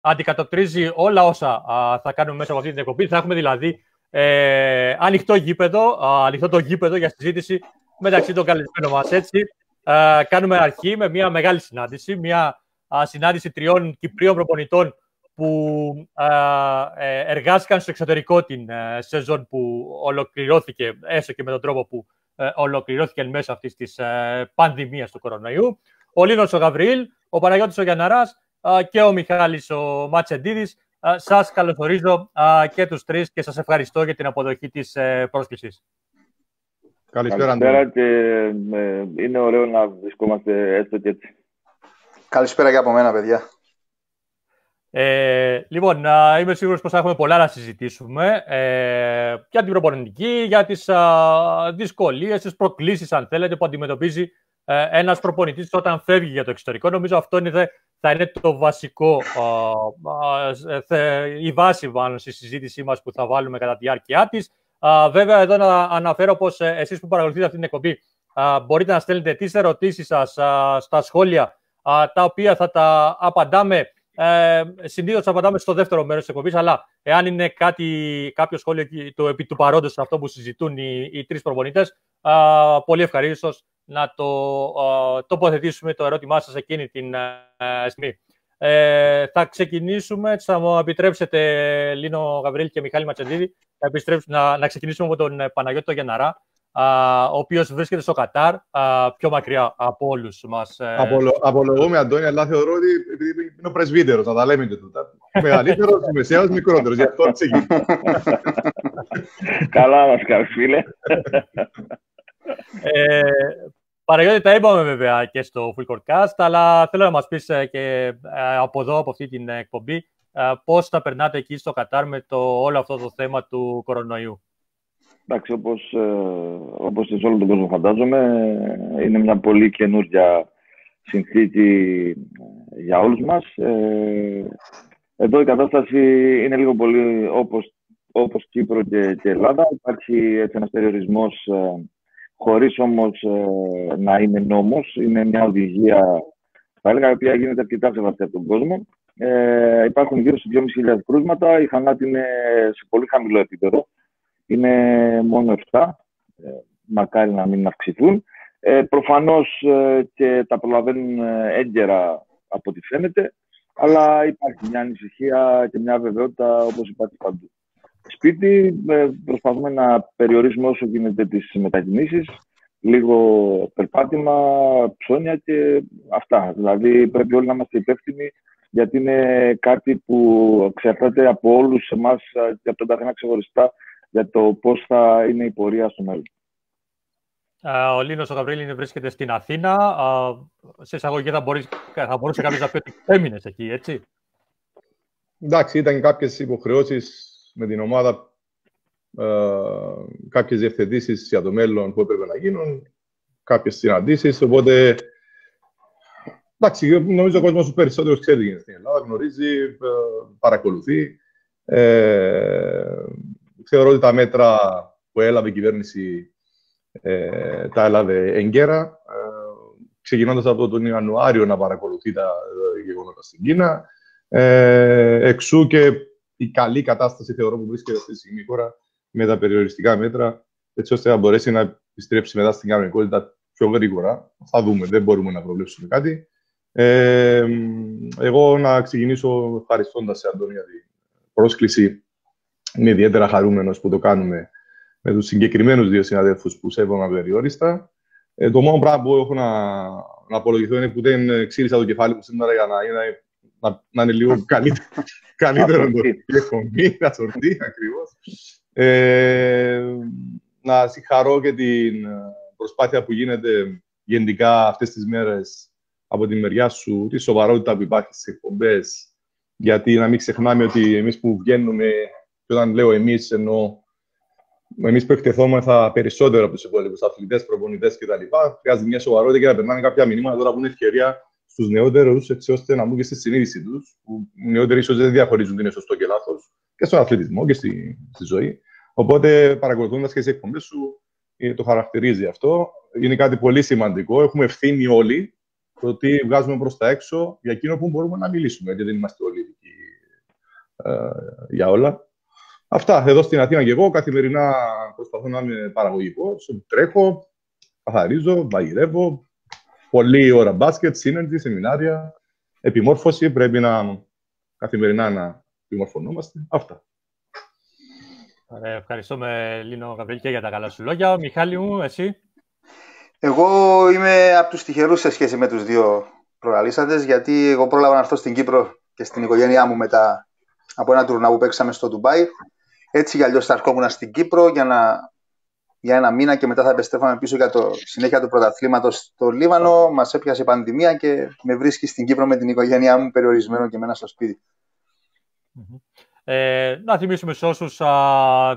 αντικατοπτρίζει όλα όσα θα κάνουμε μέσα από αυτή την εκπομπή. Θα έχουμε δηλαδή ε, ανοιχτό γήπεδο, ανοιχτό το γήπεδο για συζήτηση μεταξύ των καλεσμένων μας. Έτσι, κάνουμε αρχή με μια μεγάλη συνάντηση, μια συνάντηση τριών Κυπρίων προπονητών που ε, εργάστηκαν στο εξωτερικό την ε, σεζόν που ολοκληρώθηκε, έστω και με τον τρόπο που ε, ολοκληρώθηκε μέσα αυτής της πανδημίας του κορονοϊού. Ο Λίνος ο Γαβριήλ, ο Παναγιώτης ο Γιανναράς και ο Μιχάλης ο Ματσεντίδης. Σας καλωσορίζω και τους τρεις και σας ευχαριστώ για την αποδοχή της πρόσκλησης. Καλησπέρα, Καλησπέρα και είναι ωραίο να βρισκόμαστε έστω και έτσι. Καλησπέρα και από μένα, παιδιά. Ε, λοιπόν, είμαι σίγουρος πως θα έχουμε πολλά να συζητήσουμε ε, για την προπονητική, για τις α, δυσκολίες, τις προκλήσεις, αν θέλετε, που αντιμετωπίζει ε, ένας προπονητής όταν φεύγει για το εξωτερικό. Νομίζω αυτό είναι, θα είναι το βασικό, η βάση μάλλον στη συζήτησή μας που θα βάλουμε κατά τη διάρκεια της. βέβαια, εδώ να αναφέρω πως ε, εσείς που παρακολουθείτε αυτή την εκπομπή μπορείτε να στέλνετε τις ερωτήσεις σας στα σχόλια, τα οποία θα τα απαντάμε ε, Συνήθως απαντάμε στο δεύτερο μέρος της εκπομπής, αλλά εάν είναι κάτι, κάποιο σχόλιο το επί του παρόντος αυτό που συζητούν οι, οι τρεις προπονητές, πολύ ευχαρίστως να το α, τοποθετήσουμε το ερώτημά σας εκείνη την στιγμή. Ε, θα ξεκινήσουμε, θα μου επιτρέψετε Λίνο Γαβρίλ και Μιχάλη Ματσεντίδη, να, να ξεκινήσουμε από τον Παναγιώτο Γεναρά ο οποίος βρίσκεται στο Κατάρ, πιο μακριά από όλους μας. Ε, Απολο, απολογούμε, Αντώνη, αλλά θεωρώ ότι είναι ο πρεσβύτερος, να τα λέμε και τούτα. Μεγαλύτερος, μεσαίος, μικρότερος. Γι' αυτό ξεκινήσει. Καλά μας κάνεις, φίλε. ε, Παραγιώτη, τα είπαμε βέβαια και στο Full Court Cast, αλλά θέλω να μας πεις ε, και ε, από εδώ, από αυτή την εκπομπή, πώς θα περνάτε εκεί στο Κατάρ με το, όλο αυτό το θέμα του κορονοϊού; Εντάξει, όπως, ε, όπως σε όλο τον κόσμο φαντάζομαι, είναι μια πολύ καινούργια συνθήκη ε, για όλους μας. Ε, εδώ η κατάσταση είναι λίγο πολύ όπως, όπως Κύπρο και, και Ελλάδα. Υπάρχει έτσι ένας περιορισμός χωρίς όμως να είναι νόμος. Είναι μια οδηγία, θα έλεγα, η οποία γίνεται αρκετά σεβαστή από τον κόσμο. Ε, υπάρχουν γύρω στις 2.500 κρούσματα. Η θανάτη είναι σε πολύ χαμηλό επίπεδο είναι μόνο 7. Ε, μακάρι να μην αυξηθούν. Ε, προφανώς ε, και τα προλαβαίνουν ε, έγκαιρα από ό,τι φαίνεται, αλλά υπάρχει μια ανησυχία και μια βεβαιότητα όπως υπάρχει παντού. Σπίτι προσπαθούμε να περιορίσουμε όσο γίνεται τις μετακινήσεις, λίγο περπάτημα, ψώνια και αυτά. Δηλαδή πρέπει όλοι να είμαστε υπεύθυνοι γιατί είναι κάτι που εξαρτάται από όλους εμάς και από τον καθένα ξεχωριστά για το πώς θα είναι η πορεία στο μέλλον. Ο Λίνος ο Γαβρίλης βρίσκεται στην Αθήνα. Σε εισαγωγή θα, μπορείς, θα μπορούσε κάποιος να πει ότι έμεινες εκεί, έτσι; Εντάξει, ήταν κάποιες υποχρεώσεις με την ομάδα, ε, κάποιες διευθετήσεις για το μέλλον που έπρεπε να γίνουν, κάποιες συναντήσεις. Οπότε. Εντάξει, νομίζω ο κόσμος περισσότερος ξέρει τι γίνεται στην Ελλάδα, γνωρίζει, ε, παρακολουθεί. Ε, θεωρώ ότι τα μέτρα που έλαβε η κυβέρνηση ε, τα έλαβε εγκαίρα. Ε, ξεκινώντας από τον Ιανουάριο να παρακολουθεί τα γεγονότα στην Κίνα. Ε, εξού και η καλή κατάσταση θεωρώ που βρίσκεται αυτή τη στιγμή η χώρα με τα περιοριστικά μέτρα, έτσι ώστε να μπορέσει να επιστρέψει μετά στην κανονικότητα πιο γρήγορα. Θα δούμε, δεν μπορούμε να προβλέψουμε κάτι. Ε, εγώ να ξεκινήσω ευχαριστώντας σε Αντώνια την πρόσκληση Είμαι ιδιαίτερα χαρούμενος που το κάνουμε με τους συγκεκριμένους δύο συναδέλφους που σέβομαι απεριόριστα. Ε, το μόνο πράγμα που έχω να, να απολογηθώ είναι που δεν ξύρισα το κεφάλι μου σήμερα για να, είναι, να, να είναι λίγο καλύτερο, καλύτερο το εκπομπή, να σορτεί ακριβώς. Ε, να συγχαρώ και την προσπάθεια που γίνεται γενικά αυτές τις μέρες από τη μεριά σου, τη σοβαρότητα που υπάρχει στις εκπομπές. Γιατί να μην ξεχνάμε ότι εμείς που βγαίνουμε και όταν λέω εμείς, εννοώ εμείς που εκτεθόμεθα περισσότερο από τους υπόλοιπους αθλητές, προπονητές κτλ. Χρειάζεται μια σοβαρότητα και να περνάνε κάποια μηνύματα τώρα που είναι ευκαιρία στους νεότερους, έτσι ώστε να μπουν και στη συνείδηση τους, που οι νεότεροι ίσως δεν διαχωρίζουν τι είναι σωστό και λάθος, και στον αθλητισμό και στη, στη ζωή. Οπότε, παρακολουθώντας και τις εκπομπές σου, ε, το χαρακτηρίζει αυτό. Είναι κάτι πολύ σημαντικό. Έχουμε ευθύνη όλοι το τι βγάζουμε προς τα έξω για εκείνο που μπορούμε να μιλήσουμε, γιατί δεν είμαστε όλοι ειδικοί για όλα. Αυτά. Εδώ στην Αθήνα και εγώ καθημερινά προσπαθώ να είμαι παραγωγικός. Τρέχω, καθαρίζω, μαγειρεύω. Πολλή ώρα μπάσκετ, σύνεργη, σεμινάρια, επιμόρφωση. Πρέπει να καθημερινά να επιμορφωνόμαστε. Αυτά. Ευχαριστώ ευχαριστούμε Λίνο Γαβρίλ και για τα καλά σου λόγια. Μιχάλη μου, εσύ; Εγώ είμαι από τους τυχερούς σε σχέση με τους δύο προλαλήσαντες, γιατί εγώ πρόλαβα να έρθω στην Κύπρο και στην οικογένειά μου μετά από ένα τουρνά που παίξαμε στο Ντουμπάι. Έτσι για αλλιώς θα ερχόμουν στην Κύπρο για, να, για ένα μήνα και μετά θα επιστρέφαμε πίσω για το συνέχεια του πρωταθλήματος στο Λίβανο. Μας έπιασε η πανδημία και με βρίσκει στην Κύπρο με την οικογένειά μου περιορισμένο και εμένα στο σπιτι Ε, να θυμίσουμε σε όσους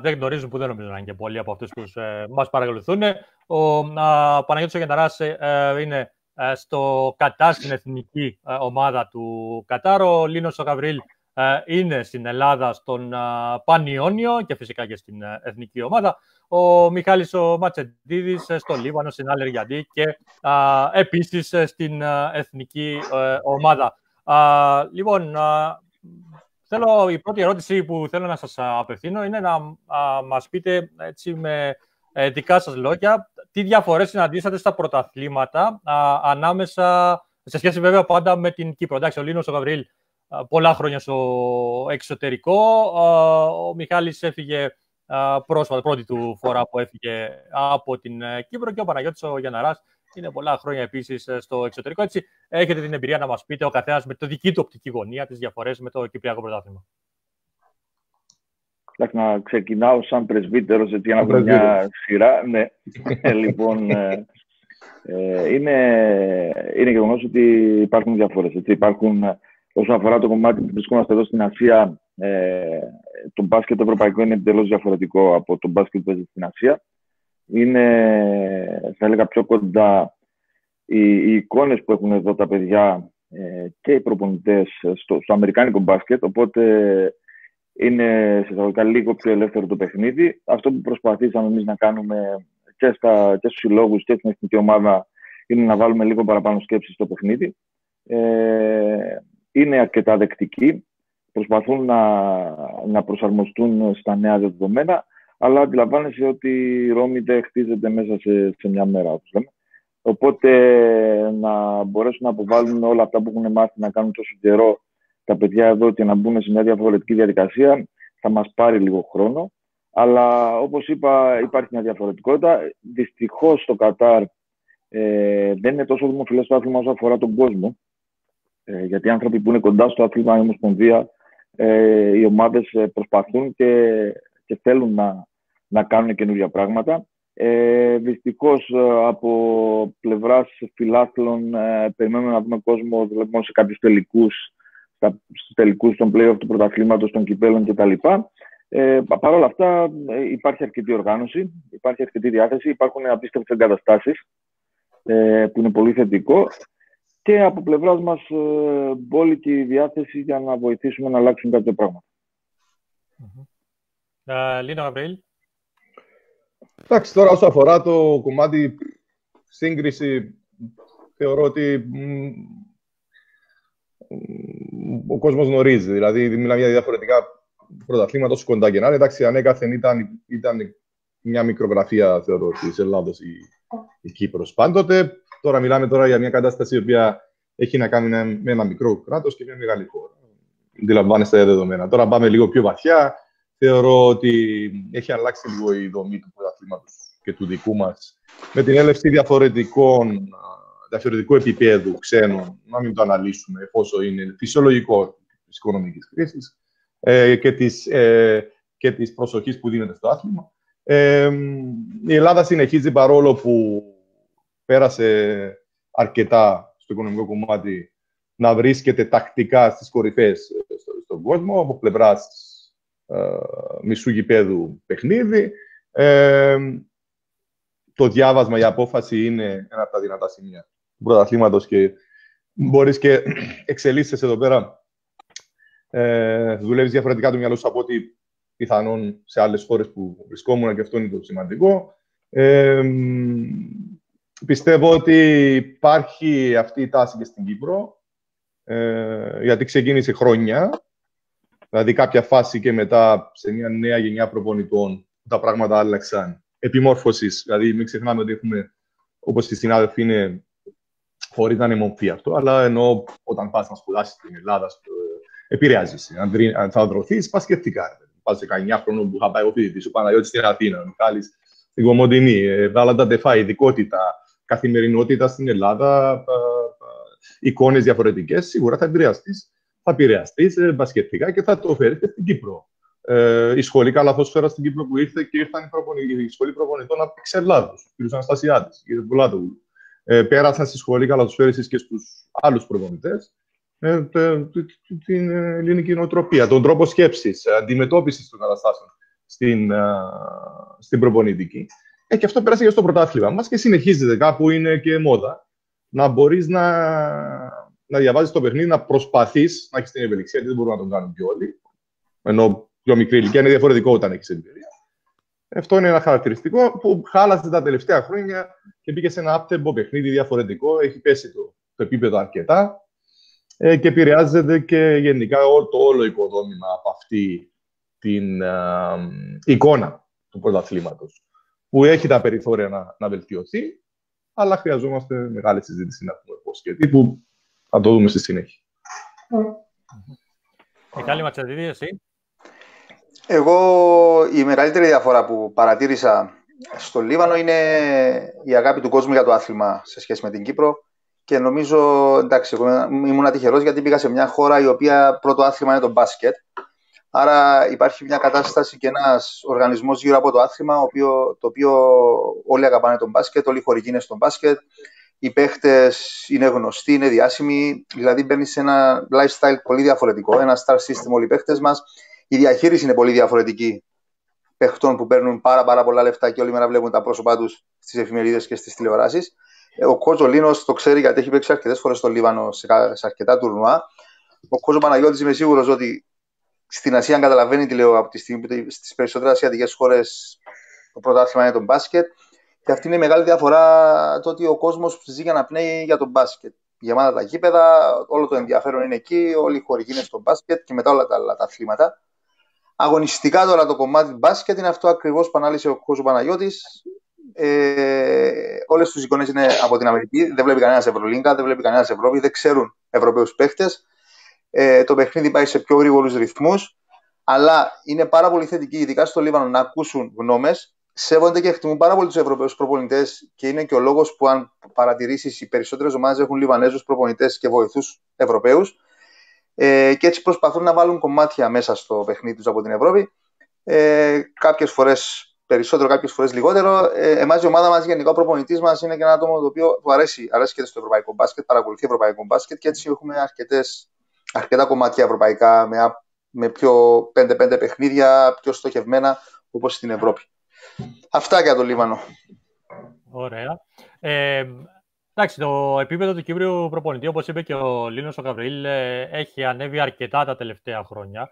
δεν γνωρίζουν, που δεν νομίζω να είναι και πολλοί από αυτούς που ε, μας παρακολουθούν. Ο α, ΠαναγιώτηςΟγενταράς ε, ε, είναι ε, στο Κατάρ, στην εθνική ομάδα του Κατάρ. Ο Λίνος ο Γαβρίλ είναι στην Ελλάδα στον Πανιόνιο και φυσικά και στην εθνική ομάδα. Ο Μιχάλης ο Ματσεντίδης στο Λίβανο, στην Αλεργιαντή και επίσης στην εθνική ομάδα. Λοιπόν, θέλω, η πρώτη ερώτηση που θέλω να σας απευθύνω είναι να μας πείτε έτσι με δικά σας λόγια τι διαφορές συναντήσατε στα πρωταθλήματα ανάμεσα, σε σχέση βέβαια πάντα με την Κύπρο. Εντάξει, ο Λίνος, ο Γαβρίλ, πολλά χρόνια στο εξωτερικό. Ο Μιχάλης έφυγε πρόσφατα, πρώτη του φορά που έφυγε από την ε, Κύπρο και ο Παναγιώτης ο Γιαναράς είναι πολλά χρόνια επίσης ε, στο εξωτερικό. Έτσι, έχετε την εμπειρία να μας πείτε ο καθένας με το δική του οπτική γωνία τις διαφορές με το Κυπριακό Πρωτάθλημα. Εντάξει, να ξεκινάω σαν πρεσβύτερος έτσι για να βρω μια σειρά. Ναι, ε, λοιπόν, ε, ε, είναι, είναι γεγονός ότι υπάρχουν διαφορές. Υπάρχουν, όσον αφορά το κομμάτι που βρισκόμαστε εδώ στην Ασία, ε, το μπάσκετ το ευρωπαϊκό είναι εντελώς διαφορετικό από το μπάσκετ που παίζει στην Ασία. Είναι, θα έλεγα, πιο κοντά οι, οι εικόνες που έχουν εδώ τα παιδιά ε, και οι προπονητές στο, στο αμερικάνικο μπάσκετ. Οπότε είναι σε εισαγωγικά λίγο πιο ελεύθερο το παιχνίδι. Αυτό που προσπαθήσαμε εμείς να κάνουμε και, στα, και στους συλλόγους και στην εθνική ομάδα είναι να βάλουμε λίγο παραπάνω σκέψη στο παιχνίδι. Ε, είναι αρκετά δεκτικοί, προσπαθούν να, να προσαρμοστούν στα νέα δεδομένα, αλλά αντιλαμβάνεσαι ότι η Ρώμη δεν χτίζεται μέσα σε, σε μια μέρα, όπως λέμε. Οπότε να μπορέσουν να αποβάλουν όλα αυτά που έχουν μάθει να κάνουν τόσο καιρό τα παιδιά εδώ και να μπουν σε μια διαφορετική διαδικασία θα μας πάρει λίγο χρόνο. Αλλά όπως είπα υπάρχει μια διαφορετικότητα. Δυστυχώς στο Κατάρ ε, δεν είναι τόσο δημοφιλές το άθλημα όσο αφορά τον κόσμο. Ε, γιατί οι άνθρωποι που είναι κοντά στο άθλημα, η Ομοσπονδία, ε, οι ομάδες ε, προσπαθούν και, και θέλουν να, να κάνουν καινούργια πράγματα. Ε, Δυστυχώς ε, από πλευράς φιλάθλων ε, περιμένουμε να δούμε κόσμο δηλαδή σε κάποιους τελικούς στους τελικούς των play-off του πρωταθλήματος, των κυπέλων κτλ. Ε, Παρ' όλα αυτά ε, υπάρχει αρκετή οργάνωση, υπάρχει αρκετή διάθεση, υπάρχουν απίστευτες εγκαταστάσεις ε, που είναι πολύ θετικό και από πλευράς μας ε, μπόλικη διάθεση για να βοηθήσουμε να αλλάξουν κάποια πράγματα. Uh, Λίνα Γαβρίλ. Εντάξει, τώρα όσο αφορά το κομμάτι σύγκριση, θεωρώ ότι ο κόσμος γνωρίζει. Δηλαδή, μιλάμε για διαφορετικά πρωταθλήματα όσο κοντά και να είναι. Εντάξει, ανέκαθεν ήταν, ήταν μια μικρογραφία, θεωρώ, της Ελλάδος η, η Κύπρος. Πάντοτε, τώρα μιλάμε τώρα για μια κατάσταση η οποία έχει να κάνει με ένα μικρό κράτος και μια μεγάλη χώρα. Αντιλαμβάνεστε τα δεδομένα. Τώρα πάμε λίγο πιο βαθιά. Θεωρώ ότι έχει αλλάξει λίγο η δομή του πρωταθλήματος και του δικού μας με την έλευση διαφορετικών διαφορετικού επίπεδου ξένων, να μην το αναλύσουμε πόσο είναι φυσιολογικό της οικονομικής κρίσης ε, και της ε, και της προσοχής που δίνεται στο άθλημα. Ε, η Ελλάδα συνεχίζει παρόλο που πέρασε αρκετά στο οικονομικό κομμάτι να βρίσκεται τακτικά στις κορυφές ε, στο, στον κόσμο από πλευράς ε, μισού γηπέδου παιχνίδι. Ε, το διάβασμα, η απόφαση είναι ένα από τα δυνατά σημεία του πρωταθλήματος και μπορείς και εξελίσσεσαι εδώ πέρα. Ε, Δουλεύεις διαφορετικά το μυαλό σου από ό,τι πιθανόν σε άλλες χώρες που βρισκόμουν και αυτό είναι το σημαντικό. Ε, πιστεύω ότι υπάρχει αυτή η τάση και στην Κύπρο, ε, γιατί ξεκίνησε χρόνια Δηλαδή, κάποια φάση και μετά σε μια νέα γενιά προπονητών τα πράγματα άλλαξαν. Επιμόρφωσης. Δηλαδή, μην ξεχνάμε ότι έχουμε, όπως οι συνάδελφοι είναι, χωρίς να είναι μορφή αυτό, αλλά ενώ όταν πας να σπουδάσεις στην Ελλάδα, επηρεάζεις. Αν, αν θα δροθεί, πας σκεφτικά. Πας 19 χρόνων που είχα πάει ο φοιτητής, ο Παναγιώτης στην Αθήνα, ο Μιχάλης στην Κομοντινή, ε, βάλαν τα τεφά, ειδικότητα, καθημερινότητα στην Ελλάδα, ε, ε, εικόνες διαφορετικές, σίγουρα θα επηρεαστείς. Θα επηρεαστείς μπασκετικά και θα το φέρεις στην Κύπρο. Ε, η σχολή καλαθόσφαιρα στην Κύπρο που ήρθε και ήρθαν οι η σχολή προπονητών από εξελάδου, ο κ. Αναστασιάτη, κ. Βουλάτογλου. Ε, πέρασαν στη σχολή καλαθοσφαίριση και στους άλλους προπονητές ε, την ελληνική νοοτροπία, τον τρόπο σκέψης, αντιμετώπισης των καταστάσεων στην, στην προπονητική. Ε, και αυτό πέρασε και στο πρωτάθλημα μας και συνεχίζεται κάπου είναι και μόδα. Να μπορείς να, να διαβάζεις το παιχνίδι, να προσπαθείς να έχεις την ευελιξία, γιατί δεν μπορούμε να τον κάνουμε και όλοι. Ενώ πιο μικρή ηλικία είναι διαφορετικό όταν έχεις εμπειρία. Αυτό είναι ένα χαρακτηριστικό που χάλασε τα τελευταία χρόνια και μπήκε σε ένα άπτεμπο παιχνίδι διαφορετικό. Έχει πέσει το, το επίπεδο αρκετά ε, και επηρεάζεται και γενικά το όλο οικοδόμημα από αυτή την εικόνα του πρωταθλήματος. Που έχει τα περιθώρια να, να βελτιωθεί, αλλά χρειαζόμαστε μεγάλη συζήτηση να πούμε πώς και τι, που θα το δούμε στη συνέχεια. Μιχάλη Ματσαντίδη, εσύ; Εγώ η μεγαλύτερη διαφορά που παρατήρησα στο Λίβανο είναι η αγάπη του κόσμου για το άθλημα σε σχέση με την Κύπρο. Και νομίζω, εντάξει, εγώ ήμουν τυχερό γιατί πήγα σε μια χώρα η οποία πρώτο άθλημα είναι το μπάσκετ. Άρα υπάρχει μια κατάσταση και ένας οργανισμός γύρω από το άθλημα, το οποίο όλοι αγαπάνε τον μπάσκετ, όλοι οι χορηγοί είναι στον μπάσκετ. Οι παίχτες είναι γνωστοί, είναι διάσημοι. Δηλαδή μπαίνει σε ένα lifestyle πολύ διαφορετικό, ένα star system όλοι οι παίχτες μας. Η διαχείριση είναι πολύ διαφορετική παιχτών που παίρνουν πάρα, πάρα πολλά λεφτά και όλη μέρα βλέπουν τα πρόσωπά τους στις εφημερίδες και στις τηλεοράσεις. Ε, ο Κόζος Λίνος το ξέρει γιατί έχει παίξει αρκετές φορές στο Λίβανο σε, σε αρκετά τουρνουά. Ο Κόζος Παναγιώτης είμαι σίγουρος ότι στην Ασία, αν καταλαβαίνει τι λέω από τη στιγμή που στις περισσότερες ασιατικές χώρες το πρωτάθλημα είναι το μπάσκετ. Και αυτή είναι η μεγάλη διαφορά το ότι ο κόσμος ζει για να πνέει για τον μπάσκετ. Γεμάτα τα γήπεδα, όλο το ενδιαφέρον είναι εκεί, όλοι οι χορηγοί είναι στο μπάσκετ και μετά όλα τα άλλα τα αθλήματα. Αγωνιστικά τώρα το κομμάτι μπάσκετ είναι αυτό ακριβώς που ανάλυσε ο Κόζο Παναγιώτης. Ε, Όλες τους εικόνες είναι από την Αμερική. Δεν βλέπει κανένας Ευρωλίγκα, δεν βλέπει κανένας Ευρώπη, δεν ξέρουν Ευρωπαίους παίχτες. Ε, το παιχνίδι πάει σε πιο γρήγορους ρυθμούς. Αλλά είναι πάρα πολύ θετική, ειδικά στο Λίβανο, να ακούσουν γνώμες. Σέβονται και εκτιμούν πάρα πολύ τους Ευρωπαίους προπονητές και είναι και ο λόγος που, αν παρατηρήσεις, οι περισσότερες ομάδες έχουν Λιβανέζους προπονητές και βοηθούς Ευρωπαίους. Ε, και έτσι προσπαθούν να βάλουν κομμάτια μέσα στο παιχνίδι τους από την Ευρώπη. Ε, κάποιες φορές περισσότερο, κάποιες φορές λιγότερο. Ε, Εμάς η ομάδα μας, γενικά ο προπονητής μας είναι και ένα άτομο το οποίο του αρέσει, αρέσει και στο ευρωπαϊκό μπάσκετ, παρακολουθεί ευρωπαϊκό μπάσκετ και έτσι έχουμε αρκετές, αρκετά κομμάτια ευρωπαϊκά με, με πιο 5-5 παιχνίδια, πιο στοχευμένα όπως στην Ευρώπη. Αυτά για το Λίβανο. Ωραία. Ε, εντάξει, το επίπεδο του Κύπριου προπονητή, όπως είπε και ο Λίνος ο Γαβρίλ, ε, έχει ανέβει αρκετά τα τελευταία χρόνια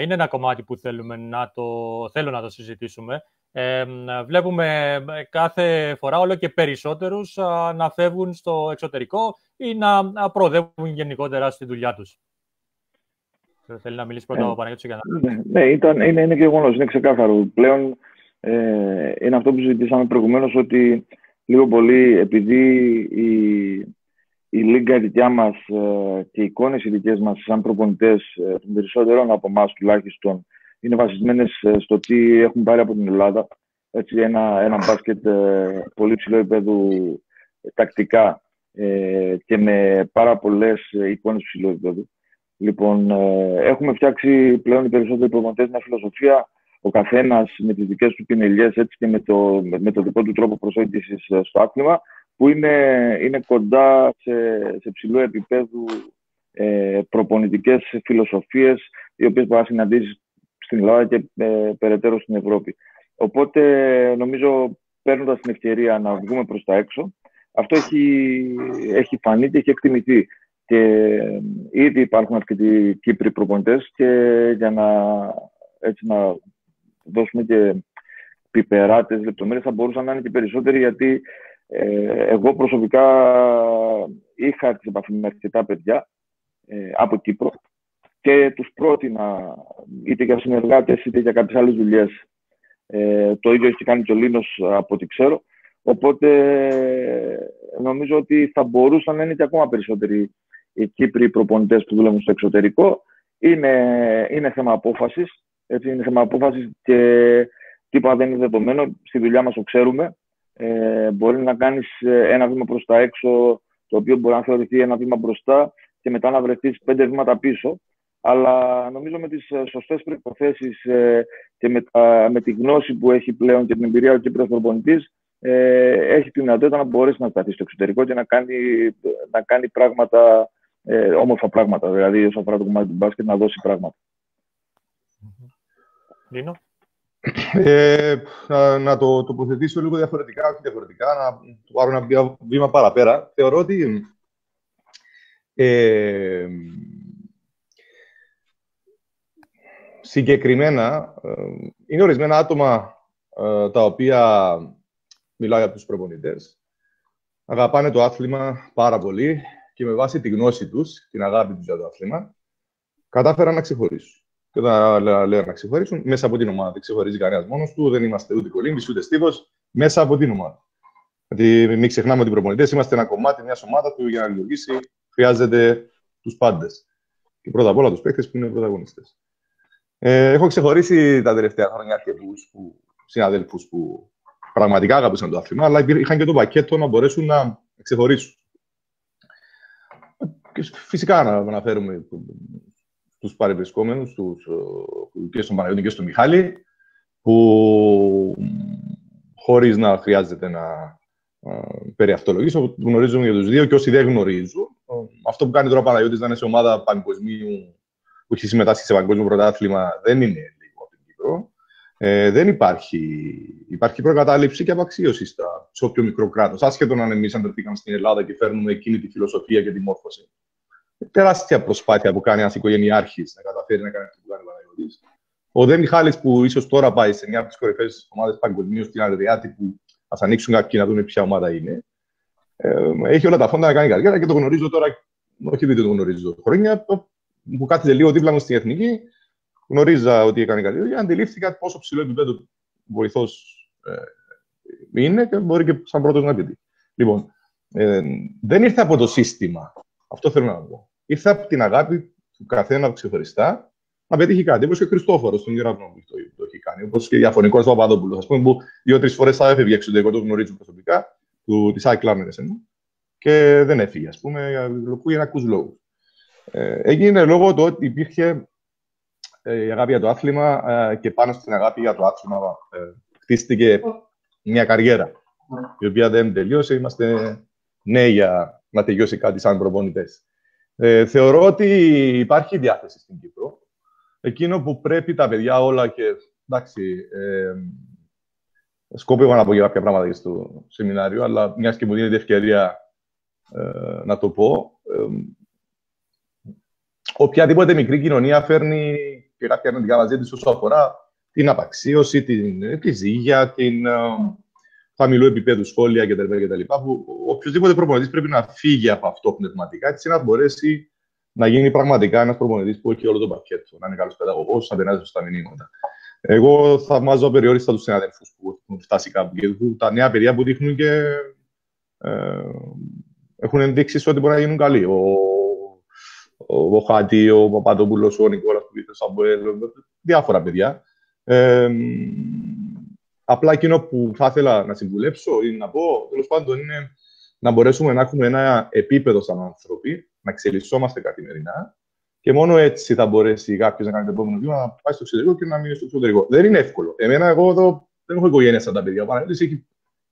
είναι ένα κομμάτι που θέλουμε να το, θέλω να το συζητήσουμε. Ε, βλέπουμε ε, κάθε φορά όλο και περισσότερους να φεύγουν στο εξωτερικό ή να προοδεύουν γενικότερα στη δουλειά τους. Θέλει να μιλήσεις πρώτα ε, ο Παναγιώτης για να... Ναι, ναι ήταν, είναι, είναι γεγονός, είναι ξεκάθαρο. Πλέον ε, είναι αυτό που συζητήσαμε προηγουμένως ότι λίγο πολύ επειδή η, η λίγκα δικιά μας ε, και οι εικόνες οι δικές μας, σαν προπονητές ε, των περισσότερων από εμάς τουλάχιστον, είναι βασισμένες ε, στο τι έχουν πάρει από την Ελλάδα. Έτσι, ένα, ένα μπάσκετ πολύ ψηλό επίπεδου τακτικά και με πάρα πολλές εικόνες ψηλού επίπεδου. Λοιπόν, έχουμε φτιάξει πλέον οι περισσότεροι προπονητές μια φιλοσοφία, ο καθένας με τις δικές του πινελιέ και με το, με το δικό του τρόπο προσέγγισης στο άθλημα που είναι, είναι κοντά σε, σε ψηλό επίπεδο ε, προπονητικές φιλοσοφίες οι οποίες μπορείς να συναντήσεις στην Ελλάδα και ε, περαιτέρω στην Ευρώπη. Οπότε νομίζω παίρνοντας την ευκαιρία να βγούμε προς τα έξω αυτό έχει, έχει φανεί και έχει εκτιμηθεί. Και ε, ήδη υπάρχουν αρκετοί Κύπροι προπονητές και για να, έτσι, να δώσουμε και πιπεράτες λεπτομέρειες θα μπορούσαν να είναι και περισσότεροι γιατί ε, εγώ προσωπικά είχα τις επαφή με αρκετά παιδιά ε, από Κύπρο και τους πρότεινα είτε για συνεργάτες είτε για κάποιες άλλες δουλειές. Ε, το ίδιο έχει κάνει και ο Λίνος από ό,τι ξέρω. Οπότε νομίζω ότι θα μπορούσαν να είναι και ακόμα περισσότεροι οι Κύπροι προπονητές που δουλεύουν στο εξωτερικό. Είναι, είναι θέμα απόφασης. Έτσι, είναι θέμα απόφασης και τίποτα δεν είναι δεδομένο. Στη δουλειά μας το ξέρουμε. Ε, μπορεί να κάνεις ένα βήμα προς τα έξω, το οποίο μπορεί να θεωρηθεί ένα βήμα μπροστά και μετά να βρεθείς πέντε βήματα πίσω. Αλλά νομίζω με τις σωστές προϋποθέσεις ε, και με, τα, με τη γνώση που έχει πλέον και την εμπειρία ο Κύπρος προπονητής, ε, έχει τη δυνατότητα να μπορέσει να σταθεί στο εξωτερικό και να κάνει, να κάνει πράγματα, ε, όμορφα πράγματα. Δηλαδή, όσον αφορά το κομμάτι του μπάσκετ, να δώσει πράγματα. Λίνο. Ε, να, να το τοποθετήσω λίγο διαφορετικά, όχι διαφορετικά, να το πάρω ένα βήμα παραπέρα. Θεωρώ ότι ε, συγκεκριμένα ε, είναι ορισμένα άτομα ε, τα οποία μιλάω για τους προπονητές αγαπάνε το άθλημα πάρα πολύ και με βάση τη γνώση τους, την αγάπη τους για το άθλημα, κατάφεραν να ξεχωρίσουν. Και όταν λέω να ξεχωρίσουν, μέσα από την ομάδα. Δεν ξεχωρίζει κανένας μόνος του, δεν είμαστε ούτε κολύμπης ούτε στίβος, μέσα από την ομάδα. Γιατί μην ξεχνάμε ότι οι προπονητές είμαστε ένα κομμάτι μιας ομάδας που για να λειτουργήσει χρειάζεται τους πάντες. Και πρώτα απ' όλα τους παίκτες που είναι πρωταγωνιστές. Ε, έχω ξεχωρίσει τα τελευταία χρόνια αρκετού συναδέλφους που πραγματικά αγαπούσαν το άθλημα, αλλά είχαν και το πακέτο να μπορέσουν να ξεχωρίσουν. Και φυσικά να αναφέρουμε τους παρευρισκόμενους, τους, και στον Παναγιώτη και στον Μιχάλη, που χωρίς να χρειάζεται να περιαυτολογήσω, γνωρίζουμε για τους δύο και όσοι δεν γνωρίζουν. Αυτό που κάνει τώρα ο Παναγιώτης να είναι σε ομάδα παγκοσμίου που έχει συμμετάσχει σε παγκόσμιο πρωτάθλημα δεν είναι λίγο από την Κύπρο. Ε, δεν υπάρχει. Υπάρχει προκατάληψη και απαξίωση σε όποιο μικρό κράτος. Άσχετο αν εμείς αντρεθήκαμε στην Ελλάδα και φέρνουμε εκείνη τη φιλοσοφία και τη μόρφωση τεράστια προσπάθεια που κάνει ένας οικογενειάρχης να καταφέρει να κάνει αυτό που κάνει ο Παναγιώτης. Ο Δέμι Μιχάλης, που ίσως τώρα πάει σε μια από τις κορυφαίες ομάδες παγκοσμίως στην Αδριάτη, που θα ανοίξουν κάποιοι να δουν ποια ομάδα είναι. Ε, έχει όλα τα φόντα να κάνει καριέρα και το γνωρίζω τώρα, όχι επειδή το γνωρίζω χρόνια, που κάθεται λίγο δίπλα μου στην εθνική. Γνωρίζα ότι έκανε καριέρα και αντιλήφθηκα πόσο ψηλό επίπεδο βοηθό ε, είναι και μπορεί και σαν πρώτο να πει. Λοιπόν, ε, δεν ήρθε από το σύστημα αυτό θέλω να πω. Ήρθε από την αγάπη του καθένα ξεχωριστά να πετύχει κάτι. Όπω και ο Χριστόφορο στον Ιρανό που το, το έχει κάνει. Όπω και διαφωνικό ο Παπαδόπουλο, α πούμε, που δύο-τρει φορέ θα έφευγε εξωτερικό, το γνωρίζω προσωπικά, του τη Άι Κλάμενε και δεν έφυγε, α πούμε, για ακού λόγου. Ε, έγινε λόγω του ότι υπήρχε ε, η αγάπη για το άθλημα ε, και πάνω στην αγάπη για το άθλημα ε, χτίστηκε μια καριέρα, η οποία δεν τελείωσε. Είμαστε νέοι για να τελειώσει κάτι σαν προπονητές. Ε, θεωρώ ότι υπάρχει διάθεση στην Κύπρο. Εκείνο που πρέπει τα παιδιά όλα και εντάξει, ε, σκόπευα να πω για κάποια πράγματα στο σεμινάριο, αλλά μιας και μου δίνεται ευκαιρία ε, να το πω. Ε, οποιαδήποτε μικρή κοινωνία φέρνει και κάποια αρνητικά μαζί της όσο αφορά την απαξίωση, την, τη ζήγια, την, ε, χαμηλού επίπεδου σχόλια κτλ. κτλ που οποιοδήποτε προπονητής πρέπει να φύγει από αυτό πνευματικά, έτσι να μπορέσει να γίνει πραγματικά ένας προπονητής που έχει όλο το πακέτο. Να είναι καλός παιδαγωγός, να περνάει στα μηνύματα. Εγώ θαυμάζω απεριόριστα τους συναδέλφους που έχουν φτάσει κάπου και τα νέα παιδιά που δείχνουν και ε, έχουν ενδείξει ότι μπορεί να γίνουν καλοί. Ο, ο, ο Χάτι, ο Παπαδόπουλος, ο Νικόλας που ήρθε από διάφορα παιδιά. Ε, Απλά εκείνο που θα ήθελα να συμβουλέψω ή να πω, τέλος πάντων, είναι να μπορέσουμε να έχουμε ένα επίπεδο σαν άνθρωποι, να εξελισσόμαστε καθημερινά και μόνο έτσι θα μπορέσει κάποιος να κάνει το επόμενο βήμα, να πάει στο εξωτερικό και να μείνει στο εξωτερικό. Δεν είναι εύκολο. Εμένα, εγώ εδώ δεν έχω οικογένεια σαν τα παιδιά. Ο Παναγιώτης έχει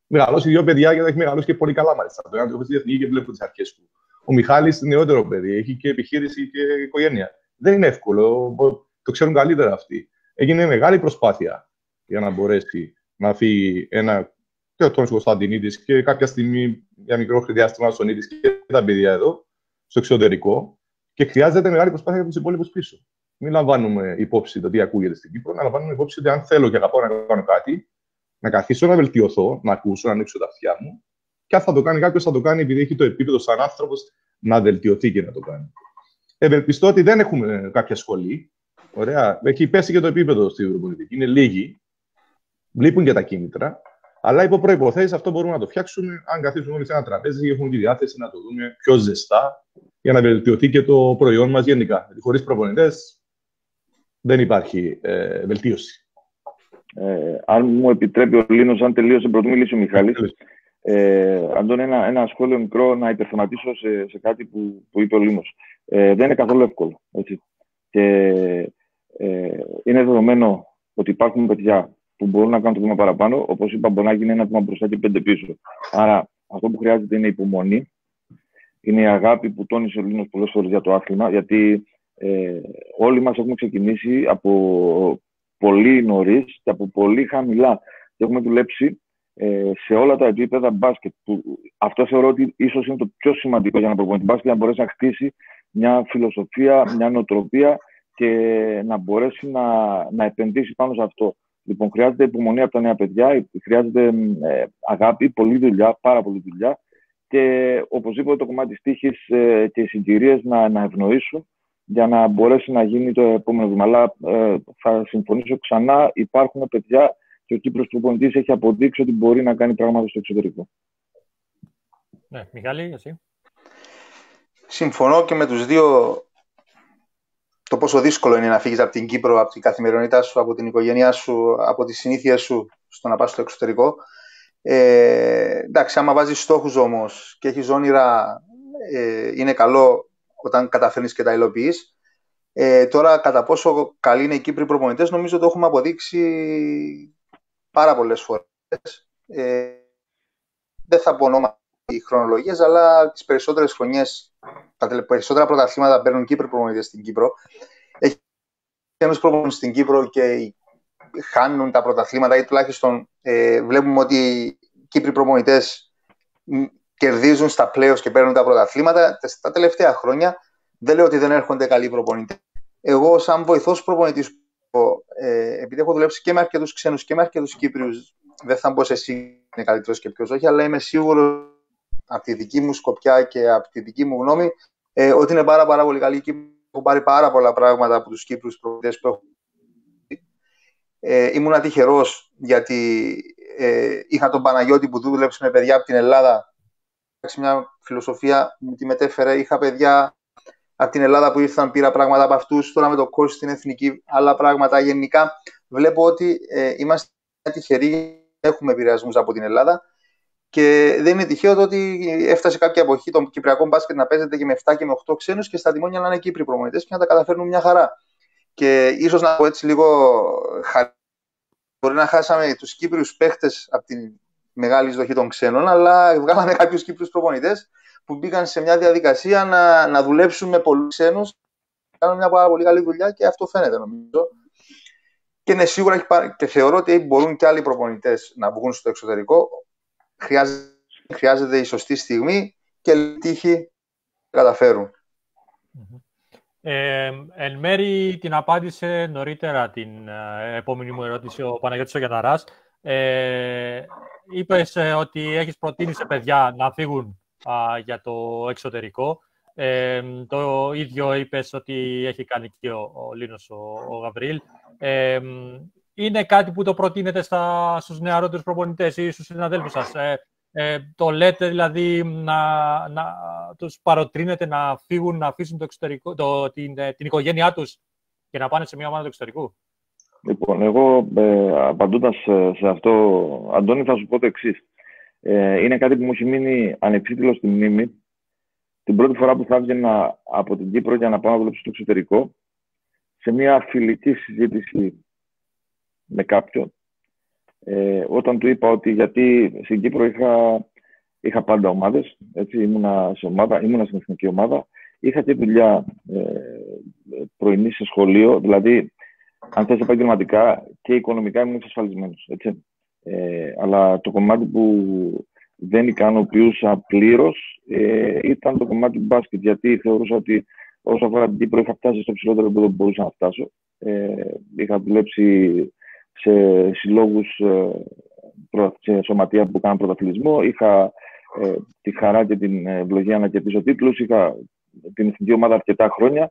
μεγαλώσει δύο παιδιά και έχει μεγαλώσει και πολύ καλά μάλιστα. Το ένα το έχω στη διεθνή και βλέπω τις αρχές του. Ο Μιχάλης νεότερο παιδί, έχει και επιχείρηση και οικογένεια. Δεν είναι εύκολο. Το ξέρουν καλύτερα αυτοί. Έγινε μεγάλη προσπάθεια για να μπορέσει να φύγει ένα και ο Τόνι Κωνσταντινίδης και κάποια στιγμή για μικρό διάστημα ο Σονίδη και τα παιδιά εδώ, στο εξωτερικό. Και χρειάζεται μεγάλη προσπάθεια για τους υπόλοιπους πίσω. Μην λαμβάνουμε υπόψη το τι ακούγεται στην Κύπρο, να λαμβάνουμε υπόψη ότι αν θέλω και αγαπάω να κάνω κάτι, να καθίσω να βελτιωθώ, να ακούσω, να ανοίξω τα αυτιά μου. Και αν θα το κάνει κάποιος, θα το κάνει επειδή έχει το επίπεδο σαν άνθρωπος να βελτιωθεί και να το κάνει. ευελπιστώ ότι δεν έχουμε κάποια σχολή. Ωραία. Έχει πέσει και το επίπεδο στη Ευρωπολιτική. Είναι λίγοι. Λείπουν και τα κίνητρα. Αλλά υπό προποθέσει αυτό μπορούμε να το φτιάξουμε αν καθίσουμε όλοι σε ένα τραπέζι και έχουμε τη διάθεση να το δούμε πιο ζεστά για να βελτιωθεί και το προϊόν μας γενικά. Χωρίς προπονητές δεν υπάρχει ε, βελτίωση. Ε, αν μου επιτρέπει ο Λίνος, αν τελείωσε πρωτού μιλήσεις ο Μιχάλης, ε, Αντώνη, ένα, ένα σχόλιο μικρό να υπερθεματίσω σε, σε κάτι που, που είπε ο Λίνος. Ε, δεν είναι καθόλου εύκολο. Έτσι. Και ε, είναι δεδομένο ότι υπάρχουν παιδιά που μπορούν να κάνουν το βήμα παραπάνω. Όπως είπα, μπορεί να γίνει ένα βήμα μπροστά και πέντε πίσω. Άρα, αυτό που χρειάζεται είναι υπομονή. Είναι η αγάπη που τόνισε ο Λίνο πολλές φορές για το άθλημα. Γιατί ε, όλοι μας έχουμε ξεκινήσει από πολύ νωρίς και από πολύ χαμηλά. Και έχουμε δουλέψει ε, σε όλα τα επίπεδα μπάσκετ. Που, αυτό θεωρώ ότι ίσως είναι το πιο σημαντικό για να προπονητή μπάσκετ να μπορέσει να χτίσει μια φιλοσοφία, μια νοοτροπία και να μπορέσει να, να επενδύσει πάνω σε αυτό. Λοιπόν, χρειάζεται υπομονή από τα νέα παιδιά, χρειάζεται ε, αγάπη, πολλή δουλειά, πάρα πολλή δουλειά και οπωσδήποτε το κομμάτι της τύχης ε, και οι συγκυρίες να, να ευνοήσουν για να μπορέσει να γίνει το επόμενο βήμα. Αλλά ε, θα συμφωνήσω ξανά, υπάρχουν παιδιά και ο Κύπρος προπονητής έχει αποδείξει ότι μπορεί να κάνει πράγματα στο εξωτερικό. Ναι, Μιχάλη, εσύ. Συμφωνώ και με τους δύο το πόσο δύσκολο είναι να φύγεις από την Κύπρο, από την καθημερινότητά σου, από την οικογένειά σου, από τις συνήθειες σου στο να πας στο εξωτερικό. Ε, εντάξει, άμα βάζεις στόχους όμως και έχεις όνειρα, ε, είναι καλό όταν καταφέρνεις και τα υλοποιείς. Ε, τώρα, κατά πόσο καλοί είναι οι Κύπροι προπονητές, νομίζω το έχουμε αποδείξει πάρα πολλές φορές. Ε, δεν θα πω ονόματα οι χρονολογίες, αλλά τις περισσότερες χρονιές, τα περισσότερα πρωταθλήματα παίρνουν Κύπροι προπονητές στην Κύπρο. Έχει ένα προπονητέ στην Κύπρο και χάνουν τα πρωταθλήματα ή τουλάχιστον ε, βλέπουμε ότι οι Κύπροι προπονητές κερδίζουν στα πλέον και παίρνουν τα πρωταθλήματα. Τα τελευταία χρόνια δεν λέω ότι δεν έρχονται καλοί προπονητές. Εγώ, σαν βοηθός προπονητής, ε, επειδή έχω δουλέψει και με αρκετούς ξένους και με αρκετούς Κύπριους, δεν θα μπω σε εσύ είναι καλύτερος και ποιος όχι, αλλά είμαι σίγουρος από τη δική μου σκοπιά και από τη δική μου γνώμη ε, ότι είναι πάρα, πάρα πολύ καλή. Έχω πάρει πάρα πολλά πράγματα από τους Κύπρου προπονητέ που έχω. Ε, ήμουν τυχερός γιατί ε, είχα τον Παναγιώτη που δούλεψε με παιδιά από την Ελλάδα. Μια φιλοσοφία μου τη μετέφερε. Είχα παιδιά από την Ελλάδα που ήρθαν, πήρα πράγματα από αυτούς. Τώρα με το κόσμο στην εθνική, άλλα πράγματα. Γενικά βλέπω ότι ε, είμαστε τυχεροί. Έχουμε επηρεασμούς από την Ελλάδα και δεν είναι τυχαίο το ότι έφτασε κάποια εποχή το Κυπριακό μπάσκετ να παίζεται και με 7 και με 8 ξένους και στα τιμόνια να είναι Κύπροι προμονητέ και να τα καταφέρνουν μια χαρά. Και ίσως να πω έτσι λίγο χαρά. Μπορεί να χάσαμε τους Κύπριους παίχτες από τη μεγάλη εισδοχή των ξένων, αλλά βγάλαμε κάποιους Κύπριους προπονητές που μπήκαν σε μια διαδικασία να, να δουλέψουν με πολλούς ξένους. Κάνουν μια πάρα πολύ καλή δουλειά και αυτό φαίνεται νομίζω. Και είναι σίγουρα και θεωρώ ότι μπορούν και άλλοι προπονητές να βγουν στο εξωτερικό χρειάζεται, χρειάζεται η σωστή στιγμή και τύχη καταφέρουν. Ε, εν μέρη την απάντησε νωρίτερα την ε, επόμενη μου ερώτηση ο Παναγιώτης Γιαναράς. Ε, είπες ε, ότι έχεις προτείνει σε παιδιά να φύγουν για το εξωτερικό. Ε, το ίδιο είπες ότι έχει κάνει και ο, ο Λίνος ο, ο Γαβρίλ. Ε, είναι κάτι που το προτείνετε στα, στους νεαρότερους προπονητές ή στους συναδέλφους σας; Ε, ε, το λέτε δηλαδή να, να τους παροτρύνετε να φύγουν, να αφήσουν το εξωτερικό, το, την, ε, την οικογένειά τους και να πάνε σε μια ομάδα του εξωτερικού; Λοιπόν, εγώ ε, απαντώντας σε αυτό, Αντώνη, θα σου πω το εξής. Ε, είναι κάτι που μου έχει μείνει ανεξίτηλος στη μνήμη. Την πρώτη φορά που θα έβγαινα από την Κύπρο για να πάω να δουλέψω στο εξωτερικό, σε μια φιλική συζήτηση με κάποιον ε, όταν του είπα ότι γιατί στην Κύπρο είχα, είχα πάντα ομάδες, έτσι, ήμουνα, σε ομάδα, ήμουνα στην εθνική ομάδα, είχα και δουλειά ε, πρωινή σε σχολείο, δηλαδή αν θες επαγγελματικά και οικονομικά ήμουν εξασφαλισμένος, έτσι. Ε, αλλά το κομμάτι που δεν ικανοποιούσα πλήρως ε, ήταν το κομμάτι του μπάσκετ, γιατί θεωρούσα ότι όσο αφορά την Κύπρο είχα φτάσει στο ψηλότερο επίπεδο που μπορούσα να φτάσω. Ε, είχα δουλέψει σε συλλόγους, ε, σε σωματεία που κάναν πρωταθλητισμό. Είχα ε, τη χαρά και την ευλογία να κερδίσω τίτλους. Είχα την εθνική ομάδα αρκετά χρόνια.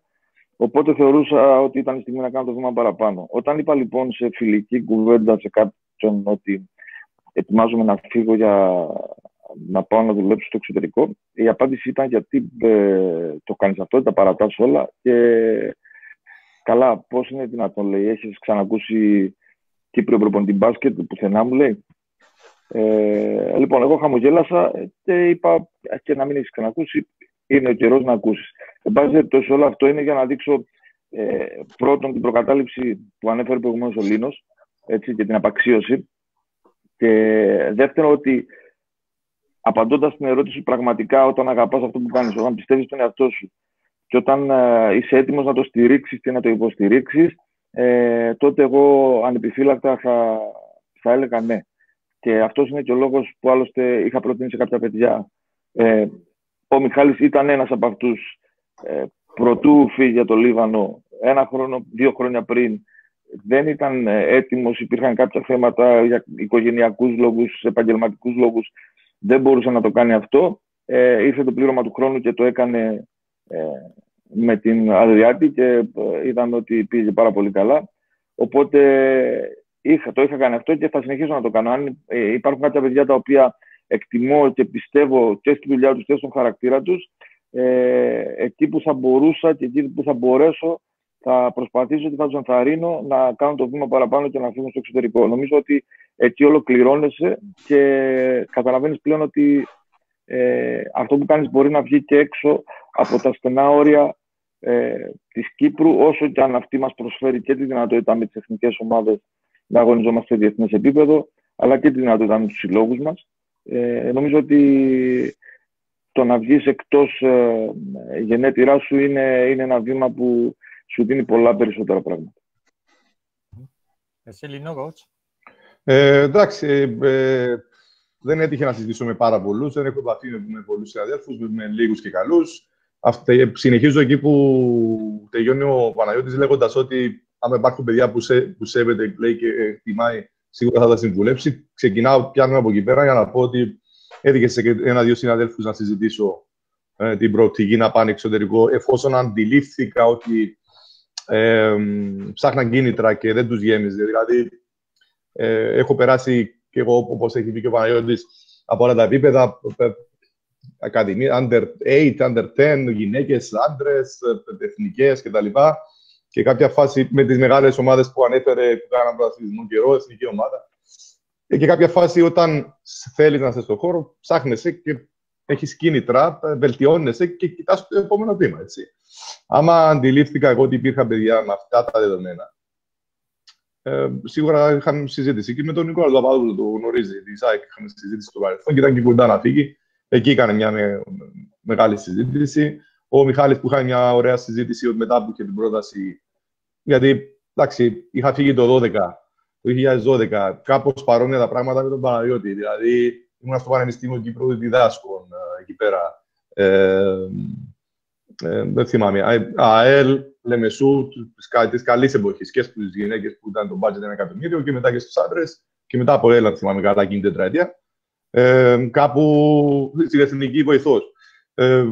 Οπότε θεωρούσα ότι ήταν η στιγμή να κάνω το βήμα παραπάνω. Όταν είπα λοιπόν σε φιλική κουβέντα σε κάποιον ότι ετοιμάζομαι να φύγω για να πάω να δουλέψω στο εξωτερικό, η απάντηση ήταν γιατί ε, το κάνεις αυτό, τα παρατάς όλα και καλά, πώς είναι δυνατόν, λέει, έχεις ξανακούσει Κύπριο προπονητή μπάσκετ, πουθενά μου λέει. Ε, λοιπόν, εγώ χαμογέλασα και είπα και να μην έχεις ξανακούσει, είναι ο καιρός να ακούσεις. Εν πάση περιπτώσει, όλο αυτό είναι για να δείξω ε, πρώτον την προκατάληψη που ανέφερε προηγουμένως ο Λίνος και την απαξίωση. Και δεύτερον, ότι απαντώντας στην ερώτηση, πραγματικά όταν αγαπάς αυτό που κάνεις, όταν πιστεύεις στον εαυτό σου και όταν ε, είσαι έτοιμος να το στηρίξεις και να το υποστηρίξεις, ε, τότε εγώ ανεπιφύλακτα θα, θα έλεγα ναι. Και αυτός είναι και ο λόγος που άλλωστε είχα προτείνει σε κάποια παιδιά. Ε, ο Μιχάλης ήταν ένας από αυτούς ε, πρωτού φύγει για το Λίβανο ένα χρόνο, δύο χρόνια πριν. Δεν ήταν ε, έτοιμος, υπήρχαν κάποια θέματα για οικογενειακούς λόγους, επαγγελματικούς λόγους. Δεν μπορούσε να το κάνει αυτό. Ε, ήρθε το πλήρωμα του χρόνου και το έκανε ε, με την Αδριάτη και ε, είδαμε ότι πήγε πάρα πολύ καλά. Οπότε είχα, το είχα κάνει αυτό και θα συνεχίσω να το κάνω. Αν ε, υπάρχουν κάποια παιδιά τα οποία εκτιμώ και πιστεύω και στη δουλειά τους και στον χαρακτήρα τους, ε, εκεί που θα μπορούσα και εκεί που θα μπορέσω θα προσπαθήσω και θα του ενθαρρύνω να κάνουν το βήμα παραπάνω και να φύγουν στο εξωτερικό. Νομίζω ότι εκεί ολοκληρώνεσαι και καταλαβαίνεις πλέον ότι ε, αυτό που κάνεις μπορεί να βγει και έξω από τα στενά όρια ε, της Κύπρου, όσο και αν αυτή μας προσφέρει και τη δυνατότητα με τις εθνικές ομάδες να αγωνιζόμαστε σε διεθνές επίπεδο, αλλά και τη δυνατότητα με τους συλλόγους μας. Ε, νομίζω ότι το να βγεις εκτός ε, γενέτειράς σου είναι, είναι ένα βήμα που σου δίνει πολλά περισσότερα πράγματα. Εσύ, Λινό, ε, εντάξει, ε, δεν έτυχε να συζητήσω με πάρα πολλούς. Δεν έχω επαφή με, με πολλούς συναδέλφους, με, με λίγους και καλούς. Συνεχίζω εκεί που τελειώνει ο Παναγιώτης λέγοντας ότι αν υπάρχουν παιδιά που, σε, που σέβεται λέει, και εκτιμάει, σίγουρα θα τα συμβουλέψει. Ξεκινάω, πιάνω από εκεί πέρα για να πω ότι έτυχε σε ένα-δύο συναδέλφους να συζητήσω ε, την προοπτική να πάνε εξωτερικό, εφόσον αντιλήφθηκα ότι ε, ψάχναν κίνητρα και δεν τους γέμιζε. Δηλαδή, ε, έχω περάσει και εγώ, όπως έχει πει και ο Παναγιώτης, από όλα τα επίπεδα, ακαδημία, under 8, under 10, γυναίκες, άντρες, εθνικές κτλ. Και κάποια φάση με τις μεγάλες ομάδες που ανέφερε, που κάναν πρωταθλητισμό καιρό, εθνική ομάδα. Και κάποια φάση όταν θέλεις να είσαι στον χώρο, ψάχνεσαι και έχεις κίνητρα, βελτιώνεσαι και κοιτάς το επόμενο βήμα. Έτσι. Άμα αντιλήφθηκα εγώ ότι υπήρχαν παιδιά με αυτά τα δεδομένα, ε, σίγουρα είχαμε συζήτηση και με τον Νικόλα Παπαδόπουλο, το γνωρίζει, τη ΣΑΕΚ, είχαμε συζήτηση στο παρελθόν και ήταν και κοντά να φύγει. Εκεί έκανε μια μεγάλη συζήτηση. Ο Μιχάλης που είχαν μια ωραία συζήτηση μετά που είχε την πρόταση. Γιατί, εντάξει, είχα φύγει το 2012, το 2012, κάπως παρόμοια τα πράγματα με τον Παναγιώτη. Δηλαδή, ήμουν στο Πανεπιστήμιο Κύπρου διδάσκων ε, εκεί πέρα. Ε, ε, δεν θυμάμαι. ΑΕΛ, Λεμεσού, της καλής εποχής και στις γυναίκες που ήταν το budget ένα εκατομμύριο και μετά και στους άντρες. Και μετά από ΕΛ, θυμάμαι καλά, εκείνη την τετραετία ε, κάπου στην εθνική βοηθός. Ε,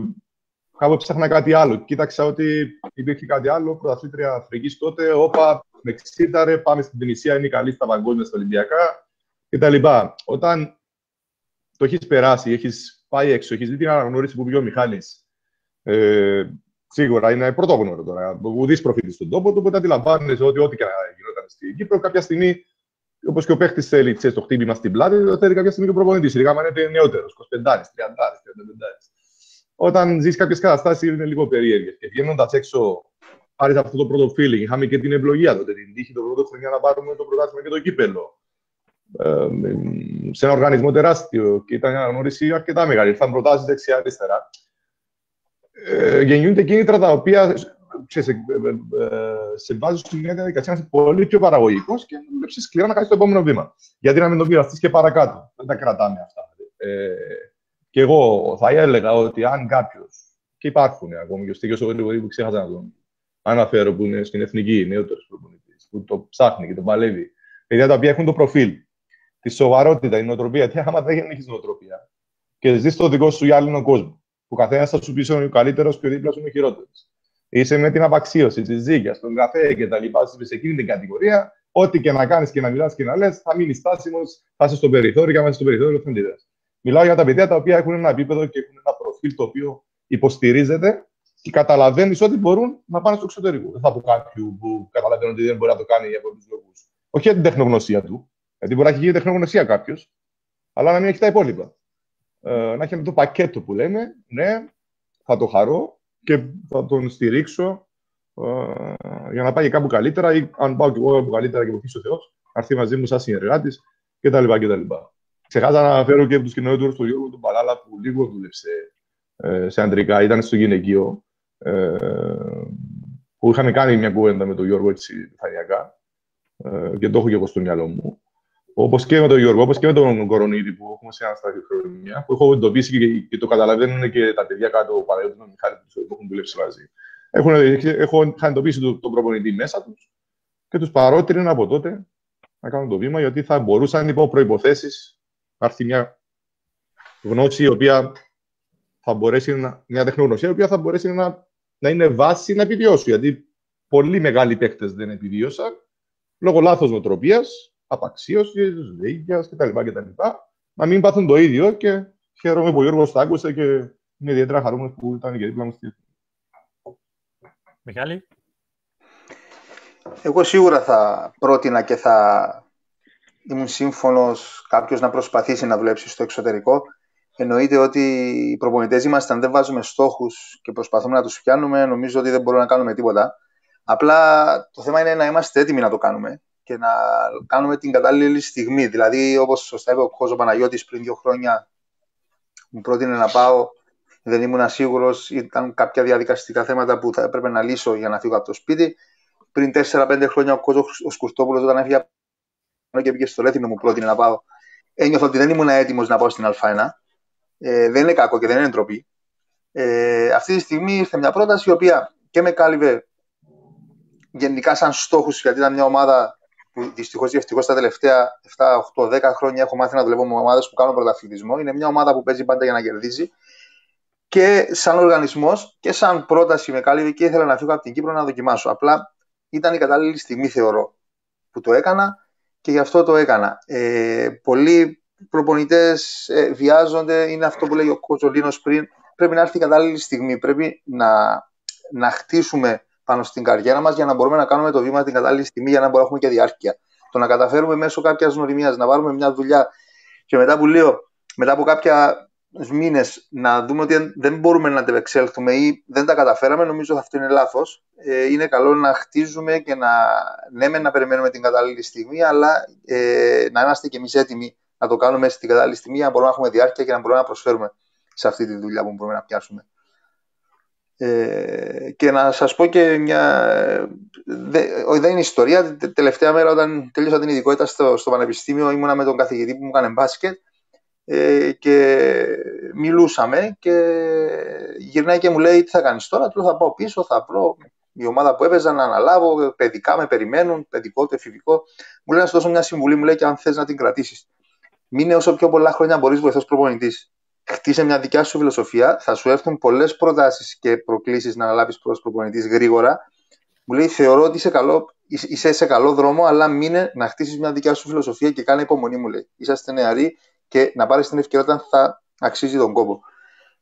κάπου έψαχνα κάτι άλλο. Κοίταξα ότι υπήρχε κάτι άλλο. Πρωταθλήτρια Αφρικής τότε. Όπα, με ξύταρε. Πάμε στην Τινησία. Είναι καλή στα παγκόσμια, στα Ολυμπιακά κτλ. Όταν το έχεις περάσει, έχεις πάει έξω, έχεις δει την αναγνώριση που βγει ο Μιχάλης. Ε, σίγουρα είναι πρωτόγνωρο τώρα. Ουδής προφήτης στον τόπο του, οπότε αντιλαμβάνεσαι ότι ό,τι και να γινόταν στην Κύπρο, κάποια στιγμή Όπως και ο παίχτη θέλει ξέρεις, το χτύπημα στην πλάτη, το θέλει κάποια στιγμή και ο προπονητής. Ειδικά αν είναι νεότερος, 25, 30, 35. Όταν ζεις κάποιες καταστάσεις είναι λίγο περίεργες. Και βγαίνοντας έξω, πάρεις αυτό το πρώτο feeling. Είχαμε και την ευλογία τότε, την τύχη το πρώτο χρονιά να πάρουμε το πρωτάθλημα και το κύπελο. Ε, σε ένα οργανισμό τεράστιο και ήταν μια αναγνώριση αρκετά μεγάλη. Ήρθαν προτάσεις δεξιά-αριστερά. Ε, γεννιούνται κίνητρα τα οποία ξέρεις, ε, ε, σε βάζει σε μια διαδικασία να είσαι πολύ πιο παραγωγικός και να δουλέψεις σκληρά να κάνεις το επόμενο βήμα. Γιατί να μην το μοιραστεί και παρακάτω. Δεν τα κρατάμε αυτά. Ε, και εγώ θα έλεγα ότι αν κάποιος. και υπάρχουν ακόμη και ο Στίγιο ο που ξέχασα να τον αναφέρω, που είναι στην εθνική, νεότερο προπονητής, που το ψάχνει και το παλεύει. Παιδιά τα οποία έχουν το προφίλ, τη σοβαρότητα, η νοοτροπία. Τι άμα δεν έχει νοοτροπία και ζεις το δικό σου γυάλινο κόσμο Ο καθένας θα σου πει ο καλύτερος και ο δίπλα σου είναι ο χειρότερος. Είσαι με την απαξίωση της ζύγιας, τον καφέ και τα λοιπά, σε εκείνη την κατηγορία, ό,τι και να κάνεις και να μιλάς και να λες, θα μείνεις στάσιμος, θα είσαι στο περιθώριο και αν είσαι στο περιθώριο θα αντιδράσει. Μιλάω για τα παιδιά τα οποία έχουν ένα επίπεδο και έχουν ένα προφίλ το οποίο υποστηρίζεται και καταλαβαίνεις ότι μπορούν να πάνε στο εξωτερικό. Δεν θα πω κάποιου που καταλαβαίνει ότι δεν μπορεί να το κάνει για πολλούς λόγους. Όχι για την τεχνογνωσία του, γιατί μπορεί να έχει γίνει τεχνογνωσία κάποιος, αλλά να μην έχει τα υπόλοιπα. Ε, να έχει το πακέτο που λέμε, ναι, θα το χαρώ και θα τον στηρίξω ε, για να πάει κάπου καλύτερα ή αν πάω και εγώ κάπου καλύτερα και βοηθήσει ο Θεός, να έρθει μαζί μου σαν συνεργάτης κτλ. κτλ. Ξεχάσα να αναφέρω και από τους κοινότητες του Γιώργου του Παλάλα που λίγο δούλεψε ε, σε αντρικά, ήταν στο γυναικείο. Ε, που είχαμε κάνει μια κουβέντα με τον Γιώργο έτσι επιφανειακά ε, και το έχω και εγώ στο μυαλό μου. Όπως και με τον Γιώργο, όπως και με τον Κορονίδη που έχουμε σε ένα χρονιά, που έχω εντοπίσει και, και το καταλαβαίνουν και τα παιδιά κάτω, ο Παναγιώτη με Μιχάλης που έχουν δουλέψει μαζί. Έχουν, έχω, είχαν εντοπίσει τον, τον προπονητή μέσα τους και τους παρότριναν από τότε να κάνουν το βήμα, γιατί θα μπορούσαν υπό προποθέσει να έρθει μια γνώση η οποία θα μπορέσει να, μια τεχνογνωσία η οποία θα μπορέσει να, να είναι βάση να επιβιώσει. Γιατί πολλοί μεγάλοι παίκτες δεν επιβίωσαν λόγω λάθος νοοτροπίας, απαξίωσης, δίκαιας κτλ, κτλ. Να μην πάθουν το ίδιο και χαίρομαι που ο Γιώργος τα άκουσε και είναι ιδιαίτερα χαρούμενος που ήταν και δίπλα μου στη Μιχάλη; Εγώ σίγουρα θα πρότεινα και θα ήμουν σύμφωνος κάποιος να προσπαθήσει να δουλέψει στο εξωτερικό. Εννοείται ότι οι προπονητές είμαστε, αν δεν βάζουμε στόχους και προσπαθούμε να τους πιάνουμε, νομίζω ότι δεν μπορούμε να κάνουμε τίποτα. Απλά το θέμα είναι να είμαστε έτοιμοι να το κάνουμε και να κάνουμε την κατάλληλη στιγμή. Δηλαδή, όπως σωστά είπε ο Κόζο Παναγιώτης πριν δύο χρόνια, μου πρότεινε να πάω, δεν ήμουν σίγουρος, ήταν κάποια διαδικαστικά θέματα που θα έπρεπε να λύσω για να φύγω από το σπίτι. Πριν 4-5 χρόνια ο Κόζο ο Σκουρτόπουλος, όταν έφυγε και πήγε στο Λέθινο, μου πρότεινε να πάω. Ένιωθα ότι δεν ήμουν έτοιμος να πάω στην Α1. Ε, δεν είναι κακό και δεν είναι ντροπή. Ε, αυτή τη στιγμή ήρθε μια πρόταση η οποία και με κάλυβε γενικά σαν στόχους, γιατί ήταν μια ομάδα που δυστυχώς ή ευτυχώς τα τελευταία 7, 8, 10 χρόνια έχω μάθει να δουλεύω με ομάδες που κάνουν πρωταθλητισμό. Είναι μια ομάδα που παίζει πάντα για να κερδίζει. Και σαν οργανισμός και σαν πρόταση με κάλυβε και ήθελα να φύγω από την Κύπρο να δοκιμάσω. Απλά ήταν η κατάλληλη στιγμή, θεωρώ, που το έκανα και γι' αυτό το έκανα. Ε, πολλοί προπονητές ε, βιάζονται, είναι αυτό που λέει ο Κοτσολίνο πριν. Πρέπει να έρθει η κατάλληλη στιγμή. Πρέπει να, να χτίσουμε πάνω στην καριέρα μας για να μπορούμε να κάνουμε το βήμα την κατάλληλη στιγμή για να μπορούμε να έχουμε και διάρκεια. Το να καταφέρουμε μέσω κάποιας γνωριμίας να βάλουμε μια δουλειά και μετά που λέω, μετά από κάποια μήνες να δούμε ότι δεν μπορούμε να αντεπεξέλθουμε ή δεν τα καταφέραμε, νομίζω ότι αυτό είναι λάθος. Ε, είναι καλό να χτίζουμε και να, ναι, να περιμένουμε την κατάλληλη στιγμή, αλλά ε, να είμαστε κι εμείς έτοιμοι να το κάνουμε στην κατάλληλη στιγμή για να μπορούμε να έχουμε διάρκεια και να μπορούμε να προσφέρουμε σε αυτή τη δουλειά που μπορούμε να πιάσουμε. Ε, και να σας πω και μια... δεν είναι ιστορία. Τελευταία μέρα όταν τελείωσα την ειδικότητα στο, στο πανεπιστήμιο ήμουνα με τον καθηγητή που μου έκανε μπάσκετ ε, και μιλούσαμε και γυρνάει και μου λέει τι θα κάνεις τώρα. Του θα πάω πίσω, θα βρω η ομάδα που έπαιζα να αναλάβω, παιδικά με περιμένουν, παιδικό, εφηβικό. Μου λέει να σου δώσω μια συμβουλή, μου λέει και αν θες να την κρατήσεις. Μείνε όσο πιο πολλά χρόνια μπορείς βοηθός προπονητής χτίσε μια δικιά σου φιλοσοφία, θα σου έρθουν πολλές προτάσεις και προκλήσεις να αναλάβεις προ προπονητής γρήγορα. Μου λέει: Θεωρώ ότι είσαι, καλό, είσαι σε καλό δρόμο, αλλά μείνε να χτίσεις μια δικιά σου φιλοσοφία και κάνε υπομονή, μου λέει. Είσαστε νεαροί και να πάρεις την ευκαιρία όταν θα αξίζει τον κόπο.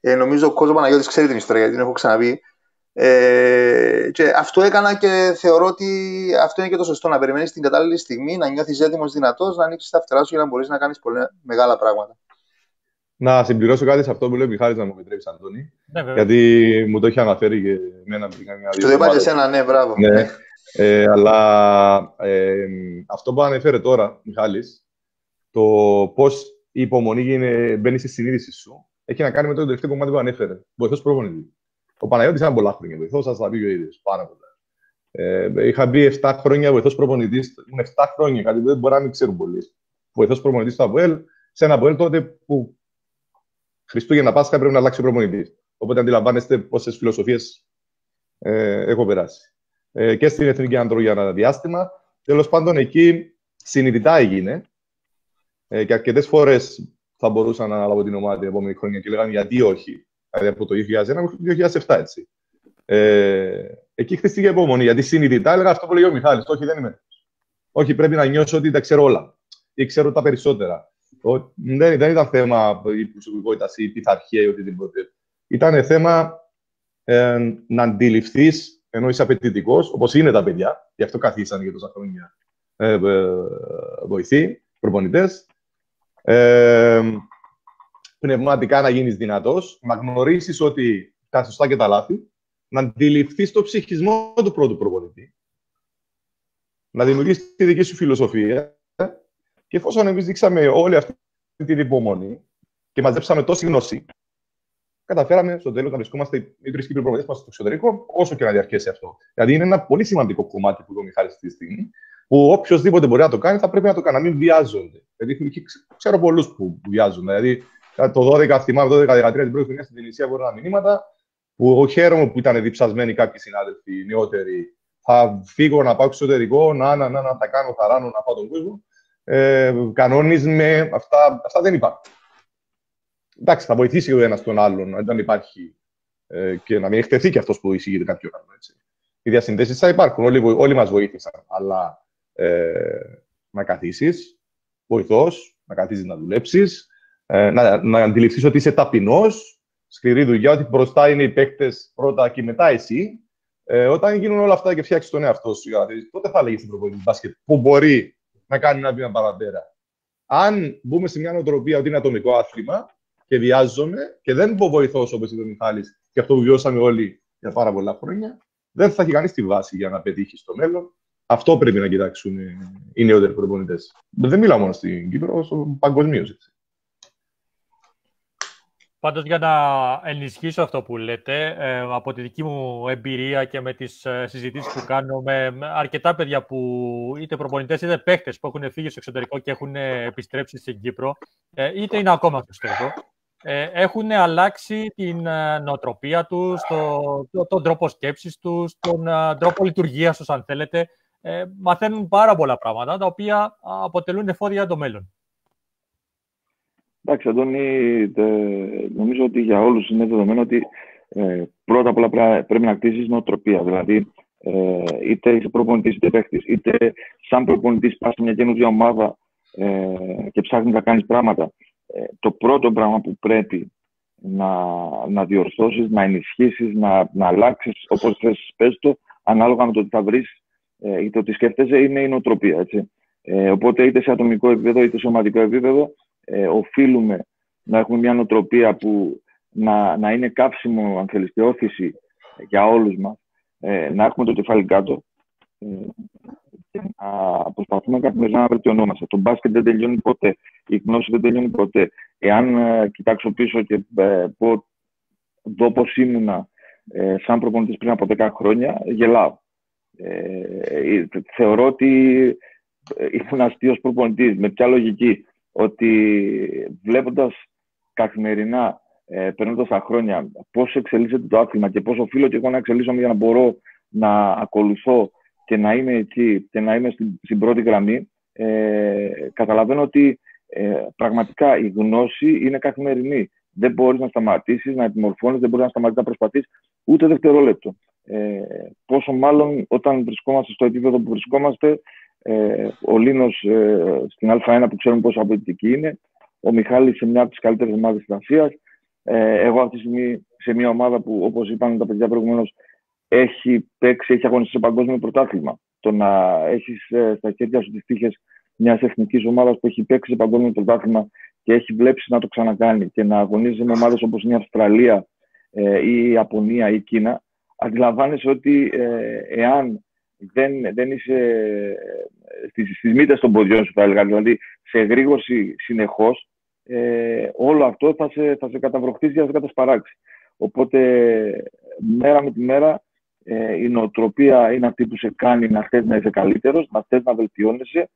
Ε, νομίζω ο κόσμος Παναγιώτης ξέρει την ιστορία, γιατί την έχω ξαναπεί. Ε, και αυτό έκανα και θεωρώ ότι αυτό είναι και το σωστό. Να περιμένεις την κατάλληλη στιγμή, να νιώθεις έτοιμος, δυνατός, να ανοίξεις τα φτερά σου για να μπορείς να κάνεις πολλά μεγάλα πράγματα. Να συμπληρώσω κάτι σε αυτό που λέει ο Μιχάλης να μου επιτρέψεις, Αντώνη. Ναι, γιατί μου το έχει αναφέρει και εμένα πριν μια δύο. Το είπατε εσένα, ναι, μπράβο. Ναι. Ε, αλλά ε, αυτό που ανέφερε τώρα, Μιχάλης, το πώς η υπομονή γίνει, μπαίνει στη συνείδηση σου, έχει να κάνει με το τελευταίο κομμάτι που ανέφερε. Βοηθός προπονητή. Ο Παναγιώτης ήταν πολλά χρόνια βοηθός, σας τα πει ο ίδιος. Πάρα πολλά. Ε, είχα μπει 7 χρόνια βοηθός προπονητής. Είναι 7 χρόνια, κάτι που δεν μπορεί να μην ξέρουν πολλοί. Βοηθός προπονητής στο ΑΒΕΛ, σε ένα ΑΒΕΛ τότε που Χριστούγεννα Πάσχα πρέπει να αλλάξει ο προπονητής. Οπότε αντιλαμβάνεστε πόσες φιλοσοφίες ε, έχω περάσει. Ε, και στην Εθνική Αντρό για ένα διάστημα. Τέλος πάντων, εκεί συνειδητά έγινε ε, και αρκετές φορές θα μπορούσα να αναλάβω την ομάδα την επόμενη χρόνια και λέγανε γιατί όχι; Δηλαδή από το 2001 μέχρι το 2007, έτσι. Ε, εκεί χτίστηκε υπομονή, γιατί συνειδητά έλεγα αυτό που λέει ο Μιχάλης. Όχι, δεν είμαι. Όχι, πρέπει να νιώσω ότι τα ξέρω όλα ή ξέρω τα περισσότερα. Ο, δεν, δεν ήταν θέμα η προσωπικότητα ή η πειθαρχία ή οτιδήποτε. Ήταν θέμα ε, να αντιληφθείς ενώ είσαι απαιτητικός, όπως είναι τα παιδιά, γι' αυτό καθίσαν για τόσα χρόνια ε, ε, βοηθοί, προπονητές. Ε, πνευματικά να γίνεις δυνατός, να γνωρίσεις ότι τα σωστά και τα λάθη, να αντιληφθείς το ψυχισμό του πρώτου προπονητή, να δημιουργήσεις τη δική σου φιλοσοφία. Και εφόσον εμείς δείξαμε όλη αυτή την υπομονή και μαζέψαμε τόση γνώση, καταφέραμε στο τέλος να βρισκόμαστε οι τρεις Κύπροι προπονητέ μας στο εξωτερικό, όσο και να διαρκέσει αυτό. Δηλαδή είναι ένα πολύ σημαντικό κομμάτι που το Μιχάλη αυτή τη στιγμή, που οποιοδήποτε μπορεί να το κάνει, θα πρέπει να το κάνει, να μην βιάζονται. Δηλαδή, ξέρω πολλούς που βιάζονται. Δηλαδή, το 12, θυμάμαι, 12-13 την πρώτη χρονιά στην Τινησία, μπορεί να μηνύματα που χαίρομαι που ήταν διψασμένοι κάποιοι συνάδελφοι νεότεροι. Θα φύγω να πάω εξωτερικό, να, να, να, να θα κάνω, θα ράνω, να πάω τον κόσμο. Ε, κανόνισμε, αυτά, αυτά δεν υπάρχουν. Εντάξει, θα βοηθήσει ο ένας τον άλλον, αν δεν υπάρχει ε, και να μην εκτεθεί και αυτός που εισηγείται κάποιο άλλο. Έτσι. Οι διασυνδέσεις θα υπάρχουν, όλοι, όλοι μας βοήθησαν. Αλλά ε, να καθίσεις, βοηθός, να καθίσεις να δουλέψεις, ε, να, να αντιληφθείς ότι είσαι ταπεινός, σκληρή δουλειά, ότι μπροστά είναι οι παίκτες πρώτα και μετά εσύ. Ε, όταν γίνουν όλα αυτά και φτιάξεις τον εαυτό σου, τότε θα λέγεις στην προπονητή μπάσκετ που μπορεί να κάνει ένα βήμα παραπέρα. Αν μπούμε σε μια νοοτροπία ότι είναι ατομικό άθλημα και βιάζομαι και δεν πω βοηθός όπως είπε ο Μιχάλης και αυτό που βιώσαμε όλοι για πάρα πολλά χρόνια, δεν θα έχει κανείς τη βάση για να πετύχει στο μέλλον. Αυτό πρέπει να κοιτάξουν οι νεότεροι προπονητές. Δεν μιλάω μόνο στην Κύπρο, παγκοσμίως. Πάντως για να ενισχύσω αυτό που λέτε, ε, από τη δική μου εμπειρία και με τις ε, συζητήσεις που κάνω με αρκετά παιδιά που είτε προπονητές είτε παίχτες που έχουν φύγει στο εξωτερικό και έχουν επιστρέψει στην Κύπρο, ε, είτε είναι ακόμα στο εξωτερικό, έχουν αλλάξει την νοοτροπία τους, το, τον τρόπο σκέψης τους, τον τρόπο λειτουργίας τους αν θέλετε. μαθαίνουν πάρα πολλά πράγματα τα οποία αποτελούν εφόδια για το μέλλον. Εντάξει, Αντώνη, νομίζω ότι για όλους είναι δεδομένο ότι ε, πρώτα απ' όλα πρέπει να κτίσεις νοοτροπία. Δηλαδή, ε, είτε είσαι προπονητής είτε παίχτης, είτε σαν προπονητής πας σε μια καινούργια ομάδα ε, και ψάχνεις να κάνεις πράγματα. Ε, το πρώτο πράγμα που πρέπει να, να διορθώσεις, να ενισχύσεις, να, να αλλάξεις, όπως θες πες το, ανάλογα με το τι θα βρεις ε, ή το τι σκέφτεσαι, είναι η νοοτροπία. Έτσι. Ε, οπότε είτε σε ατομικό επίπεδο είτε σε ομαδικό επίπεδο ε, οφείλουμε να έχουμε μια νοοτροπία που να, να είναι καύσιμο, αν θέλεις, και όθηση για όλους μας, ε, να έχουμε το κεφάλι κάτω ε, και να προσπαθούμε καθημερινά να βελτιωνόμαστε. Το μπάσκετ δεν τελειώνει ποτέ, η γνώση δεν τελειώνει ποτέ. Εάν ε, κοιτάξω πίσω και ε, πω, δω πώς ήμουνα ε, σαν προπονητής πριν από 10 χρόνια, γελάω. Ε, θεωρώ ότι ήμουν αστείος προπονητής, με ποια λογική ότι βλέποντας καθημερινά, ε, περνώντας τα χρόνια, πώς εξελίσσεται το άθλημα και πώ οφείλω και εγώ να εξελίσσομαι για να μπορώ να ακολουθώ και να είμαι εκεί και να είμαι στην, στην πρώτη γραμμή, ε, καταλαβαίνω ότι ε, πραγματικά η γνώση είναι καθημερινή. Δεν μπορείς να σταματήσεις, να επιμορφώνεις, δεν μπορείς να σταματήσεις να προσπαθείς ούτε δευτερόλεπτο. Ε, πόσο μάλλον όταν βρισκόμαστε στο επίπεδο που βρισκόμαστε, ε, ο Λίνος ε, στην Α1 που ξέρουμε πόσο απαιτητική είναι, ο Μιχάλης σε μια από τις καλύτερες ομάδες της Ασίας, ε, εγώ αυτή τη στιγμή σε μια ομάδα που όπως είπαν τα παιδιά προηγουμένως έχει παίξει, έχει αγωνιστεί σε παγκόσμιο πρωτάθλημα. Το να έχεις ε, στα χέρια σου τις τύχες μιας εθνικής ομάδας που έχει παίξει σε παγκόσμιο πρωτάθλημα και έχει βλέψει να το ξανακάνει και να αγωνίζει με ομάδες όπως είναι η Αυστραλία ε, ή η Ιαπωνία ή η Κίνα, αντιλαμβάνεσαι ότι ε, εάν δεν, δεν είσαι ε, στις, στις μύτες των ποδιών σου, θα έλεγα. Δηλαδή, σε εγρήγορση συνεχώς, ε, όλο αυτό θα σε, θα σε καταβροχτήσει και θα σε κατασπαράξει. Οπότε, μέρα με τη μέρα, ε, η νοοτροπία είναι αυτή που σε κάνει να θες να είσαι καλύτερος, να θες να βελτιώνεσαι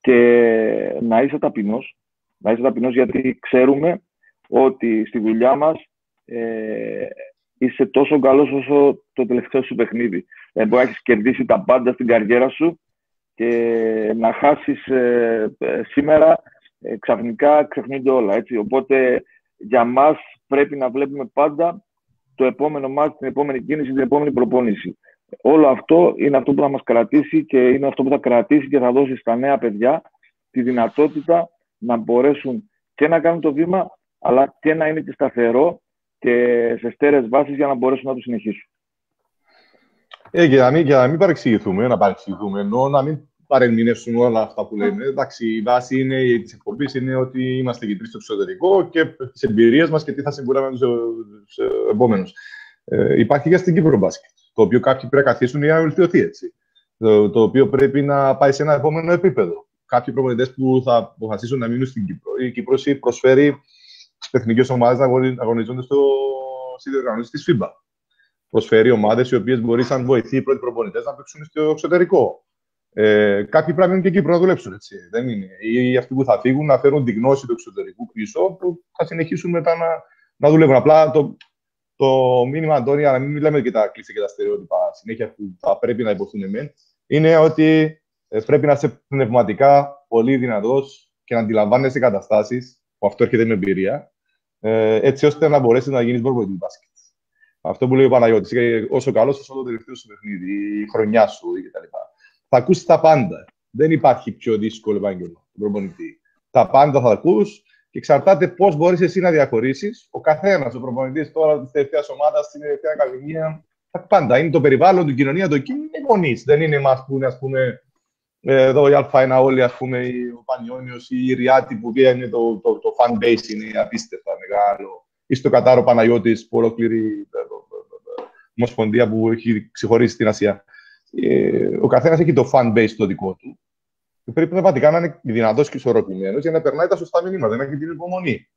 και να είσαι ταπεινός. Να είσαι ταπεινός γιατί ξέρουμε ότι στη δουλειά μας ε, είσαι τόσο καλός όσο το τελευταίο σου παιχνίδι. Δεν μπορεί να έχεις κερδίσει τα πάντα στην καριέρα σου και να χάσεις ε, ε, σήμερα ε, ξαφνικά ξεχνιούνται όλα. Έτσι. Οπότε για μας πρέπει να βλέπουμε πάντα το επόμενο μάτι, την επόμενη κίνηση, την επόμενη προπόνηση. Όλο αυτό είναι αυτό που θα μας κρατήσει και είναι αυτό που θα κρατήσει και θα δώσει στα νέα παιδιά τη δυνατότητα να μπορέσουν και να κάνουν το βήμα, αλλά και να είναι και σταθερό και σε στέρεες βάσεις για να μπορέσουν να το συνεχίσουν. Ε, για να μην, για να μην παρεξηγηθούμε, να παρεξηγηθούμε, ενώ να μην παρεμηνεύσουν όλα αυτά που λέμε. Εντάξει, η βάση είναι, της εκπομπής είναι ότι είμαστε Κυπροί στο εξωτερικό και τις εμπειρίες μας και τι θα συμβουλάμε τους επόμενους. Ε, υπάρχει και στην Κύπρο μπάσκετ, το οποίο κάποιοι πρέπει να καθίσουν για να βελτιωθεί έτσι. Το, το οποίο πρέπει να πάει σε ένα επόμενο επίπεδο. Κάποιοι προπονητές που θα αποφασίσουν να μείνουν στην Κύπρο. Η Κύπρος προσφέρει στι εθνικές ομάδες να αγωνίζονται στο διοργανώσει της FIBA. Προσφέρει ομάδες οι οποίες μπορεί, σαν βοηθεί οι πρώτοι προπονητές, να παίξουν στο εξωτερικό. Ε, κάποιοι πρέπει να μείνουν και εκεί να δουλέψουν. Έτσι. Δεν είναι. Ή αυτοί που θα φύγουν να φέρουν τη γνώση του εξωτερικού πίσω, που θα συνεχίσουν μετά να, να δουλεύουν. Απλά το, το μήνυμα, Αντώνια, να μην μιλάμε και τα κλείσει και τα στερεότυπα συνέχεια που θα πρέπει να υποθούν εμένα, είναι ότι ε, πρέπει να είσαι πνευματικά πολύ δυνατός και να αντιλαμβάνεσαι καταστάσεις, που αυτό έρχεται με εμπειρία, ε, έτσι ώστε να μπορέσεις να γίνεις προπονητή μπάσκετ. Αυτό που λέει ο Παναγιώτης, όσο καλός, όσο το τελευταίο σου παιχνίδι, η χρονιά σου κτλ. Θα ακούσεις τα πάντα. Δεν υπάρχει πιο δύσκολο επάγγελμα του προπονητή. Τα πάντα θα ακούς και εξαρτάται πώς μπορείς εσύ να διαχωρίσεις. Ο καθένας, ο προπονητής τώρα της τελευταίας ομάδας, στην τελευταία ακαδημία, τα πάντα. Είναι το περιβάλλον, την κοινωνία, το κίνημα, είναι γονείς. Δεν είναι εμάς που είναι, ας πούμε, εδώ η Α1 όλοι, ας πούμε, ο Πανιόνιος ή η Ριάτη που είναι το, το, το fan base είναι απίστευτα μεγάλο. Ή στο Κατάρο Παναγιώτης που ολόκληρη ε, ε, ε, ομοσπονδία που έχει ξεχωρίσει την Ασία. Ε, ο καθένας έχει το fan base το δικό του. Και πρέπει πραγματικά να είναι δυνατός και ισορροπημένος για να περνάει τα σωστά μηνύματα, να έχει την υπομονή.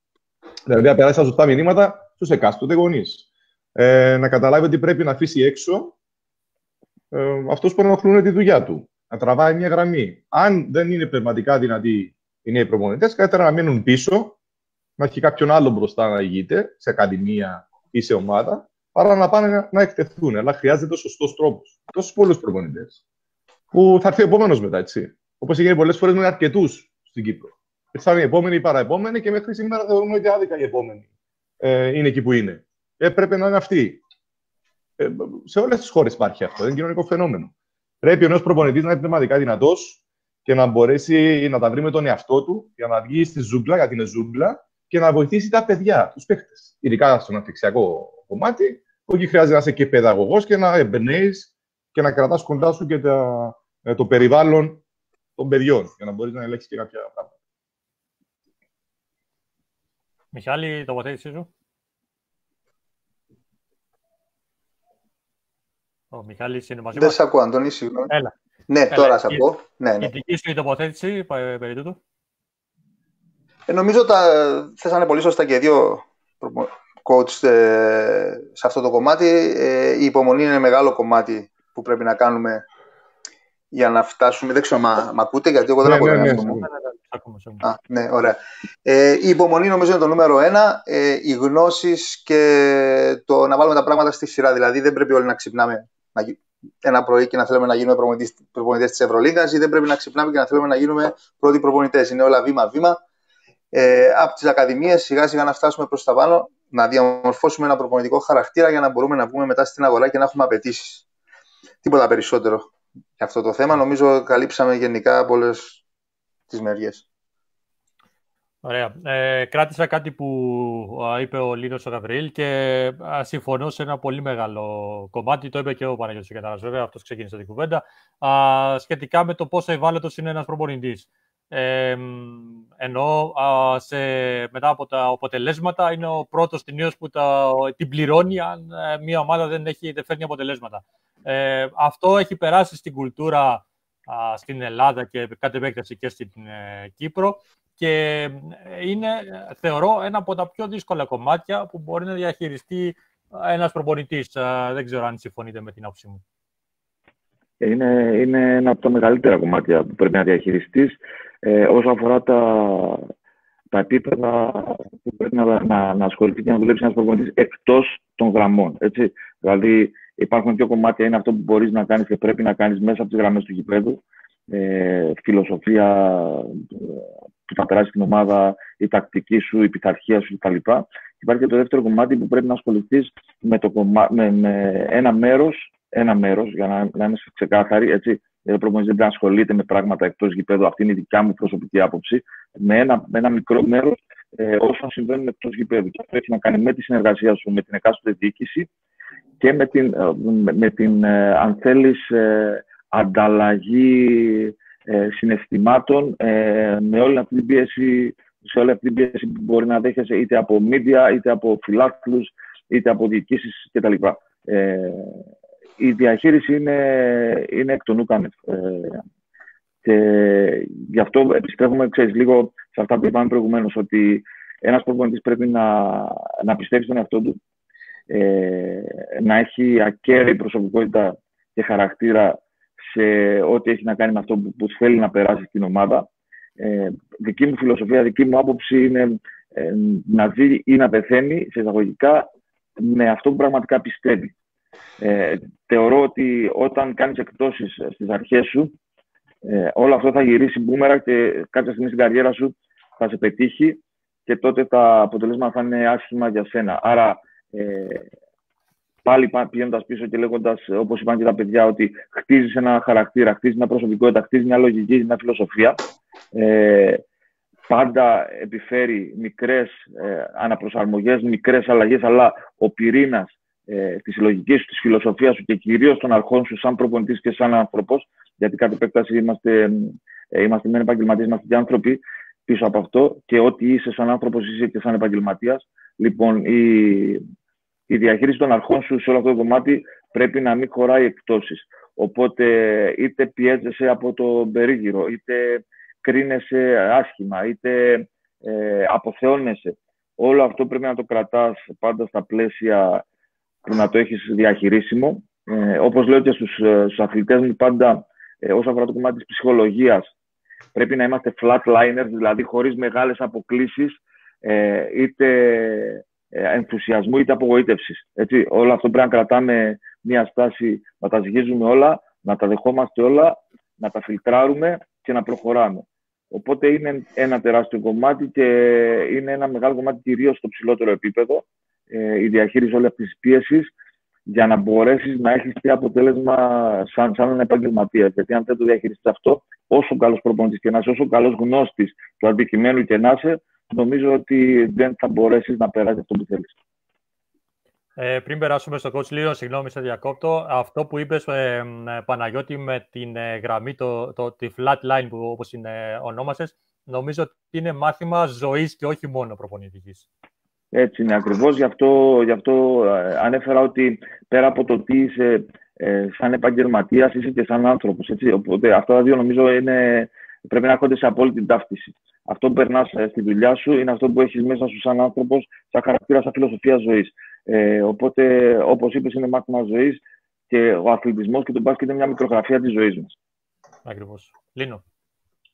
Δηλαδή, να περάσει τα σωστά μηνύματα στους εκάστοτε γονείς. Ε, να καταλάβει ότι πρέπει να αφήσει έξω ε, αυτούς που ενοχλούν τη δουλειά του. Να τραβάει μια γραμμή. Αν δεν είναι πνευματικά δυνατοί οι νέοι προπονητές, καλύτερα να μείνουν πίσω, να έχει κάποιον άλλο μπροστά να ηγείται, σε ακαδημία ή σε ομάδα, παρά να πάνε να εκτεθούν. Αλλά χρειάζεται ο σωστός τρόπος. Τόσους πολλούς προπονητές. Που θα έρθει ο επόμενος μετά, έτσι. Όπως έγινε πολλές φορές με αρκετούς στην Κύπρο. Ήρθαν οι επόμενοι, οι παραεπόμενοι και μέχρι σήμερα θεωρούμε ότι άδικα οι επόμενοι ε, είναι εκεί που είναι. Έπρεπε να είναι αυτοί. Ε, σε όλες τις χώρες υπάρχει αυτό. Είναι κοινωνικό φαινόμενο. Πρέπει ο νέος προπονητής να είναι πνευματικά δυνατός και να μπορέσει να τα βρει με τον εαυτό του για να βγει στη ζούγκλα, γιατί είναι ζούγκλα, και να βοηθήσει τα παιδιά, τους παίχτε. Ειδικά στον αναπτυξιακό κομμάτι, εκεί χρειάζεται να είσαι και παιδαγωγός και να εμπνέεις και να κρατάς κοντά σου και τα, ε, το περιβάλλον των παιδιών, για να μπορείς να ελέγξεις και κάποια πράγματα. Μιχάλη, τοποθέτησή σου. Ο Μιχάλης είναι μαζί Δεν σε ακούω, Αντώνη, συγγνώμη. Έλα. Ναι, Έλα. τώρα σε ακούω. Ναι, ναι. Η δική σου η τοποθέτηση ε, περί τούτου. Ε, νομίζω τα θέσανε πολύ σωστά και οι δύο coach ε, σε αυτό το κομμάτι. Ε, η υπομονή είναι μεγάλο κομμάτι που πρέπει να κάνουμε για να φτάσουμε. Δεν ξέρω, μα, μα ακούτε, γιατί εγώ δεν Ναι, ακούω ναι, τον ναι, εαυτό ναι. μου. Ακούμε, σε ακούμε. Α, ναι, ωραία. Ε, η υπομονή νομίζω είναι το νούμερο ένα. Ε, οι γνώσεις και το να βάλουμε τα πράγματα στη σειρά. Δηλαδή, δεν πρέπει όλοι να ξυπνάμε να, γι- ένα πρωί και να θέλουμε να γίνουμε προπονητές της Ευρωλίγα ή δεν πρέπει να ξυπνάμε και να θέλουμε να γίνουμε πρώτοι προπονητές. Είναι όλα βήμα-βήμα. Ε, από τις ακαδημίες σιγά σιγά να φτάσουμε προς τα πάνω, να διαμορφώσουμε ένα προπονητικό χαρακτήρα για να μπορούμε να βγούμε μετά στην αγορά και να έχουμε απαιτήσεις. Τίποτα περισσότερο για αυτό το θέμα. Νομίζω καλύψαμε γενικά από όλε τις μεριές. Ωραία. Ε, κράτησα κάτι που α, είπε ο Λίνος ο Γαβριήλ και α, συμφωνώ σε ένα πολύ μεγάλο κομμάτι. Το είπε και ο Παναγιώτης Κεταράς, βέβαια, αυτός ξεκίνησε την κουβέντα. Α, σχετικά με το πόσο ευάλωτος είναι ένας προπονητής. Ε, ενώ α, σε, μετά από τα αποτελέσματα είναι ο πρώτος ταινίος που τα, την πληρώνει αν ε, μια ομάδα δεν, έχει, δεν φέρνει αποτελέσματα. Ε, αυτό έχει περάσει στην κουλτούρα α, στην Ελλάδα και κατ' επέκταση και στην ε, Κύπρο και είναι, θεωρώ, ένα από τα πιο δύσκολα κομμάτια που μπορεί να διαχειριστεί ένας προπονητής. Α, Δεν ξέρω αν συμφωνείτε με την άποψή μου. Είναι, είναι ένα από τα μεγαλύτερα κομμάτια που πρέπει να διαχειριστείς ε, όσο αφορά τα, τα επίπεδα που πρέπει να, να, να ασχοληθεί και να δουλέψει ένας προπονητής εκτός των γραμμών. Έτσι. Δηλαδή υπάρχουν δύο κομμάτια. Είναι αυτό που μπορείς να κάνεις και πρέπει να κάνεις μέσα από τις γραμμές του γηπέδου. Ε, φιλοσοφία, που θα περάσεις την ομάδα, η τακτική σου, η πειθαρχία σου κτλ. Υπάρχει και το δεύτερο κομμάτι που πρέπει να ασχοληθείς με, με, με ένα μέρος, ένα μέρος, για να, να είμαστε ξεκάθαροι, έτσι, ο προπονητής δεν πρέπει να ασχολείται με πράγματα εκτός γηπέδου. Αυτή είναι η δικιά μου προσωπική άποψη. Με ένα, με ένα μικρό μέρος ε, όσων συμβαίνουν εκτός γηπέδου. Και αυτό έχει να κάνει με τη συνεργασία σου με την εκάστοτε διοίκηση και με την, ε, με την ε, αν θέλεις, ε, ανταλλαγή συναισθημάτων με όλη αυτή την πίεση σε όλη αυτή την πίεση που μπορεί να δέχεσαι είτε από media, είτε από φιλάθλους, είτε από διοικήσεις κτλ. Ε, η διαχείριση είναι, είναι εκ των ούκανευ. Ε, και γι' αυτό επιστρέφουμε, ξέρεις, λίγο σε αυτά που είπαμε προηγουμένως, ότι ένας προπονητής πρέπει να, να πιστεύει στον εαυτό του, ε, να έχει ακέραιη προσωπικότητα και χαρακτήρα σε ό,τι έχει να κάνει με αυτό που, που θέλει να περάσει στην ομάδα. Ε, δική μου φιλοσοφία, δική μου άποψη είναι ε, να ζει ή να πεθαίνει σε εισαγωγικά με αυτό που πραγματικά πιστεύει. Ε, θεωρώ ότι όταν κάνεις εκπτώσεις στις αρχές σου, ε, όλο αυτό θα γυρίσει μπούμερα και κάποια στιγμή στην καριέρα σου θα σε πετύχει και τότε τα αποτελέσματα θα είναι άσχημα για σένα. Άρα ε, πάλι πηγαίνοντας πίσω και λέγοντας, όπως είπαν και τα παιδιά, ότι χτίζεις ένα χαρακτήρα, χτίζεις μια προσωπικότητα, χτίζεις μια λογική, μια φιλοσοφία. Ε, πάντα επιφέρει μικρές ε, αναπροσαρμογές, μικρές αλλαγές, αλλά ο πυρήνας ε, της λογική σου, της φιλοσοφίας σου και κυρίως των αρχών σου, σαν προπονητής και σαν άνθρωπος, γιατί κατ' επέκταση είμαστε, ε, είμαστε μεν επαγγελματίες, είμαστε και άνθρωποι πίσω από αυτό και ό,τι είσαι σαν άνθρωπος είσαι και σαν επαγγελματίας. Λοιπόν, η, η διαχείριση των αρχών σου σε όλο αυτό το κομμάτι πρέπει να μην χωράει εκτόσει. Οπότε είτε πιέζεσαι από το περίγυρο, είτε κρίνεσαι άσχημα, είτε ε, αποθεώνεσαι. Όλο αυτό πρέπει να το κρατάς πάντα στα πλαίσια που να το έχεις διαχειρίσιμο. Ε, όπως λέω και στους, ε, στους αθλητές μου πάντα, ε, όσο αφορά το κομμάτι της ψυχολογίας, πρέπει να είμαστε flatliners, δηλαδή χωρίς μεγάλες αποκλήσεις, ε, είτε ε, ενθουσιασμού είτε απογοήτευσης. Όλο αυτό πρέπει να κρατάμε μια στάση, να τα ζυγίζουμε όλα, να τα δεχόμαστε όλα, να τα φιλτράρουμε και να προχωράμε. Οπότε είναι ένα τεράστιο κομμάτι και είναι ένα μεγάλο κομμάτι κυρίως στο ψηλότερο επίπεδο ε, η διαχείριση όλης αυτής της πίεσης για να μπορέσεις να έχεις τι αποτέλεσμα σαν, σαν ένα επαγγελματίας. Γιατί αν δεν το διαχειριστείς αυτό, όσο καλός προπονητής και να είσαι, όσο καλός γνώστης του αντικειμένου και να είσαι, νομίζω ότι δεν θα μπορέσεις να περάσεις αυτό που θέλεις. Ε, πριν περάσουμε στο coach Λίον, συγγνώμη σε διακόπτω, αυτό που είπες ε, Παναγιώτη με την ε, γραμμή, το, το, τη flat line που όπως είναι ονόμασες, νομίζω ότι είναι μάθημα ζωής και όχι μόνο προπονητικής. Έτσι είναι ακριβώς, γι' αυτό, γι αυτό ε, ανέφερα ότι πέρα από το τι είσαι ε, σαν επαγγελματίας, είσαι και σαν άνθρωπος. Έτσι. Οπότε αυτά τα δύο νομίζω είναι, πρέπει να έρχονται σε απόλυτη ταύτιση αυτό που περνάς ε, στη δουλειά σου είναι αυτό που έχεις μέσα σου σαν άνθρωπος, σαν χαρακτήρα, σαν φιλοσοφία ζωής. Ε, οπότε, όπως είπες, είναι μάθημα ζωής και ο αθλητισμός και το μπάσκετ είναι μια μικρογραφία της ζωής μας. Ακριβώς. Λίνο.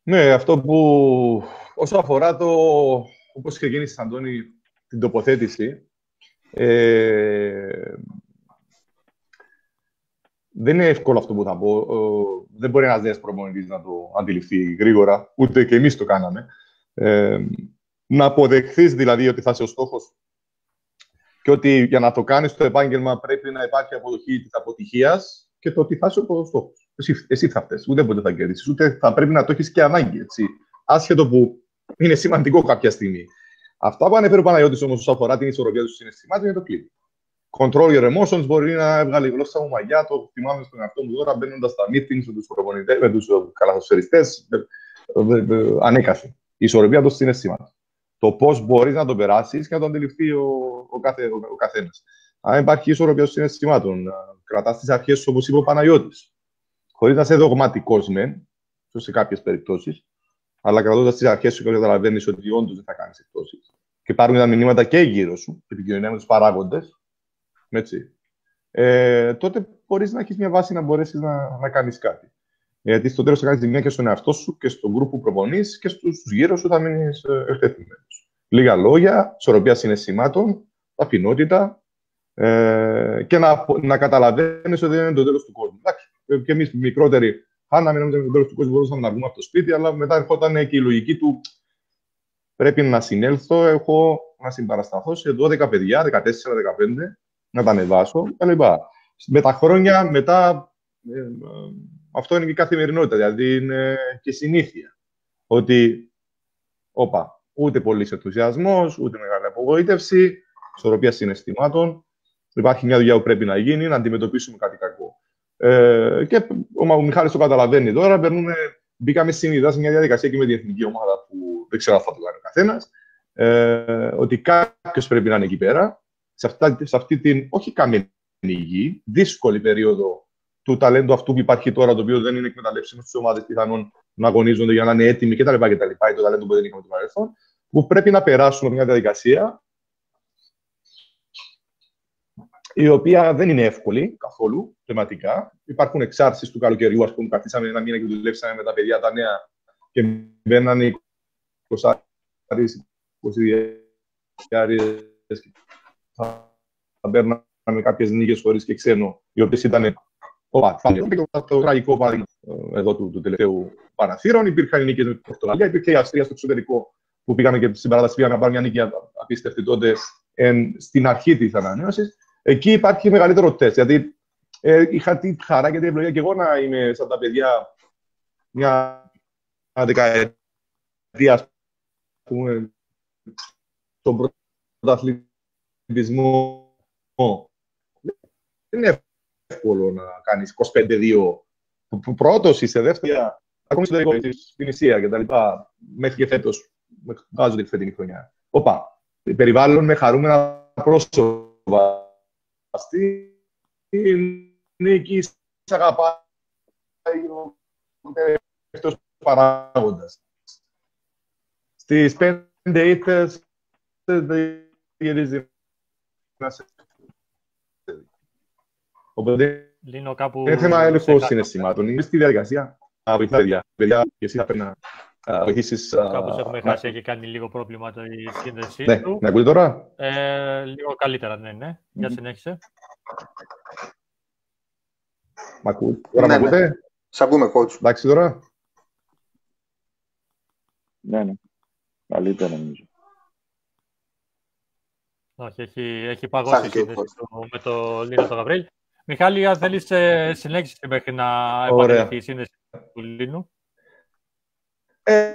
Ναι, αυτό που όσο αφορά το, όπως ξεκίνησε, Αντώνη, την τοποθέτηση, ε, δεν είναι εύκολο αυτό που θα πω. Δεν μπορεί ένας νέο προπονητής να το αντιληφθεί γρήγορα, ούτε και εμείς το κάναμε. Ε, να αποδεχθείς δηλαδή ότι θα είσαι ο στόχος και ότι για να το κάνεις το επάγγελμα πρέπει να υπάρχει αποδοχή της αποτυχίας και το ότι θα είσαι ο στόχος. Εσύ, εσύ θα φταίει. Ούτε ποτέ θα κερδίσεις, ούτε θα πρέπει να το έχεις και ανάγκη. Έτσι. Άσχετο που είναι σημαντικό κάποια στιγμή. Αυτά που ανέφερε ο Παναγιώτης όμως όσον αφορά την ισορροπία του συναισθημάτων είναι το κλειδί. Control your emotions μπορεί να έβγαλε γλώσσα μου μαγιά. Το θυμάμαι στον εαυτό μου τώρα μπαίνοντας στα meetings με τους προπονητές, με τους καλαθοσφαιριστές. Ανέκαθεν η ισορροπία των συναισθημάτων. Το πώς μπορείς να το περάσεις και να το αντιληφθεί ο, ο, κάθε, ο, ο καθένας. Αν υπάρχει ισορροπία των συναισθημάτων, κρατάς τις αρχές όπως είπε ο Παναγιώτης, χωρίς να είσαι δογματικός μεν, σε κάποιες περιπτώσεις, αλλά κρατώντας τις αρχές σου και καταλαβαίνεις ότι όντως δεν θα κάνεις εκτόσεις. Και υπάρχουν τα μηνύματα και γύρω σου, επικοινωνία με τους παράγοντες, ε, τότε μπορείς να έχεις μια βάση να μπορέσεις να, να κάνεις κάτι. Γιατί στο τέλος θα κάνεις ζημιά και στον εαυτό σου και στον γκρουπ που προπονείς και στους γύρω σου θα μείνεις ε, εκτεθειμένος. Λίγα λόγια, ισορροπία συναισθημάτων, ταπεινότητα ε, και να, να καταλαβαίνεις ότι δεν είναι το τέλος του κόσμου. Εντάξει, ε, και εμείς μικρότεροι, αν να μην το τέλος του κόσμου, μπορούσαμε να βγούμε από το σπίτι, αλλά μετά ερχόταν και η λογική του πρέπει να συνέλθω, έχω να συμπαρασταθώ σε 12 παιδιά, 14-15, να τα ανεβάσω κτλ. Με τα χρόνια μετά, ε, ε, αυτό είναι και η καθημερινότητα, δηλαδή είναι και συνήθεια. Ότι, όπα, ούτε πολύς ενθουσιασμός, ούτε μεγάλη απογοήτευση, ισορροπίας συναισθημάτων. Υπάρχει μια δουλειά που πρέπει να γίνει, να αντιμετωπίσουμε κάτι κακό. Ε, και ο, ο Μιχάλης το καταλαβαίνει τώρα. Περνούμε, μπήκαμε συνειδητά σε μια διαδικασία και με την εθνική ομάδα που δεν ξέρω αν θα το κάνει ο καθένας. Ε, ότι κάποιος πρέπει να είναι εκεί πέρα, σε, αυτά, σε αυτή την όχι καμένη γη, δύσκολη περίοδο του ταλέντου αυτού που υπάρχει τώρα, το οποίο δεν είναι εκμεταλλεύσιμο στις ομάδες πιθανόν να αγωνίζονται για να είναι έτοιμοι κτλ. κτλ. Το ταλέντο που δεν είχαμε το παρελθόν, που πρέπει να περάσουμε μια διαδικασία η οποία δεν είναι εύκολη καθόλου θεματικά. Υπάρχουν εξάρτησει του καλοκαιριού, ας πούμε, καθίσαμε ένα μήνα και δουλέψαμε με τα παιδιά τα νέα και μπαίνανε 20 22 θα παίρναμε κάποιες νίκες χωρίς και ξένο, οι οποίες ήταν το τραγικό παράδειγμα ε, εδώ του, του τελευταίου παραθύρων. Υπήρχαν οι νίκες με την Πορτογαλία, υπήρχε η Αυστρία στο εξωτερικό που πήγαμε και στην παράταση πήγαμε να πάρουμε μια νίκη απίστευτη τότε εν, στην αρχή της ανανέωσης. Εκεί υπάρχει μεγαλύτερο τεστ. Γιατί ε, είχα τη χαρά και την ευλογία και εγώ να είμαι σαν τα παιδιά μια δεκαετία, ας πούμε, στον πρωταθλητισμό. Δεν είναι εύκολο να κάνεις 25-2 πρώτος είσαι δεύτερη, ακόμη στο τελικό στην Ισία και τα λοιπά, μέχρι και φέτος, βγάζονται τη φετινή χρονιά. Οπα, περιβάλλον με χαρούμενα πρόσωπα. Αυτή είναι εκεί, σε αγαπάει ο τελευταίος παράγοντας. Στις πέντε ήττες δεν γυρίζει να σε Οπότε Λύνω κάπου... είναι θέμα έλεγχος συναισθημάτων. Είναι στη διαδικασία να βοηθά παιδιά. Παιδιά, και εσύ θα πρέπει να βοηθήσεις. Κάπως έχουμε χάσει, έχει κάνει λίγο πρόβλημα η σύνδεσή ναι, του. Με ακούτε τώρα; Ε, λίγο καλύτερα, ναι, ναι. Για συνέχισε. Μ' ακούτε; Τώρα Ναι, μ' ναι. ακούτε; Σ' ακούμε, coach. Εντάξει τώρα; Ναι, ναι. Καλύτερα νομίζω. Όχι, έχει, έχει παγώσει η Χάθηκε ο σύνδεση coach. του με το Λίνο τον Γαβρίλ. Μιχάλη, αν θέλεις ε, συνέχιση μέχρι να Ωραία. επανέλθει η σύνδεση του Λίνου. Ε,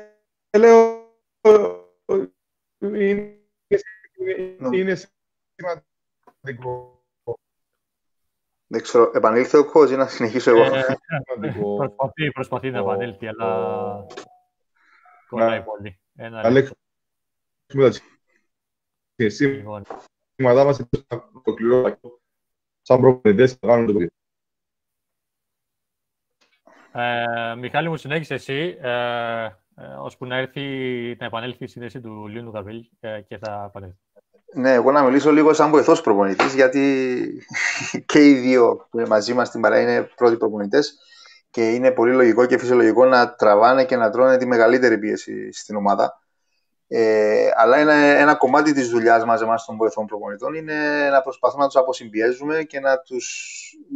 λέω, είναι, είναι σημαντικό. Δεν ξέρω, επανήλθε ο coach ή να συνεχίσω εγώ. Ε, σημαντικό. προσπαθεί, προσπαθεί να Ο- επανέλθει, αλλά ο- κολλάει Να- πολύ. Ένα Να λεπτό, λέξουμε τα λοιπόν. σήματα μας θα ολοκληρώσουμε σαν προπονητές θα κάνουμε το παιδί. Ε, Μιχάλη μου, συνέχισε εσύ, ε, ε, ώσπου να, έρθει, να επανέλθει η σύνδεση του Λίνου Γαβρίλ ε, και θα επανέλθει. Ναι, εγώ να μιλήσω λίγο σαν βοηθός προπονητής, γιατί και οι δύο που είναι μαζί μας στην παρά είναι πρώτοι προπονητές και είναι πολύ λογικό και φυσιολογικό να τραβάνε και να τρώνε τη μεγαλύτερη πίεση στην ομάδα. Ε, αλλά ένα, ένα κομμάτι της δουλειάς μας, εμάς των βοηθών προπονητών, είναι να προσπαθούμε να τους αποσυμπιέζουμε και να τους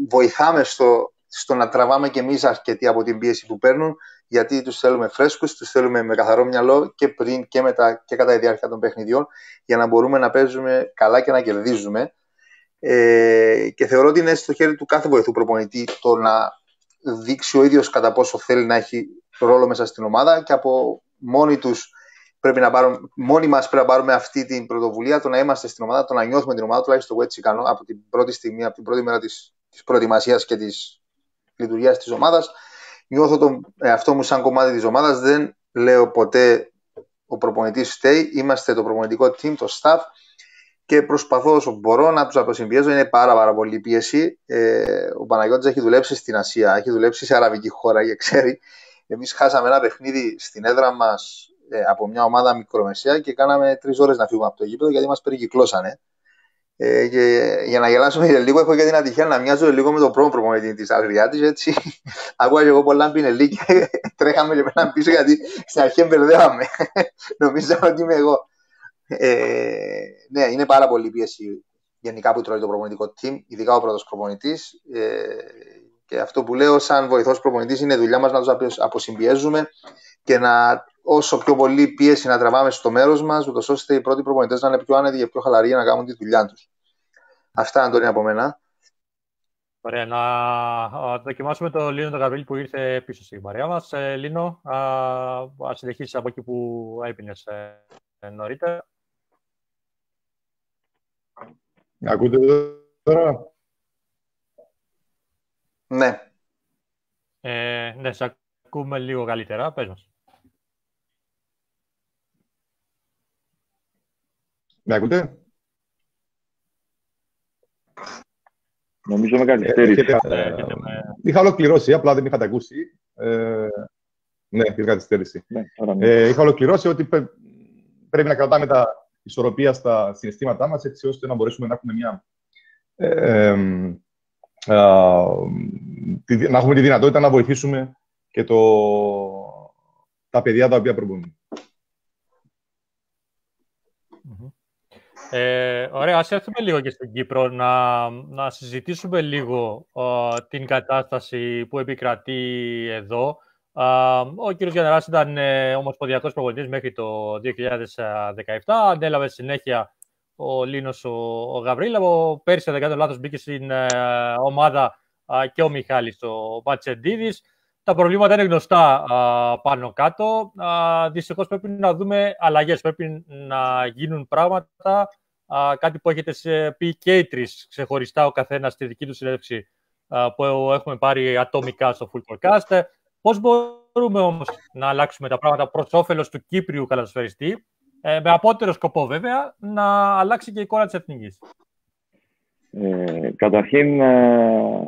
βοηθάμε στο, στο να τραβάμε και εμείς αρκετή από την πίεση που παίρνουν, γιατί τους θέλουμε φρέσκους, τους θέλουμε με καθαρό μυαλό και πριν και μετά και κατά τη διάρκεια των παιχνιδιών για να μπορούμε να παίζουμε καλά και να κερδίζουμε. Ε, και θεωρώ ότι είναι στο χέρι του κάθε βοηθού προπονητή το να δείξει ο ίδιος κατά πόσο θέλει να έχει ρόλο μέσα στην ομάδα και από μόνοι τους πρέπει να πάρουμε, μόνοι μας πρέπει να πάρουμε αυτή την πρωτοβουλία, το να είμαστε στην ομάδα, το να νιώθουμε την ομάδα, τουλάχιστον εγώ έτσι κάνω από την πρώτη στιγμή, από την πρώτη μέρα της, της προετοιμασίας και της λειτουργίας της ομάδας. Νιώθω τον εαυτό μου σαν κομμάτι της ομάδας, δεν λέω ποτέ ο προπονητής φταίει, είμαστε το προπονητικό team, το staff και προσπαθώ όσο μπορώ να τους αποσυμπιέζω. Είναι πάρα, πάρα πολύ πίεση. Ε, ο Παναγιώτης έχει δουλέψει στην Ασία, έχει δουλέψει σε αραβική χώρα και ξέρει. Εμείς χάσαμε ένα παιχνίδι στην έδρα μας ε, από μια ομάδα μικρομεσαία και κάναμε τρεις ώρες να φύγουμε από το γήπεδο γιατί μας περικυκλώσανε. Ε, και για να γελάσουμε και λίγο, έχω και την ατυχία να μοιάζω λίγο με τον πρώτο προπονητή της Αγριάτης. Έτσι, ακούγα και εγώ πολλά πινελί και τρέχαμε και πέραν πίσω γιατί στην αρχή μπερδεύαμε. Νομίζω ότι είμαι εγώ. Ε, ναι, είναι πάρα πολύ πίεση γενικά που τρώει το προπονητικό team, ειδικά ο πρώτος προπονητής. Ε, και αυτό που λέω, σαν βοηθός προπονητής, είναι δουλειά μας να τους αποσυμπιέζουμε και να όσο πιο πολύ πίεση να τραβάμε στο μέρος μας, ούτως ώστε οι πρώτοι προπονητές να είναι πιο άνετοι και πιο χαλαροί για να κάνουν τη δουλειά τους. Αυτά, Αντώνη, από μένα. Ωραία, να δοκιμάσουμε το Λίνο τον Γαβρίλη που ήρθε πίσω στην παρέα μας. Ε, Λίνο, α συνεχίσεις από εκεί που έπινες ε, νωρίτερα. Ακούτε τώρα; Ναι. Ε, ναι, σε ακούμε λίγο καλύτερα. Πες μας. Με ακούτε; Νομίζω με καθυστέρηση. Ε, ε, είχα ολοκληρώσει, απλά δεν με είχατε ακούσει. Ε, ναι, είχα καθυστέρηση. Ναι, ε, είχα ολοκληρώσει ότι πρέπει να κρατάμε τα ισορροπία στα συναισθήματά μας, έτσι ώστε να μπορέσουμε να έχουμε μια... Ε, να έχουμε τη δυνατότητα να βοηθήσουμε και το, τα παιδιά τα οποία προβούν. Ε, ωραία, ας έρθουμε λίγο και στην Κύπρο να, να συζητήσουμε λίγο την κατάσταση που επικρατεί εδώ. ο κ. Γιανναράς ήταν ε, ομοσπονδιακός προπονητής μέχρι το 2017. Ανέλαβε συνέχεια ο Λίνος ο, ο Γαβρίλα. Ο πέρσι, δεν κάνω λάθος, μπήκε στην ε, ομάδα και ο Μιχάλης ο Πατσεντίδης. Τα προβλήματα είναι γνωστά πάνω κάτω. Δυστυχώς πρέπει να δούμε αλλαγές. Πρέπει να γίνουν πράγματα. Κάτι που έχετε πει και οι τρεις ξεχωριστά ο καθένας στη δική του συνέντευξη που έχουμε πάρει ατομικά στο Full Forecast. Πώς μπορούμε όμως να αλλάξουμε τα πράγματα προς όφελος του Κύπριου καλασφαιριστή, ε, με απότερο σκοπό βέβαια να αλλάξει και η εικόνα της Εθνικής; Ε, καταρχήν, ε,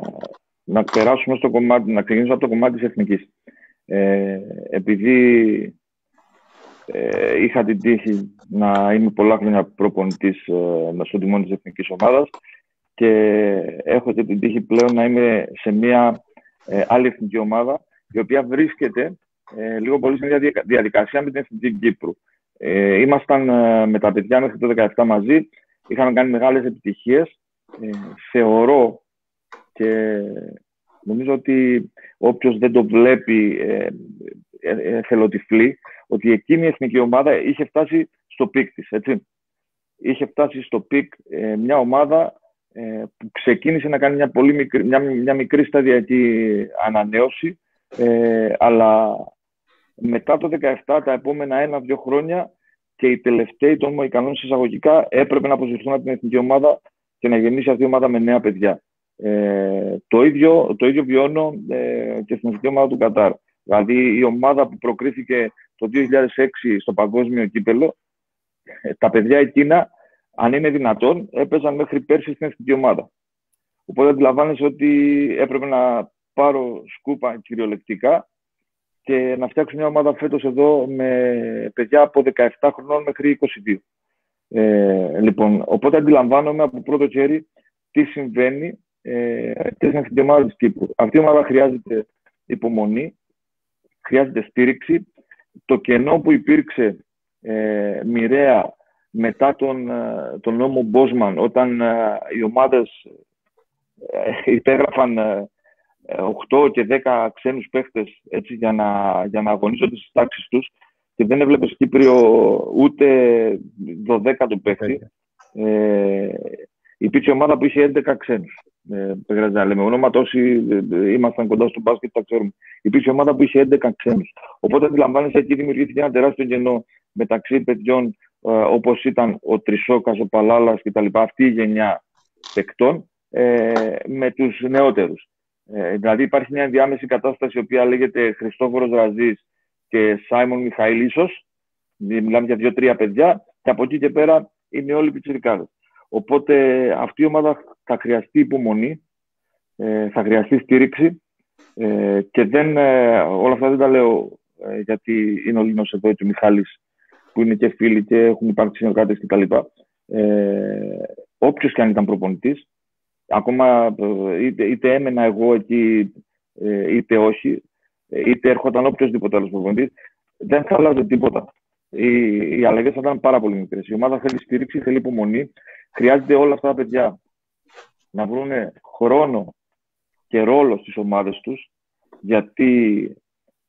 να περάσουμε στο κομμάτι, να ξεκινήσουμε από το κομμάτι της εθνικής. Ε, επειδή ε, είχα την τύχη να είμαι πολλά χρόνια προπονητής ε, στο τιμόνι της εθνικής ομάδας και έχω και την τύχη πλέον να είμαι σε μια ε, άλλη εθνική ομάδα η οποία βρίσκεται ε, λίγο πολύ σε μια διαδικασία με την Εθνική Κύπρου. Ε, ήμασταν ε, με τα παιδιά μέχρι το 2017 μαζί, είχαμε κάνει μεγάλες επιτυχίες. Ε, θεωρώ και νομίζω ότι όποιος δεν το βλέπει ε, ε, ε ότι εκείνη η εθνική ομάδα είχε φτάσει στο peak της, έτσι. Είχε φτάσει στο peak ε, μια ομάδα ε, που ξεκίνησε να κάνει μια, πολύ μικρή, μια, μια μικρή σταδιακή ανανέωση, αλλά μετά το 2017, τα επόμενα ένα-δύο χρόνια και οι τελευταίοι των Μοϊκανών εισαγωγικά έπρεπε να αποσυρθούν από την εθνική ομάδα και να γεννήσει αυτή η ομάδα με νέα παιδιά. Ε, το, ίδιο, το ίδιο βιώνω ε, και στην εθνική ομάδα του Κατάρ. Δηλαδή η ομάδα που προκρίθηκε το 2006 στο παγκόσμιο κύπελο, ε, τα παιδιά εκείνα, αν είναι δυνατόν, έπαιζαν μέχρι πέρσι στην εθνική ομάδα. Οπότε αντιλαμβάνεσαι ότι έπρεπε να πάρω σκούπα κυριολεκτικά και να φτιάξω μια ομάδα φέτος εδώ με παιδιά από 17 χρονών μέχρι 22. Ε, λοιπόν, οπότε αντιλαμβάνομαι από πρώτο χέρι τι συμβαίνει ε, και στην εθνική ομάδα της Κύπρου. Αυτή η ομάδα χρειάζεται υπομονή, χρειάζεται στήριξη. Το κενό που υπήρξε ε, μοιραία μετά τον, ε, τον νόμο Μπόσμαν, όταν ε, οι ομάδες ε, υπέγραφαν 8 και 10 ξένους παίχτες έτσι, για, να, για να αγωνίζονται στις τάξεις τους και δεν έβλεπες Κύπριο ούτε 12 του παίχτη. Ε, υπήρξε ομάδα που είχε 11 ξένους. Ε, δεν χρειάζεται να λέμε ονόματα. Όσοι ε, ήμασταν κοντά στο μπάσκετ, τα ξέρουμε. Υπήρχε ομάδα που είχε 11 ξένους. Οπότε αντιλαμβάνεσαι εκεί δημιουργήθηκε ένα τεράστιο κενό μεταξύ παιδιών ε, όπως ήταν ο Τρισόκας, ο Παλάλας κτλ. Αυτή η γενιά παικτών ε, με τους νεότερους. Ε, δηλαδή υπάρχει μια ενδιάμεση κατάσταση η οποία λέγεται Χριστόφορος Ραζής και Σάιμον Μιχαήλ ίσω. Μιλάμε για δύο-τρία παιδιά και από εκεί και πέρα είναι όλοι πιτσιρικάδες. Οπότε αυτή η ομάδα θα χρειαστεί υπομονή, ε, θα χρειαστεί στήριξη ε, και δεν, ε, όλα αυτά δεν τα λέω γιατί είναι ο Λίνος εδώ και ο Μιχάλης που είναι και φίλοι και έχουν υπάρξει συνεργάτες κτλ. Ε, όποιος και αν ήταν προπονητής, ακόμα είτε, είτε έμενα εγώ εκεί είτε όχι, είτε έρχονταν οποιοδήποτε άλλος προπονητής, δεν θα αλλάζει τίποτα. Οι, οι αλλαγέ θα ήταν πάρα πολύ μικρέ. Η ομάδα θέλει στήριξη, θέλει υπομονή. Χρειάζεται όλα αυτά τα παιδιά να βρουν χρόνο και ρόλο στις ομάδες τους, γιατί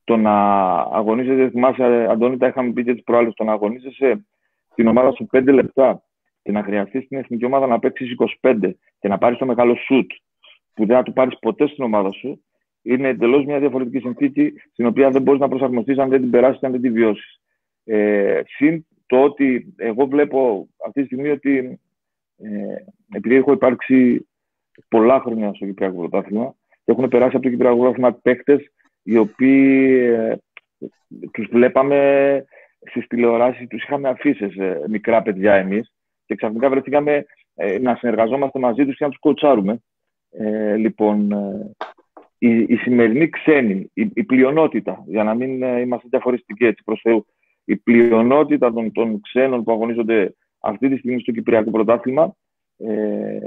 το να αγωνίζεσαι, θυμάσαι, Αντώνη, τα είχαμε πει και τις προάλλες, το να αγωνίζεσαι την ομάδα σου 5 λεπτά και να χρειαστείς στην εθνική ομάδα να παίξεις 25 και να πάρεις το μεγάλο σουτ που δεν θα του πάρεις ποτέ στην ομάδα σου, είναι εντελώς μια διαφορετική συνθήκη στην οποία δεν μπορείς να προσαρμοστείς αν δεν την περάσεις, αν δεν την βιώσεις. Ε, συν το ότι εγώ βλέπω αυτή τη στιγμή ότι ε, επειδή έχω υπάρξει πολλά χρόνια στο Κυπριακό Πρωτάθλημα και έχουν περάσει από το Κυπριακό Πρωτάθλημα παίχτε οι οποίοι ε, τους βλέπαμε στις τηλεοράσεις, τους είχαμε αφήσεις ε, μικρά παιδιά εμείς και ξαφνικά βρεθήκαμε ε, να συνεργαζόμαστε μαζί τους και να τους κοτσάρουμε. Ε, λοιπόν, ε, η, η σημερινή ξένη, η, η πλειονότητα, για να μην ε, είμαστε διαφορετικοί έτσι προς Θεού, η πλειονότητα των, των ξένων που αγωνίζονται αυτή τη στιγμή στο Κυπριακό Πρωτάθλημα ε,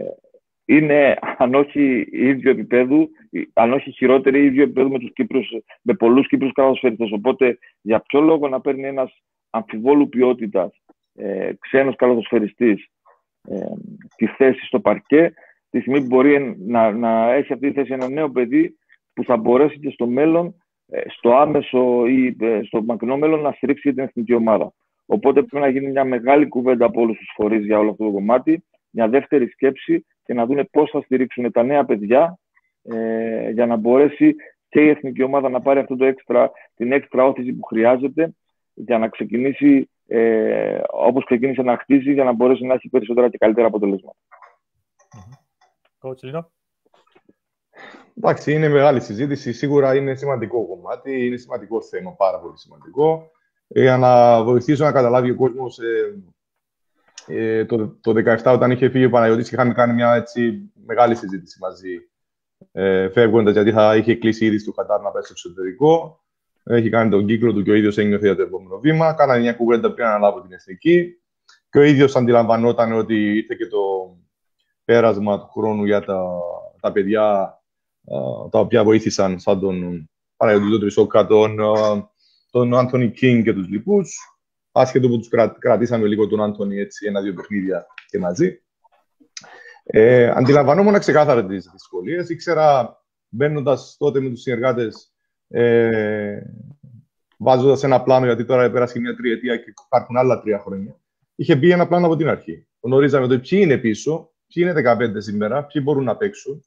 είναι, αν όχι ίδιο επίπεδο, αν όχι χειρότερη, ίδιο επίπεδο με, τους Κύπρους, με πολλούς Κύπρους καλαθοσφαιριστές. Οπότε, για ποιο λόγο να παίρνει ένας αμφιβόλου ποιότητας ε, ξένος καλαθοσφαιριστής ε, τη θέση στο παρκέ, τη στιγμή που μπορεί να, να έχει αυτή τη θέση ένα νέο παιδί που θα μπορέσει και στο μέλλον, ε, στο άμεσο ή ε, στο μακρινό μέλλον να στηρίξει την εθνική ομάδα. Οπότε πρέπει να γίνει μια μεγάλη κουβέντα από όλους τους φορείς για όλο αυτό το κομμάτι, μια δεύτερη σκέψη και να δούμε πώς θα στηρίξουν τα νέα παιδιά ε, για να μπορέσει και η εθνική ομάδα να πάρει αυτό το έξτρα, την έξτρα όθηση που χρειάζεται για να ξεκινήσει ε, όπως ξεκίνησε να χτίζει για να μπορέσει να έχει περισσότερα και καλύτερα αποτελέσματα. Coach Εντάξει, είναι μεγάλη συζήτηση. Σίγουρα είναι σημαντικό κομμάτι, είναι σημαντικό θέμα, πάρα πολύ σημαντικό. Ε, για να βοηθήσω να καταλάβει ο κόσμος, ε, ε, το, το 17 όταν είχε φύγει ο Παναγιώτης είχαμε κάνει μια έτσι, μεγάλη συζήτηση μαζί ε, φεύγοντας γιατί θα είχε κλείσει ήδη στο Κατάρ να πέσει στο εξωτερικό. Έχει κάνει τον κύκλο του και ο ίδιος ένιωθε για το επόμενο βήμα. Κάνανε μια κουβέντα πριν αναλάβω την εθνική. Και ο ίδιος αντιλαμβανόταν ότι ήρθε και το πέρασμα του χρόνου για τα, τα παιδιά τα οποία βοήθησαν σαν τον Παναγιώτη Τρισόκα, τον, τον Άντωνι Κίνγκ και τους λοιπούς. Άσχετο που τους κρατήσαμε λίγο τον Άντωνι έτσι ένα-δύο παιχνίδια και μαζί. Ε, αντιλαμβανόμουν ξεκάθαρα τις δυσκολίες. Ήξερα, μπαίνοντας τότε με τους συνεργάτες, ε, βάζοντας ένα πλάνο, γιατί τώρα πέρασε μια τριετία και υπάρχουν άλλα τρία χρόνια. Είχε μπει ένα πλάνο από την αρχή. Γνωρίζαμε το ποιοι είναι πίσω, ποιοι είναι 15 σήμερα, ποιοι μπορούν να παίξουν,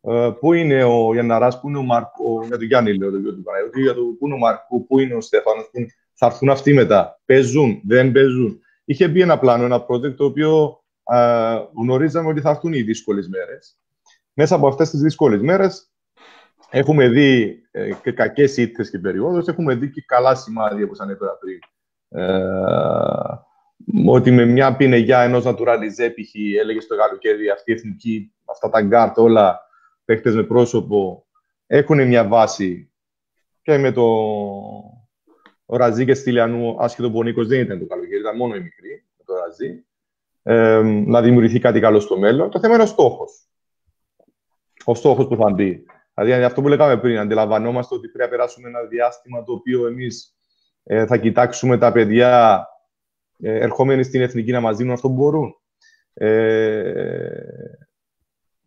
ε, πού είναι ο Γιανναράς, πού είναι ο Μάρκο, για τον Γιάννη λέω, το του Παναγιώτη, για το πού είναι ο Μάρκο, πού είναι ο Στέφανος, θα έρθουν αυτοί μετά. Παίζουν, δεν παίζουν. Είχε μπει ένα πλάνο, ένα project το οποίο ε, γνωρίζαμε ότι θα έρθουν οι δύσκολες μέρες. Μέσα από αυτές τις δύσκολες μέρες έχουμε δει ε, και κακές ήττες και περιόδους, έχουμε δει και καλά σημάδια, όπως ανέφερα πριν. Ε, ότι με μια πινεγιά ενός Naturalize, π.χ. έλεγε στο καλοκαίρι αυτή η εθνική, αυτά τα γκάρτ όλα παίκτες με πρόσωπο έχουν μια βάση και με το ο Ραζί και Στυλιανού, άσχετο που ο Νίκος δεν ήταν το καλοκαίρι, ήταν μόνο η μικρή, με το Ραζί, ε, να δημιουργηθεί κάτι καλό στο μέλλον. Το θέμα είναι ο στόχος. Ο στόχος που θα μπει. Δηλαδή, αυτό που λέγαμε πριν, αντιλαμβανόμαστε ότι πρέπει να περάσουμε ένα διάστημα το οποίο εμείς ε, θα κοιτάξουμε τα παιδιά ε, ερχόμενοι στην εθνική να μας δίνουν αυτό που μπορούν. Ε,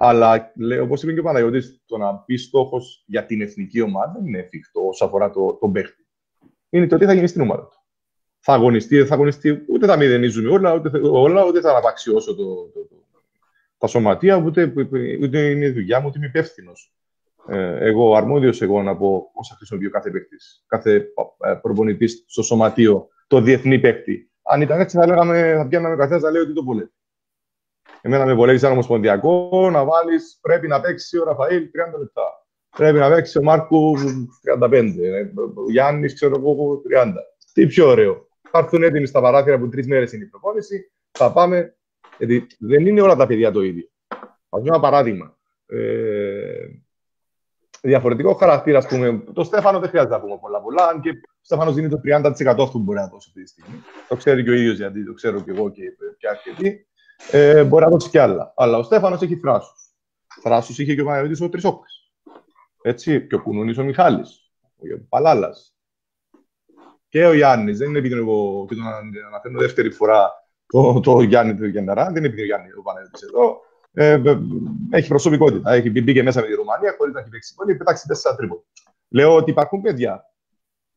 αλλά όπως είπε και ο Παναγιώτης, το να πει στόχος για την εθνική ομάδα δεν είναι εφικτό όσο αφορά το, τον παίχτη. Είναι το τι θα γίνει στην ομάδα του. Θα αγωνιστεί, δεν θα αγωνιστεί, ούτε θα μηδενίζουμε όλα, ούτε, όλα, ούτε θα αναπαξιώσω το, το, το, τα σωματεία, ούτε, ούτε είναι η δουλειά μου, ούτε είμαι υπεύθυνος. Ε, εγώ, αρμόδιος εγώ να πω πώ θα χρησιμοποιεί ο κάθε παίχτη, κάθε ε, προπονητής στο σωματείο, το διεθνή παίχτη. Αν ήταν έτσι, θα λέγαμε, θα πιάναμε καθένας να λέει ότι το πολύ. Εμένα με βολεύεις σαν ομοσπονδιακό να βάλεις πρέπει να παίξει ο Ραφαήλ 30 λεπτά. Πρέπει να παίξει ο Μάρκου 35. Ο Γιάννης, ξέρω εγώ, 30. Τι πιο ωραίο. Θα έρθουν έτοιμοι στα παράθυρα που τρεις μέρες είναι η προπόνηση. Θα πάμε. Γιατί δεν είναι όλα τα παιδιά το ίδιο. Α πούμε ένα παράδειγμα. Ε, διαφορετικό χαρακτήρα, ας πούμε. Το Στέφανο δεν χρειάζεται να πούμε πολλά πολλά. Αν και ο Στέφανος δίνει το 30% αυτού που μπορεί να δώσει αυτή τη στιγμή. Το ξέρει και ο ίδιος γιατί το ξέρω και εγώ και, και αρκετοί ε, μπορεί να δώσει κι άλλα. Αλλά ο Στέφανος έχει θράσου. Θράσου είχε και ο Παναγιώτης ο Τρισόκα. Έτσι, και ο Κουνούνης ο Μιχάλης. Ο Παλάλας. Και ο Γιάννης. Δεν είναι επειδή εγώ και τον αναφέρω δεύτερη φορά το, το Γιάννη του Γενναρά. Δεν είναι επειδή ο Γιάννη ο Παναγιώτης εδώ. Ε, έχει προσωπικότητα. Έχει μπει και μέσα με τη Ρουμανία χωρίς να έχει παίξει πολύ. Πετάξει τέσσερα τρίπο. Λέω ότι υπάρχουν παιδιά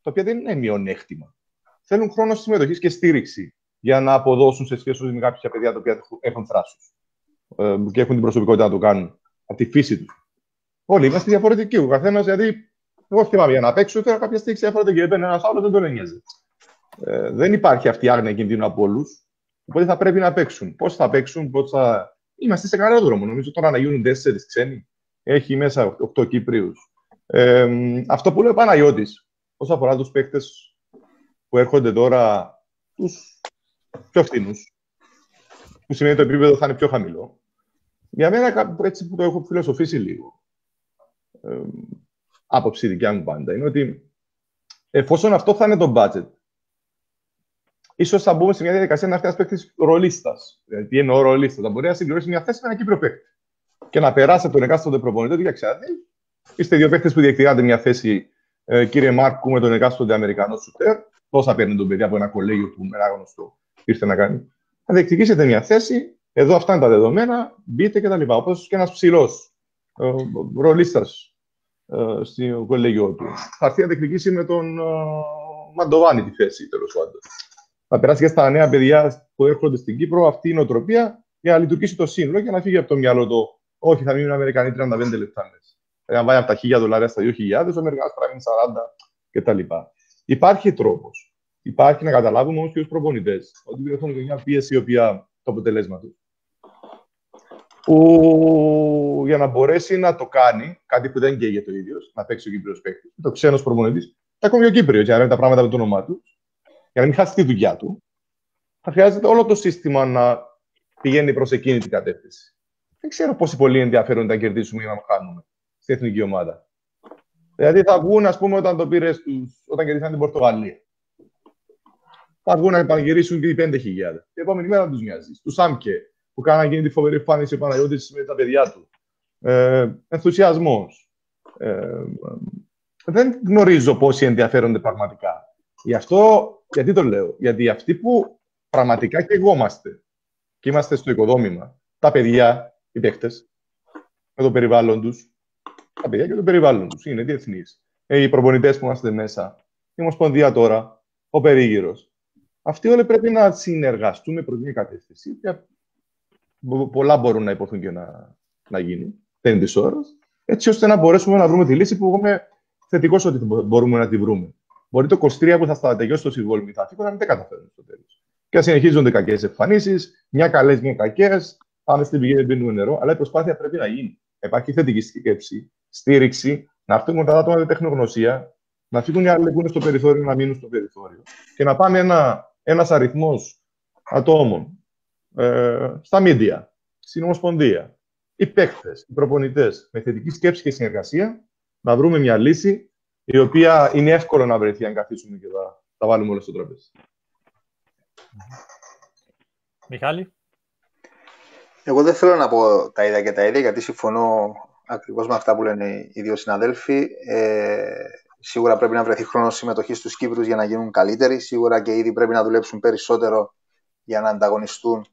τα οποία δεν είναι μειονέκτημα. Θέλουν χρόνο συμμετοχής και στήριξη για να αποδώσουν σε σχέση με κάποια παιδιά τα οποία έχουν θράσου ε, και έχουν την προσωπικότητα να το κάνουν από τη φύση τους. Όλοι είμαστε διαφορετικοί. Ο καθένας, δηλαδή, εγώ θυμάμαι για να παίξω, τώρα κάποια στιγμή ξέφερε και έπαιρνε ένας άλλος, δεν τον ένοιαζε. Ε, δεν υπάρχει αυτή η άγνοια κινδύνου από όλους. Οπότε θα πρέπει να παίξουν. Πώς θα παίξουν, πώς θα. Είμαστε σε καλό δρόμο. Νομίζω τώρα να γίνουν τέσσερις ξένοι. Έχει μέσα 8 Κύπριους. Ε, αυτό που λέει ο Παναγιώτης, όσον αφορά τους παίκτες που έρχονται τώρα, τους πιο φθηνούς, που σημαίνει ότι το επίπεδο θα είναι πιο χαμηλό. Για μένα, έτσι που το έχω φιλοσοφήσει λίγο, ε, άποψη δικιά μου πάντα, είναι ότι εφόσον αυτό θα είναι το budget, ίσως θα μπούμε σε μια διαδικασία να έρθει ένας παίκτης ρολίστας. Δηλαδή, τι εννοώ ρολίστα, θα μπορεί να συμπληρώσει μια θέση με ένα Κύπριο παίκτη. Και να περάσει από τον εκάστοτε προπονητή, για ξέρετε, είστε δύο παίκτες που διεκδικάτε μια θέση, ε, κύριε Μάρκου, με τον εκάστοτε Αμερικανό σουτέρ. Πόσα παίρνει τον παιδί από ένα κολέγιο που με ένα γνωστό ήρθε να κάνει. Θα διεκδικήσετε μια θέση, εδώ αυτά είναι τα δεδομένα, μπείτε κτλ. Όπως και ένας ψηλός ε, ρολίστας ε, στο κολέγιο του. Θα έρθει να διεκδικήσει με τον ε, Μαντοβάνη τη θέση, τέλος πάντων θα περάσει και στα νέα παιδιά που έρχονται στην Κύπρο αυτή η νοοτροπία για να λειτουργήσει το σύνολο και να φύγει από το μυαλό το όχι, θα μείνουν Αμερικανοί 35 λεπτά μέσα. Αν πάει από τα 1000 δολάρια στα 2.000, ο Αμερικανός θα μείνει 40 κτλ. Υπάρχει τρόπος. Υπάρχει να καταλάβουμε όμως και ως προπονητές ότι έχουμε μια πίεση η οποία το αποτελέσμα τους. Που για να μπορέσει να το κάνει, κάτι που δεν καίγεται το ίδιος, να παίξει ο Κύπριος παίκτης, το ξένος προπονητής, θα ακόμη ο Κύπριος, για να είναι τα πράγματα με το όνομά τους, για να μην χάσει τη δουλειά του, θα χρειάζεται όλο το σύστημα να πηγαίνει προς εκείνη την κατεύθυνση. Δεν ξέρω πόσοι πολλοί ενδιαφέρονται να κερδίσουμε ή να χάνουμε στην εθνική ομάδα. Δηλαδή θα βγουν, ας πούμε, όταν το πήρες στους, όταν κερδίσαν την Πορτογαλία. Θα βγουν να πανηγυρίσουν και οι 5.000. Την επόμενη μέρα τους νοιάζεις. Τους Σάμκε, που κάναν εκείνη τη φοβερή εμφάνιση ο Παναγιώτης με τα παιδιά του. Ε, Ενθουσιασμός. Ε, δεν γνωρίζω πόσοι ενδιαφέρονται πραγματικά. Γι' αυτό, γιατί το λέω, Γιατί αυτοί που πραγματικά και εγώ είμαστε και είμαστε στο οικοδόμημα, τα παιδιά, οι παίχτε, με το περιβάλλον τους, τα παιδιά και το περιβάλλον τους, είναι διεθνείς. Ε, οι προπονητές που είμαστε μέσα, η Ομοσπονδία τώρα, ο περίγυρος. Αυτοί όλοι πρέπει να συνεργαστούμε προς μια κατεύθυνση. Πολλά μπορούν να υποθούν και να, να γίνουν. Δεν είναι της ώρας. Έτσι ώστε να μπορέσουμε να βρούμε τη λύση που εγώ είμαι θετικός ότι μπορούμε να τη βρούμε. Μπορεί το 23 που θα σταματήσει το συμβόλαιο θα να μην τα καταφέρουν στο τέλος. Και συνεχίζονται κακές εμφανίσεις, μια καλές, μια κακές. Πάμε στην πηγή, δεν πίνουμε νερό. Αλλά η προσπάθεια πρέπει να γίνει. Υπάρχει θετική σκέψη, στήριξη, να έρθουν τα άτομα με τεχνογνωσία, να φύγουν οι άλλοι που είναι στο περιθώριο να μείνουν στο περιθώριο. Και να πάμε ένα ένας αριθμός ατόμων ε, στα μίντια, στην Ομοσπονδία, οι παίκτες, οι προπονητές, με θετική σκέψη και συνεργασία, να βρούμε μια λύση η οποία είναι εύκολο να βρεθεί αν καθίσουμε και θα τα βάλουμε όλα στο τραπέζι. Μιχάλη; Εγώ δεν θέλω να πω τα ίδια και τα ίδια, γιατί συμφωνώ ακριβώς με αυτά που λένε οι δύο συναδέλφοι. Ε, σίγουρα πρέπει να βρεθεί χρόνος συμμετοχής στους Κύπρους για να γίνουν καλύτεροι. Σίγουρα και ήδη πρέπει να δουλέψουν περισσότερο για να ανταγωνιστούν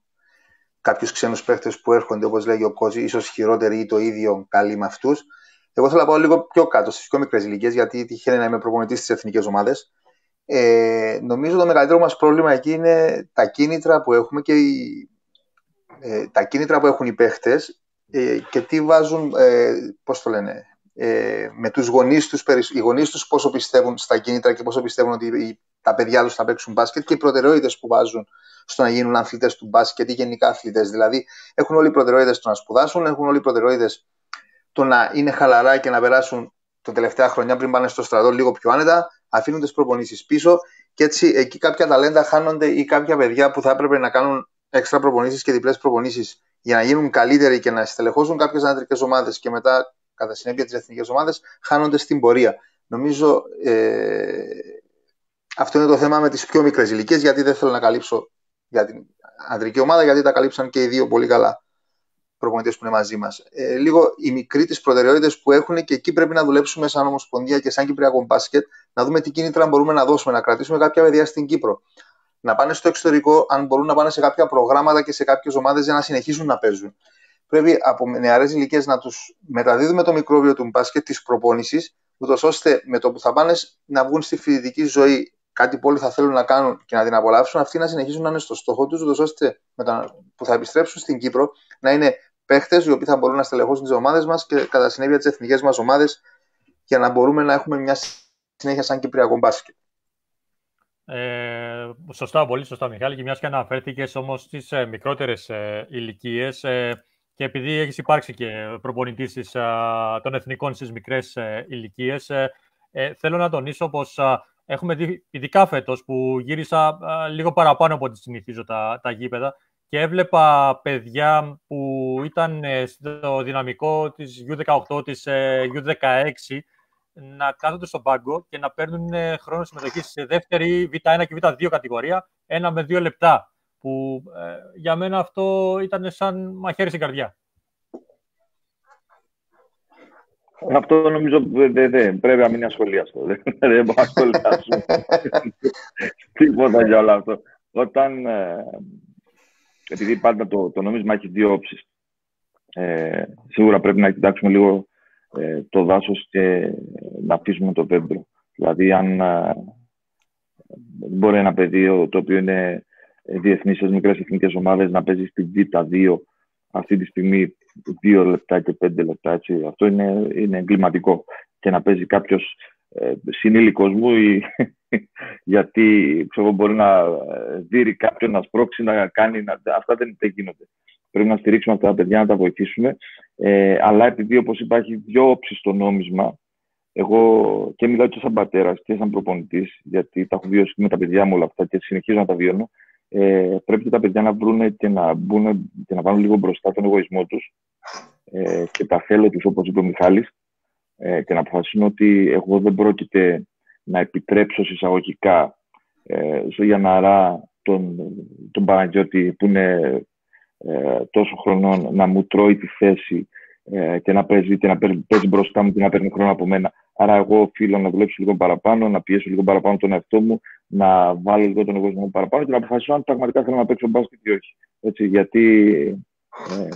κάποιους ξένους παίχτες που έρχονται, όπως λέγει ο Κόζη, ίσως χειρότεροι ή το ίδιο καλοί με αυτούς. Εγώ θέλω να πάω λίγο πιο κάτω, στις πιο μικρές ηλικίες, γιατί τυχαίνει να είμαι προπονητής στις εθνικές ομάδες. Ε, νομίζω το μεγαλύτερο μας πρόβλημα εκεί είναι τα κίνητρα που έχουμε και οι, ε, τα κίνητρα που έχουν οι παίχτες ε, και τι βάζουν, ε, πώς το λένε, ε, με τους γονείς τους, οι γονείς τους πόσο πιστεύουν στα κίνητρα και πόσο πιστεύουν ότι τα παιδιά τους θα παίξουν μπάσκετ και οι προτεραιότητες που βάζουν στο να γίνουν αθλητές του μπάσκετ ή γενικά αθλητές. Δηλαδή έχουν όλοι οι προτεραιότητες στο να σπουδάσουν, έχουν όλοι οι προτεραιότητες το να είναι χαλαρά και να περάσουν τα τελευταία χρονιά πριν πάνε στο στρατό λίγο πιο άνετα, αφήνουν τις προπονήσεις πίσω και έτσι εκεί κάποια ταλέντα χάνονται ή κάποια παιδιά που θα έπρεπε να κάνουν έξτρα προπονήσεις και διπλές προπονήσεις για να γίνουν καλύτεροι και να στελεχώσουν κάποιες ανατρικέ ομάδες και μετά κατά συνέπεια τις εθνικές ομάδες χάνονται στην πορεία. Νομίζω ε, αυτό είναι το θέμα με τις πιο μικρές ηλικίες, γιατί δεν θέλω να καλύψω για την ανδρική ομάδα, γιατί τα καλύψαν και οι δύο πολύ καλά προπονητές που είναι μαζί μας. Ε, λίγο οι μικροί τις προτεραιότητες που έχουν και εκεί πρέπει να δουλέψουμε σαν Ομοσπονδία και σαν Κυπριακό Μπάσκετ, να δούμε τι κίνητρα μπορούμε να δώσουμε, να κρατήσουμε κάποια παιδιά στην Κύπρο. Να πάνε στο εξωτερικό, αν μπορούν να πάνε σε κάποια προγράμματα και σε κάποιες ομάδες για να συνεχίσουν να παίζουν. Πρέπει από νεαρές ηλικίες να τους μεταδίδουμε το μικρόβιο του μπάσκετ της προπόνησης, ούτως ώστε με το που θα πάνε να βγουν στη φοιτητική ζωή κάτι που όλοι θα θέλουν να κάνουν και να την απολαύσουν, αυτοί να συνεχίσουν να είναι στο στόχο τους, ούτως ώστε που θα επιστρέψουν στην Κύπρο να είναι παίχτες οι οποίοι θα μπορούν να στελεχώσουν τις ομάδες μας και κατά συνέπεια τις εθνικές μας ομάδες για να μπορούμε να έχουμε μια συνέχεια σαν Κυπριακό μπάσκετ. Ε, σωστά, πολύ σωστά, Μιχάλη. Και μιας και αναφέρθηκες όμως στις ε, μικρότερες ε, ηλικίες, ε, και επειδή έχεις υπάρξει και προπονητής των εθνικών στις μικρές ε, ηλικίες, ε, ε, θέλω να τονίσω πως έχουμε δει, ειδικά φέτος που γύρισα λίγο παραπάνω από ό,τι συνηθίζω τα, τα γήπεδα και έβλεπα παιδιά που ήταν στο δυναμικό της U18, της U16 να κάθονται στον πάγκο και να παίρνουν χρόνο συμμετοχής σε δεύτερη Β1 και Β2 κατηγορία, ένα με δύο λεπτά που ε, για μένα αυτό ήταν σαν μαχαίρι στην καρδιά. Αυτό νομίζω δεν δε, πρέπει να μην είναι ασχολίαστο. Δεν, δεν μπορώ να σχολιάσουμε τίποτα για όλο αυτό. Όταν, ε, επειδή πάντα το, το νόμισμα έχει δύο όψεις, ε, σίγουρα πρέπει να κοιτάξουμε λίγο ε, το δάσος και να αφήσουμε το δέντρο. Δηλαδή, αν ε, μπορεί ένα παιδί το οποίο είναι διεθνείς στις μικρές εθνικές ομάδες να παίζεις στην Β2 αυτή τη στιγμή δύο λεπτά και πέντε λεπτά. Έτσι. Αυτό είναι, είναι εγκληματικό. Και να παίζει κάποιος ε, συνήλικος μου ή, γιατί ξέρω, μπορεί να ε, δει κάποιον να σπρώξει, να κάνει. Να, αυτά δεν, δεν γίνονται. Πρέπει να στηρίξουμε αυτά τα παιδιά, να τα βοηθήσουμε. Ε, αλλά επειδή, όπως είπα, έχει δύο όψεις στο νόμισμα, εγώ και μιλάω και σαν πατέρας και σαν προπονητής, γιατί τα έχω βιώσει με τα παιδιά μου όλα αυτά και συνεχίζω να τα βιώνω ε, πρέπει και τα παιδιά να βρουν και να, μπουν, και να βάλουν λίγο μπροστά τον εγωισμό τους ε, και τα θέλω τους, όπως είπε ο Μιχάλης, ε, και να αποφασίσουν ότι εγώ δεν πρόκειται να επιτρέψω συσσαγωγικά ε, στο Γιαναρά τον, τον Παναγιώτη που είναι ε, τόσο χρονών να μου τρώει τη θέση ε, και να παίζει, και να παίζει μπροστά μου και να παίρνει χρόνο από μένα. Άρα, εγώ οφείλω να δουλέψω λίγο παραπάνω, να πιέσω λίγο παραπάνω τον εαυτό μου, να βάλω λίγο τον εγωισμό μου παραπάνω και να αποφασίσω αν πραγματικά θέλω να παίξω μπάσκετ ή όχι. Έτσι, γιατί, ε,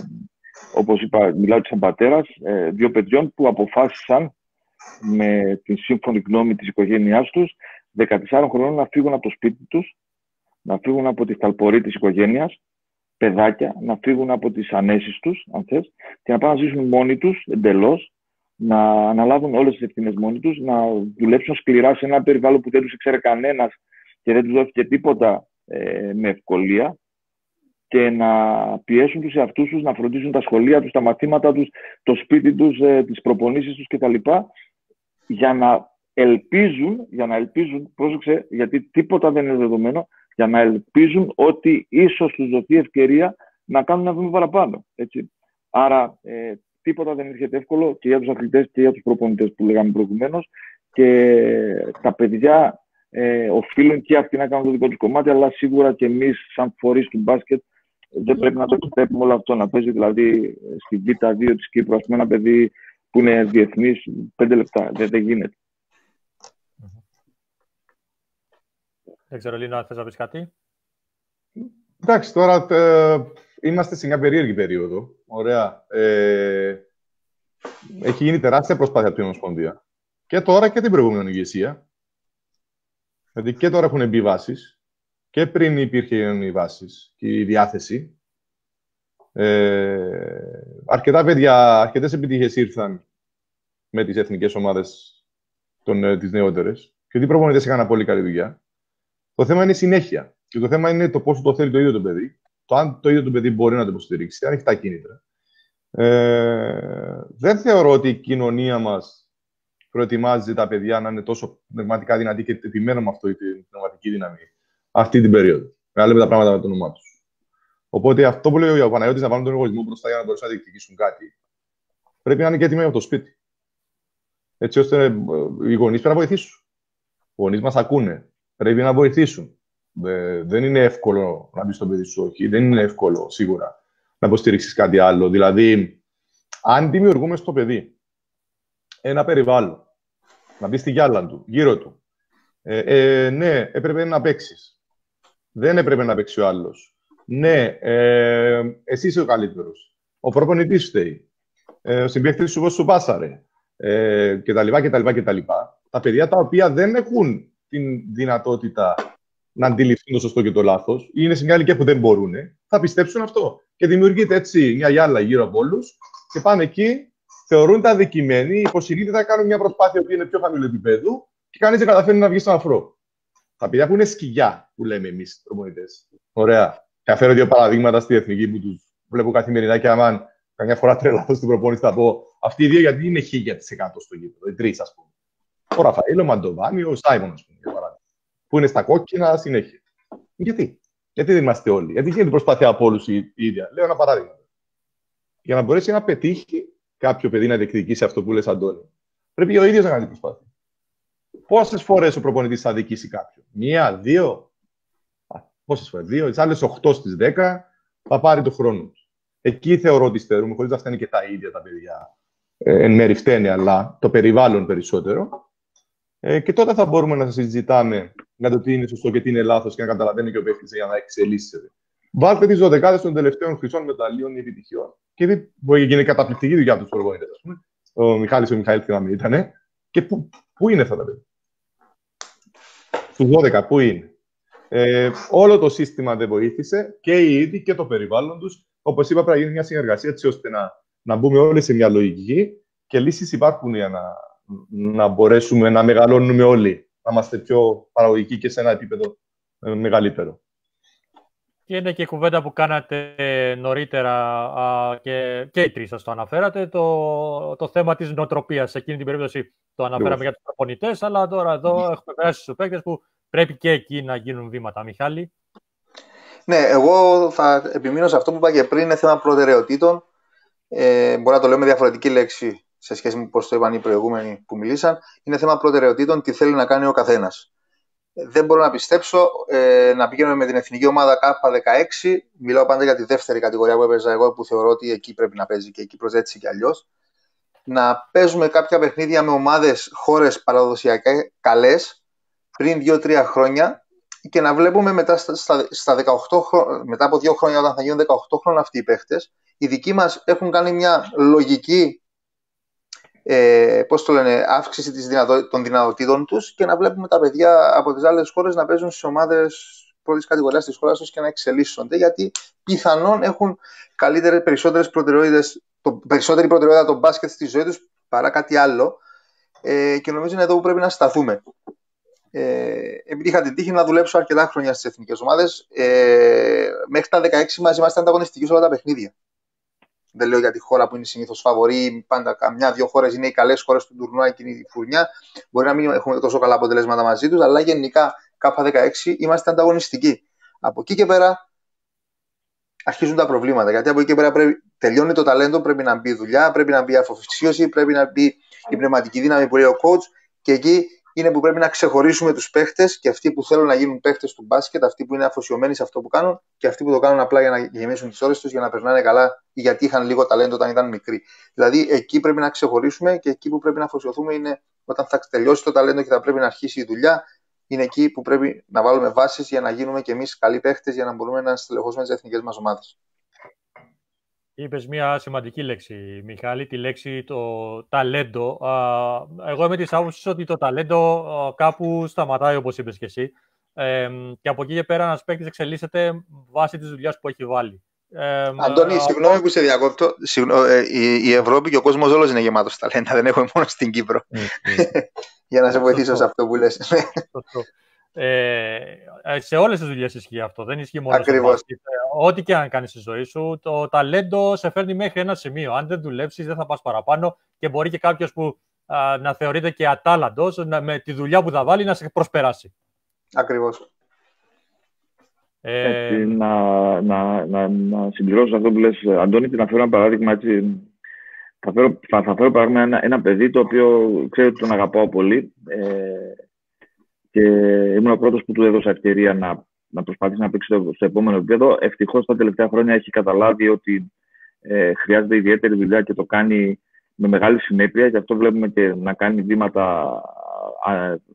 όπως είπα, μιλάω και σαν πατέρας ε, δύο παιδιών που αποφάσισαν με την σύμφωνη γνώμη της οικογένειάς τους 14 χρονών να φύγουν από το σπίτι τους, να φύγουν από τη ταλπορή της οικογένειας παιδάκια να φύγουν από τις ανέσεις τους, αν θες, και να πάνε να ζήσουν μόνοι τους, εντελώς, να αναλάβουν όλες τις ευθύνες μόνοι τους, να δουλέψουν σκληρά σε ένα περιβάλλον που δεν τους ήξερε κανένας και δεν τους δόθηκε τίποτα ε, με ευκολία και να πιέσουν τους εαυτούς τους, να φροντίζουν τα σχολεία τους, τα μαθήματα τους, το σπίτι τους, ε, τις προπονήσεις τους κτλ. Για να ελπίζουν, για να ελπίζουν, πρόσεξε, γιατί τίποτα δεν είναι δεδομένο, για να ελπίζουν ότι ίσως τους δοθεί ευκαιρία να κάνουν ένα βήμα παραπάνω. Έτσι. Άρα ε, τίποτα δεν έρχεται εύκολο και για τους αθλητές και για τους προπονητές που λέγαμε προηγουμένως και τα παιδιά ε, οφείλουν και αυτοί να κάνουν το δικό τους κομμάτι αλλά σίγουρα και εμείς σαν φορείς του μπάσκετ δεν πρέπει να το επιτρέπουμε όλο αυτό να παίζει δηλαδή στη Β2 της Κύπρου ας πούμε ένα παιδί που είναι διεθνής πέντε λεπτά. Δεν, δεν γίνεται. Δεν ξέρω, Λίνα, θες να πεις κάτι. Εντάξει, τώρα ε, είμαστε σε μια περίεργη περίοδο. Ωραία. Ε, έχει γίνει τεράστια προσπάθεια από την Ομοσπονδία. Και τώρα και την προηγούμενη ηγεσία. Δηλαδή και τώρα έχουν μπει βάσεις. Και πριν υπήρχε οι βάσεις και η διάθεση. Ε, αρκετά παιδιά, αρκετές επιτυχίες ήρθαν με τις εθνικές ομάδες των, ε, τις νεότερες. Και οι προπονητές έκαναν πολύ καλή δουλειά. Το θέμα είναι η συνέχεια. Και το θέμα είναι το πόσο το θέλει το ίδιο το παιδί. Το αν το ίδιο το παιδί μπορεί να το υποστηρίξει, αν έχει τα κίνητρα. Ε, δεν θεωρώ ότι η κοινωνία μας προετοιμάζει τα παιδιά να είναι τόσο πνευματικά δυνατοί και επιμένω με αυτό την πνευματική δύναμη αυτή την περίοδο. Να λέμε τα πράγματα με το όνομά τους. Οπότε αυτό που λέει ο Παναγιώτης να βάλουν τον εγωισμό μπροστά για να μπορέσουν να διεκδικήσουν κάτι, πρέπει να είναι και έτοιμοι από το σπίτι. Έτσι ώστε ε, οι γονείς πρέπει να βοηθήσουν. Οι γονείς μας ακούνε πρέπει να βοηθήσουν. Δεν είναι εύκολο να μπεις στο παιδί σου, όχι. Δεν είναι εύκολο σίγουρα να υποστηρίξεις κάτι άλλο. Δηλαδή, αν δημιουργούμε στο παιδί ένα περιβάλλον, να μπει στη γυάλα του, γύρω του, ε, ε, ναι, έπρεπε να παίξεις. Δεν έπρεπε να παίξει ο άλλος. Ναι, ε, εσύ είσαι ο καλύτερος. Ο προπονητής φταίει. Ε, ο συμπαίκτης σου σου πάσαρε. ε, κτλ, κτλ, κτλ. Τα παιδιά τα οποία δεν έχουν την δυνατότητα να αντιληφθούν το σωστό και το λάθος, ή είναι σε μια ηλικία που δεν μπορούν, θα πιστέψουν αυτό. Και δημιουργείται έτσι μια γυάλα γύρω από όλους και πάνε εκεί, θεωρούνται αδικημένοι, υποσυνείδητα κάνουν μια προσπάθεια που είναι πιο χαμηλού επίπεδου και κανείς δεν καταφέρει να βγει στον αφρό. Τα παιδιά που είναι σκυλιά, που λέμε εμείς οι προπονητέ. Ωραία. Και αφέρω δύο παραδείγματα στη εθνική που τους βλέπω καθημερινά και άμα καμιά φορά τρελαθώ στην προπόνηση θα πω αυτοί οι δύο γιατί είναι 1000% στο γήπεδο. Οι τρεις, ας πούμε. Ο Ραφαήλ, ο Μαντοβάνι, ο Σάιμον, ας πούμε, για παράδειγμα. Που είναι στα κόκκινα συνέχεια. Γιατί; Γιατί δεν είμαστε όλοι; Γιατί γίνεται προσπάθεια από όλους η ίδια. Λέω ένα παράδειγμα. Για να μπορέσει να πετύχει κάποιο παιδί να διεκδικήσει αυτό που λες, Αντώνη, πρέπει ο ίδιος να κάνει προσπάθεια. Πόσες φορές ο προπονητής θα δικήσει κάποιον, Μία, δύο; Πόσες φορές, δύο. Τις άλλες 8 στις 10 θα πάρει το χρόνο τους. Εκεί θεωρώ ότι στερούμε, χωρίς να φταίνει και τα ίδια τα παιδιά. Ε, εν μέρη φταίνει, αλλά το περιβάλλον περισσότερο. Ε, και τότε θα μπορούμε να συζητάμε για το τι είναι σωστό και τι είναι λάθος και να καταλαβαίνει και ο παίχτη για να εξελίσσεται. Βάλτε τις δωδεκάδες των τελευταίων χρυσών μεταλλίων ή επιτυχιών. Και δει, μπορεί να γίνει καταπληκτική δουλειά από τους προπονητές, ας πούμε. Ο Μιχάλης ο Μιχαήλ θυμάμαι ήταν. Και πού, πού είναι αυτά τα παιδιά; Στους 12, πού είναι; Ε, όλο το σύστημα δεν βοήθησε και οι ίδιοι και το περιβάλλον τους. Όπως είπα, πρέπει να γίνει μια συνεργασία έτσι ώστε να, να μπούμε όλοι σε μια λογική και λύσεις υπάρχουν για να, να μπορέσουμε να μεγαλώνουμε όλοι, να είμαστε πιο παραγωγικοί και σε ένα επίπεδο ε, μεγαλύτερο. Και είναι και η κουβέντα που κάνατε νωρίτερα α, και, και οι τρεις σας το αναφέρατε, το, το θέμα της νοοτροπίας. Σε εκείνη την περίπτωση το αναφέραμε για τους προπονητές, αλλά τώρα εδώ έχουμε περάσει στους παίκτες που πρέπει και εκεί να γίνουν βήματα. Μιχάλη. Ναι, εγώ θα επιμείνω σε αυτό που είπα και πριν, είναι θέμα προτεραιοτήτων. Ε, μπορεί να το λέω με διαφορετική λέξη σε σχέση με πώς το είπαν οι προηγούμενοι που μιλήσαν. Είναι θέμα προτεραιοτήτων, τι θέλει να κάνει ο καθένας. Δεν μπορώ να πιστέψω ε, να πηγαίνουμε με την εθνική ομάδα K16. Μιλάω πάντα για τη δεύτερη κατηγορία που έπαιζα εγώ, που θεωρώ ότι εκεί πρέπει να παίζει και εκεί προ έτσι κι αλλιώς. Να παίζουμε κάποια παιχνίδια με ομάδες χώρες παραδοσιακά καλές πριν 2-3 χρόνια και να βλέπουμε μετά, στα, στα 18, μετά από δύο χρόνια όταν θα γίνουν 18 χρόνια αυτοί οι παίχτες οι δικοί μας έχουν κάνει μια λογική ε, πώς το λένε, αύξηση της δυνατό, των δυνατοτήτων τους και να βλέπουμε τα παιδιά από τις άλλες χώρες να παίζουν στις ομάδες πρώτης κατηγορίας της χώρα τους και να εξελίσσονται, γιατί πιθανόν έχουν καλύτερες, περισσότερες προτεραιότητες, περισσότερη προτεραιότητα το μπάσκετ στη ζωή τους παρά κάτι άλλο. Ε, και νομίζω είναι εδώ που πρέπει να σταθούμε. Ε, επειδή είχα την τύχη να δουλέψω αρκετά χρόνια στις εθνικές ομάδες, ε, μέχρι τα 16 μαζί είμαστε ανταγωνιστικοί σε όλα τα παιχνίδια. Δεν λέω για τη χώρα που είναι συνήθως φαβορή, πάντα καμιά-δύο χώρες είναι οι καλές χώρες του τουρνουά εκείνη η φουρνιά. Μπορεί να μην έχουμε τόσο καλά αποτελέσματα μαζί τους, αλλά γενικά K16 είμαστε ανταγωνιστικοί. Από εκεί και πέρα αρχίζουν τα προβλήματα. Γιατί από εκεί και πέρα πρέπει, τελειώνει το ταλέντο, πρέπει να μπει δουλειά, πρέπει να μπει η αφοφυσίωση, πρέπει να μπει η πνευματική δύναμη που λέει ο coach και εκεί είναι που πρέπει να ξεχωρίσουμε τους παίχτες και αυτοί που θέλουν να γίνουν παίχτες του μπάσκετ, αυτοί που είναι αφοσιωμένοι σε αυτό που κάνουν και αυτοί που το κάνουν απλά για να γεμίσουν τις ώρες τους, για να περνάνε καλά ή γιατί είχαν λίγο ταλέντο όταν ήταν μικροί. Δηλαδή εκεί πρέπει να ξεχωρίσουμε και εκεί που πρέπει να αφοσιωθούμε είναι όταν θα τελειώσει το ταλέντο και θα πρέπει να αρχίσει η δουλειά. Είναι εκεί που πρέπει να βάλουμε βάσεις για να γίνουμε κι εμείς καλοί παίχτες για να μπορούμε να στελεχώσουμε τις εθνικές μας ομάδες. Είπες μια σημαντική λέξη, Μιχάλη, τη λέξη το ταλέντο. Εγώ είμαι της άποψης ότι το ταλέντο κάπου σταματάει, όπως είπες και εσύ. και από εκεί και πέρα ένας παίκτης εξελίσσεται βάσει της δουλειάς που έχει βάλει. Ε, Αντώνη, συγγνώμη που σε διακόπτω. Ε, η, Ευρώπη και ο κόσμος όλος είναι γεμάτος ταλέντα. Δεν έχουμε μόνο στην Κύπρο. Για να σε βοηθήσω σε αυτό που λες. Ε, ε, σε όλες τις δουλειές ισχύει αυτό. Δεν ισχύει μόνο Ακριβώς. στο Ό,τι και αν κάνεις στη ζωή σου, το ταλέντο σε φέρνει μέχρι ένα σημείο. Αν δεν δουλέψεις, δεν θα πας παραπάνω και μπορεί και κάποιος που να θεωρείται και ατάλαντος με τη δουλειά που θα βάλει να σε προσπεράσει. Ακριβώς. Ε... Έτσι, να, να, να, να συμπληρώσω αυτό που λες, Αντώνη, και να φέρω ένα παράδειγμα έτσι, θα φέρω, θα, θα φέρω παράδειγμα ένα, ένα παιδί το οποίο ξέρω ότι τον αγαπάω πολύ. Ε, και ήμουν ο πρώτος που του έδωσα ευκαιρία να, να προσπαθήσει να παίξει στο, επόμενο επίπεδο. Ευτυχώς τα τελευταία χρόνια έχει καταλάβει ότι ε, χρειάζεται ιδιαίτερη δουλειά και το κάνει με μεγάλη συνέπεια. Γι' αυτό βλέπουμε και να κάνει βήματα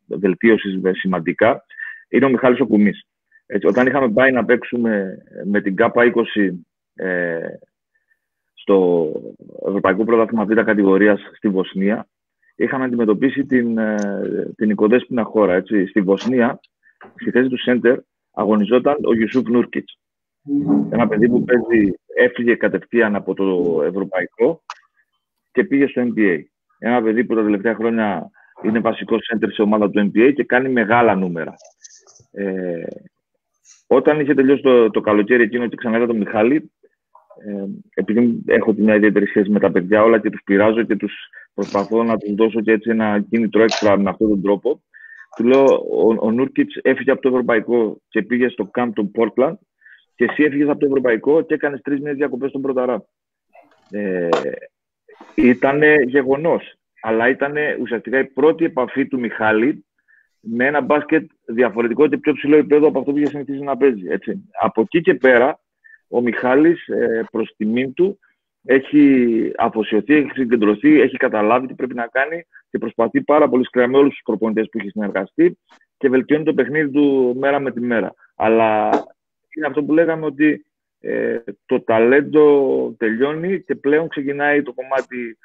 βελτίωσης σημαντικά. Είναι ο Μιχάλης ο Κουμής. Έτσι, όταν είχαμε πάει να παίξουμε με την ΚΑΠΑ 20 ε, στο Ευρωπαϊκό Πρωτάθλημα Β' κατηγορίας στη Βοσνία, είχαμε αντιμετωπίσει την, ε, την οικοδέσποινα χώρα. Έτσι. Στη Βοσνία, στη θέση του Σέντερ, αγωνιζόταν ο Γιουσούφ Νούρκιτς. Ένα παιδί που παίζει, έφυγε κατευθείαν από το ευρωπαϊκό και πήγε στο NBA. Ένα παιδί που τα τελευταία χρόνια είναι βασικό center σε ομάδα του NBA και κάνει μεγάλα νούμερα. Ε, όταν είχε τελειώσει το, το καλοκαίρι εκείνο και ξανά τον Μιχάλη, ε, επειδή έχω μια ιδιαίτερη σχέση με τα παιδιά, όλα και τους πειράζω και τους προσπαθώ να τους δώσω και έτσι ένα κίνητρο έξτρα με αυτόν τον τρόπο. Του λέω, ο, ο Νούρκιτ έφυγε από το Ευρωπαϊκό και πήγε στο Camp του Portland και εσύ έφυγες από το Ευρωπαϊκό και έκανες τρεις μήνες διακοπές στον Πρωταρά. Ε, ήταν γεγονός. Αλλά ήταν ουσιαστικά η πρώτη επαφή του Μιχάλη με ένα μπάσκετ διαφορετικό και πιο ψηλό επίπεδο από αυτό που είχε συνηθίσει να παίζει. Έτσι. Από εκεί και πέρα, ο Μιχάλης ε, προς τιμήν του έχει αφοσιωθεί, έχει συγκεντρωθεί, έχει καταλάβει τι πρέπει να κάνει και προσπαθεί πάρα πολύ σκληρά με όλους τους προπονητές που έχει συνεργαστεί και βελτιώνει το παιχνίδι του μέρα με τη μέρα. Αλλά είναι αυτό που λέγαμε ότι ε, το ταλέντο τελειώνει και πλέον ξεκινάει το κομμάτι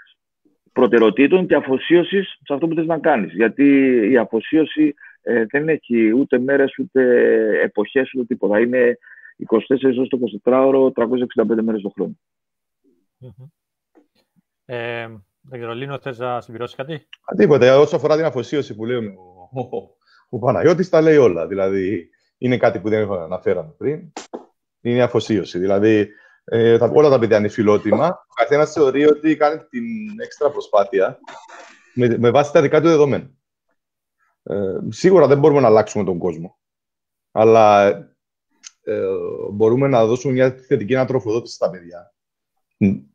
προτεραιοτήτων και αφοσίωσης σε αυτό που θες να κάνεις. Γιατί η αφοσίωση ε, δεν έχει ούτε μέρες, ούτε εποχές, ούτε τίποτα. Είναι 24 ώρες το 24 ώρο, 365 μέρες το χρόνο. Ε, δεν ξέρω, Λίνο, θες να συμπληρώσεις κάτι; Τίποτα. Όσο αφορά την αφοσίωση που λέει ο, ο, ο Παναγιώτης, τα λέει όλα. Δηλαδή, είναι κάτι που δεν αναφέραμε πριν. Είναι η αφοσίωση. Δηλαδή, ε, όλα τα παιδιά είναι φιλότιμα. Ο καθένας θεωρεί ότι κάνει την έξτρα προσπάθεια με, με βάση τα δικά του δεδομένα. Ε, σίγουρα δεν μπορούμε να αλλάξουμε τον κόσμο. Αλλά ε, μπορούμε να δώσουμε μια θετική ανατροφοδότηση στα παιδιά.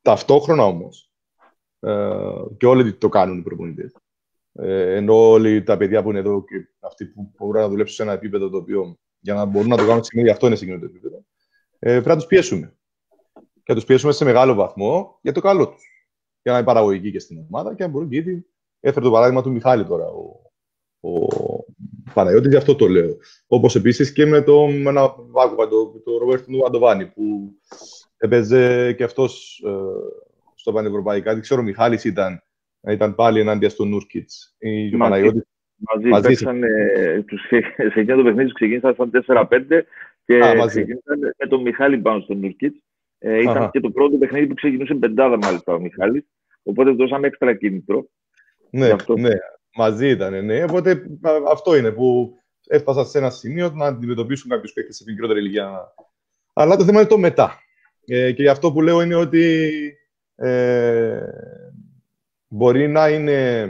Ταυτόχρονα όμως, ε, και όλοι το κάνουν οι προπονητές. Ε, ενώ όλοι τα παιδιά που είναι εδώ και αυτοί που μπορούν να δουλέψουν σε ένα επίπεδο το οποίο για να μπορούν να το κάνουν σημαίνει αυτό είναι συγκεκριμένο το επίπεδο, ε, πρέπει να τους πιέσουμε και να τους πιέσουμε σε μεγάλο βαθμό για το καλό τους. Για να είναι παραγωγικοί και στην ομάδα και να μπορούν και ήδη. Έφερε το παράδειγμα του Μιχάλη τώρα ο, ο Παναγιώτη, γι' αυτό το λέω. Όπως επίσης και με το, με ένα, άκουγα, το, το Ρομπέρτο Αντοβάνη που έπαιζε και αυτός ε, στο Πανευρωπαϊκά. Δεν ξέρω, ο Μιχάλης ήταν, ήταν πάλι ενάντια στον Νούρκιτς. Ή ο Παναγιώτη. Μαζί, μαζί παίξαν, σε εκείνο το παιχνίδι ξεκίνησαν σαν 4-5 και ξεκίνησαν με τον Μιχάλη πάνω στον Νούρκιτς. Ε, ήταν Αχα. και το πρώτο παιχνίδι που ξεκινούσε πεντάδα μάλιστα ο Μιχάλης. Οπότε δώσαμε έξτρα κίνητρο. Ναι, αυτό. ναι, μαζί ήταν. Ναι. Οπότε αυτό είναι που έφτασαν σε ένα σημείο να αντιμετωπίσουν κάποιους παίκτες σε μικρότερη ηλικία. Αλλά το θέμα είναι το μετά. Ε, και αυτό που λέω είναι ότι ε, μπορεί να είναι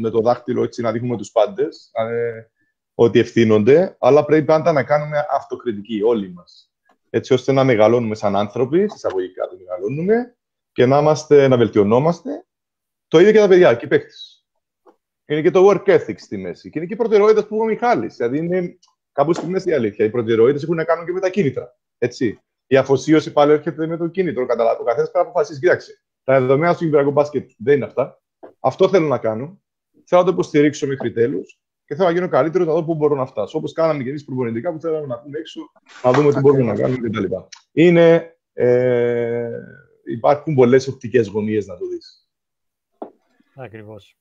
με το δάχτυλο έτσι να δείχνουμε τους πάντες ε, ότι ευθύνονται, αλλά πρέπει πάντα να κάνουμε αυτοκριτική όλοι μας έτσι ώστε να μεγαλώνουμε σαν άνθρωποι, εισαγωγικά να μεγαλώνουμε και να, είμαστε, να βελτιωνόμαστε. Το ίδιο και τα παιδιά, και οι παίκτες. Είναι και το work ethic στη μέση. Και είναι και οι προτεραιότητες που είπε ο Μιχάλης. Δηλαδή είναι κάπου στη μέση η αλήθεια. Οι προτεραιότητες έχουν να κάνουν και με τα κίνητρα. Έτσι. Η αφοσίωση πάλι έρχεται με το κίνητρο. Καταλάβει. Ο καθένας πρέπει να αποφασίσει. Κοιτάξτε, τα δεδομένα του Κυπριακού μπάσκετ δεν είναι αυτά. Αυτό θέλω να κάνω. Θέλω να το υποστηρίξω μέχρι τέλους και θέλω να γίνω καλύτερος να δω πού μπορώ να φτάσω. Όπως κάναμε και εμείς προπονητικά που θέλαμε να πούμε έξω, να δούμε τι μπορούμε να κάνουμε κτλ. Είναι. Ε, υπάρχουν πολλές οπτικές γωνίες να το δεις. Ακριβώς.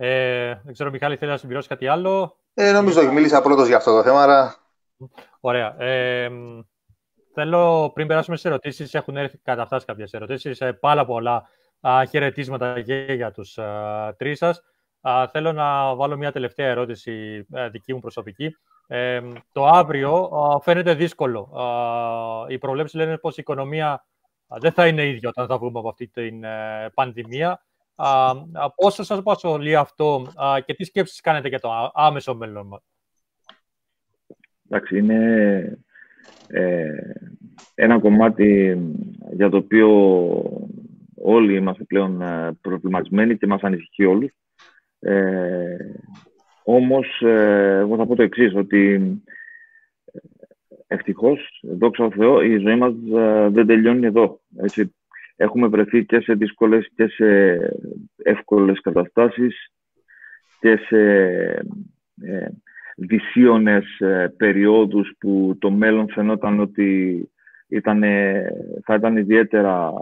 Ε, δεν ξέρω, Μιχάλη, θέλεις να συμπληρώσεις κάτι άλλο; Ε, νομίζω ότι μίλησα πρώτος για αυτό το θέμα. Άρα... Ωραία. Ε, θέλω πριν περάσουμε στις ερωτήσεις, έχουν έρθει καταφτάσει κάποιες ερωτήσεις. Ε, πάρα πολλά α, χαιρετίσματα και για τους τρεις σας θέλω να βάλω μια τελευταία ερώτηση ε, δική μου προσωπική. Ε, το αύριο φαίνεται δύσκολο. οι προβλέψεις λένε πως η οικονομία δεν θα είναι ίδια όταν θα βγούμε από αυτή την ε, πανδημία. Πόσο σας απασχολεί αυτό και τι σκέψεις κάνετε για το άμεσο μέλλον μας; Εντάξει, είναι ένα κομμάτι για το οποίο όλοι είμαστε πλέον προβληματισμένοι και μας ανησυχεί όλους. Ε, όμως, ε, εγώ θα πω το εξής, ότι ε, ευτυχώς, δόξα τω Θεώ, η ζωή μας ε, δεν τελειώνει εδώ. Έτσι. Έχουμε βρεθεί και σε δύσκολες και σε εύκολες καταστάσεις και σε ε, δυσίωνες περιόδους που το μέλλον φαινόταν ότι ήταν, θα, ήταν ιδιαίτερα,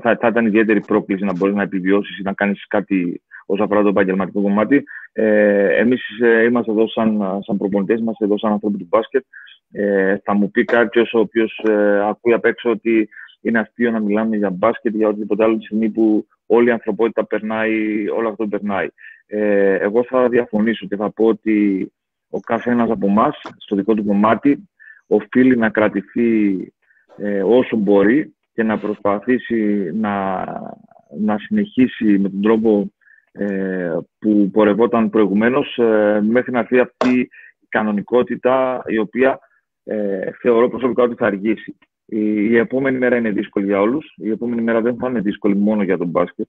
θα, θα ήταν ιδιαίτερη πρόκληση να μπορείς να επιβιώσεις ή να κάνεις κάτι όσον αφορά το επαγγελματικό κομμάτι. Ε, Εμείς ε, είμαστε εδώ σαν, σαν προπονητές, είμαστε εδώ σαν άνθρωποι του μπάσκετ. Ε, θα μου πει κάποιος ο οποίος ε, ακούει απ' έξω ότι είναι αστείο να μιλάμε για μπάσκετ, για οτιδήποτε άλλο τη στιγμή που όλη η ανθρωπότητα περνάει, όλο αυτό περνάει. Ε, εγώ θα διαφωνήσω και θα πω ότι ο κάθε ένας από εμάς στο δικό του κομμάτι οφείλει να κρατηθεί ε, όσο μπορεί και να προσπαθήσει να, να συνεχίσει με τον τρόπο ε, που πορευόταν προηγουμένως ε, μέχρι να έρθει αυτή η κανονικότητα η οποία ε, θεωρώ προσωπικά ότι θα αργήσει. Η, η, επόμενη μέρα είναι δύσκολη για όλους. Η επόμενη μέρα δεν θα είναι δύσκολη μόνο για τον μπάσκετ.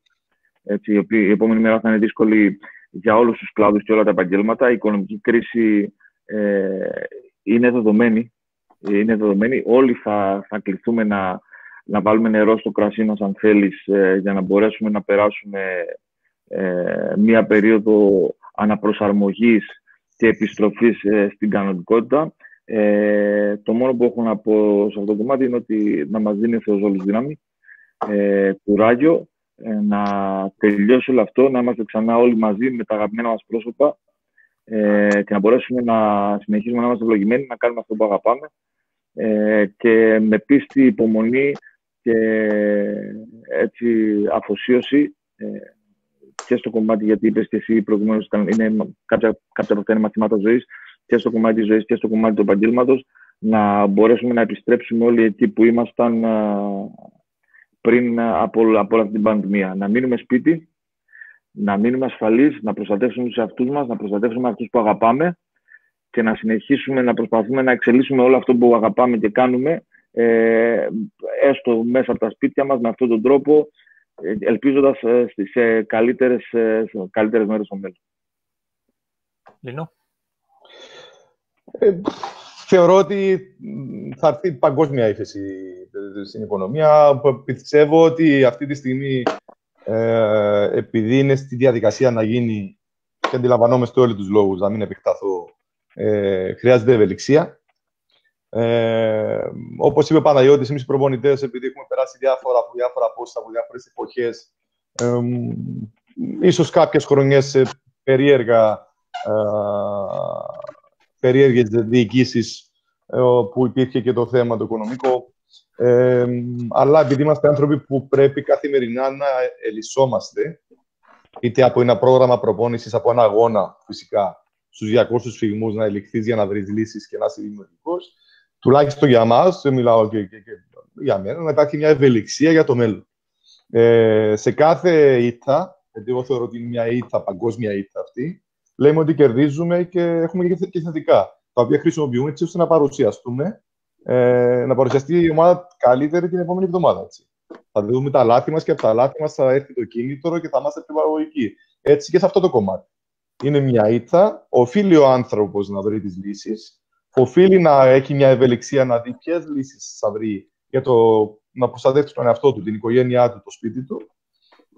Έτσι, η, η επόμενη μέρα θα είναι δύσκολη για όλους τους κλάδους και όλα τα επαγγέλματα. Η οικονομική κρίση ε, είναι δεδομένη. Είναι δεδομένη. Όλοι θα, θα κληθούμε να, να βάλουμε νερό στο κρασί μας, αν θέλεις, ε, για να μπορέσουμε να περάσουμε ε, μία περίοδο αναπροσαρμογής και επιστροφής ε, στην κανονικότητα. Ε, το μόνο που έχω να πω σε αυτό το κομμάτι είναι ότι να μας δίνει ο Θεός όλους δύναμη, ε, κουράγιο, ε, να τελειώσει όλο αυτό, να είμαστε ξανά όλοι μαζί με τα αγαπημένα μας πρόσωπα ε, και να μπορέσουμε να συνεχίσουμε να είμαστε ευλογημένοι, να κάνουμε αυτό που αγαπάμε ε, και με πίστη, υπομονή και έτσι αφοσίωση ε, και στο κομμάτι, γιατί είπες και εσύ προηγουμένως, είναι κάποια, κάποια από αυτά είναι μαθήματα ζωής, και στο κομμάτι της ζωής και στο κομμάτι του επαγγέλματος, να μπορέσουμε να επιστρέψουμε όλοι εκεί που ήμασταν πριν από, από όλη αυτή την πανδημία. Να μείνουμε σπίτι, να μείνουμε ασφαλείς, να προστατεύσουμε τους εαυτούς μας, να προστατεύσουμε αυτούς που αγαπάμε και να συνεχίσουμε να προσπαθούμε να εξελίσσουμε όλο αυτό που αγαπάμε και κάνουμε ε, έστω μέσα από τα σπίτια μας με αυτόν τον τρόπο ε, ελπίζοντας ε, σε καλύτερες, ε, σε καλύτερες μέρες στο μέλλον. Λίνο. Ε, θεωρώ ότι θα έρθει παγκόσμια ύφεση στην οικονομία. Πιστεύω ότι αυτή τη στιγμή, ε, επειδή είναι στη διαδικασία να γίνει και αντιλαμβανόμαστε όλοι τους λόγους, να μην επεκταθώ, ε, χρειάζεται ευελιξία. Ε, όπως είπε ο Παναγιώτης, εμείς οι προπονητές, επειδή έχουμε περάσει διάφορα από διάφορα πόστα, από διάφορες εποχές, ε, ίσως κάποιες χρονιές ε, περίεργα, ε, περίεργες διοικήσεις ε, που υπήρχε και το θέμα το οικονομικό. Ε, αλλά επειδή είμαστε άνθρωποι που πρέπει καθημερινά να ελισσόμαστε, είτε από ένα πρόγραμμα προπόνησης, από ένα αγώνα φυσικά, στους 200 φυγμούς να ελιχθείς για να βρεις λύσεις και να είσαι δημιουργικός, τουλάχιστον για μας, μιλάω και, και, και για μένα, να υπάρχει μια ευελιξία για το μέλλον. Ε, σε κάθε ήττα, γιατί εγώ θεωρώ ότι είναι μια ήττα, παγκόσμια ήττα αυτή, λέμε ότι κερδίζουμε και έχουμε και θετικά, τα οποία χρησιμοποιούμε έτσι ώστε να παρουσιαστούμε, ε, να παρουσιαστεί η ομάδα καλύτερη την επόμενη εβδομάδα. Έτσι. Θα δούμε τα λάθη μας και από τα λάθη μας θα έρθει το κίνητρο και θα είμαστε πιο παραγωγικοί. Έτσι και σε αυτό το κομμάτι. Είναι μια ήττα, οφείλει ο άνθρωπος να βρει τις λύσεις, οφείλει να έχει μια ευελιξία να δει ποιες λύσεις θα βρει για το να προστατεύσει τον εαυτό του, την οικογένειά του, το σπίτι του.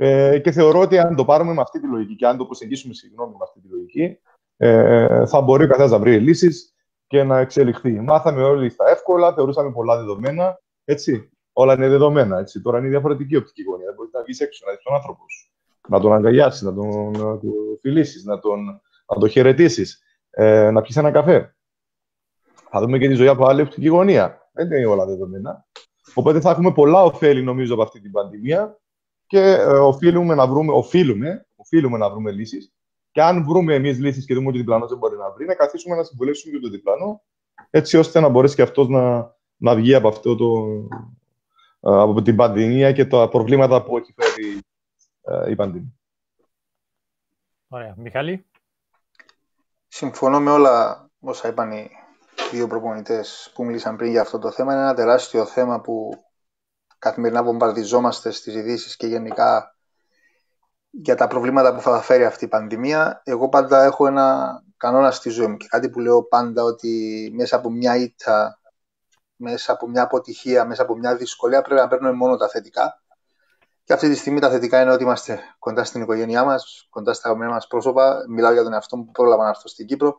Ε, και θεωρώ ότι αν το πάρουμε με αυτή τη λογική και αν το προσεγγίσουμε συγγνώμη με αυτή τη λογική, ε, θα μπορεί ο καθένας να βρει λύσεις και να εξελιχθεί. Μάθαμε όλοι στα εύκολα, θεωρούσαμε πολλά δεδομένα. Έτσι. Όλα είναι δεδομένα. Έτσι. Τώρα είναι διαφορετική οπτική γωνία. Μπορεί να βγεις έξω, να δεις τον άνθρωπο σου, να τον αγκαλιάσεις, να τον, να φιλήσεις, να τον, να τον χαιρετήσεις, ε, να πιεις ένα καφέ. Θα δούμε και τη ζωή από άλλη οπτική γωνία. Δεν είναι όλα δεδομένα. Οπότε θα έχουμε πολλά ωφέλη νομίζω από αυτή την πανδημία και ε, οφείλουμε να βρούμε, οφείλουμε, οφείλουμε να βρούμε λύσεις. Και αν βρούμε εμείς λύσεις και δούμε ότι ο διπλανός δεν μπορεί να βρει, να καθίσουμε να συμβουλεύσουμε και τον διπλανό, έτσι ώστε να μπορέσει και αυτός να, να βγει από, αυτό το, ε, από την πανδημία και τα προβλήματα που έχει φέρει ε, η πανδημία. Ωραία. Μιχάλη; Συμφωνώ με όλα όσα είπαν οι δύο προπονητές που μίλησαν πριν για αυτό το θέμα. Είναι ένα τεράστιο θέμα που καθημερινά βομβαρδιζόμαστε στις ειδήσεις και γενικά για τα προβλήματα που θα φέρει αυτή η πανδημία. Εγώ πάντα έχω ένα κανόνα στη ζωή μου και κάτι που λέω πάντα ότι μέσα από μια ήττα, μέσα από μια αποτυχία, μέσα από μια δυσκολία πρέπει να παίρνουμε μόνο τα θετικά. Και αυτή τη στιγμή τα θετικά είναι ότι είμαστε κοντά στην οικογένειά μας, κοντά στα αγαπημένα μας πρόσωπα. Μιλάω για τον εαυτό μου που πρόλαβα να έρθω στην Κύπρο.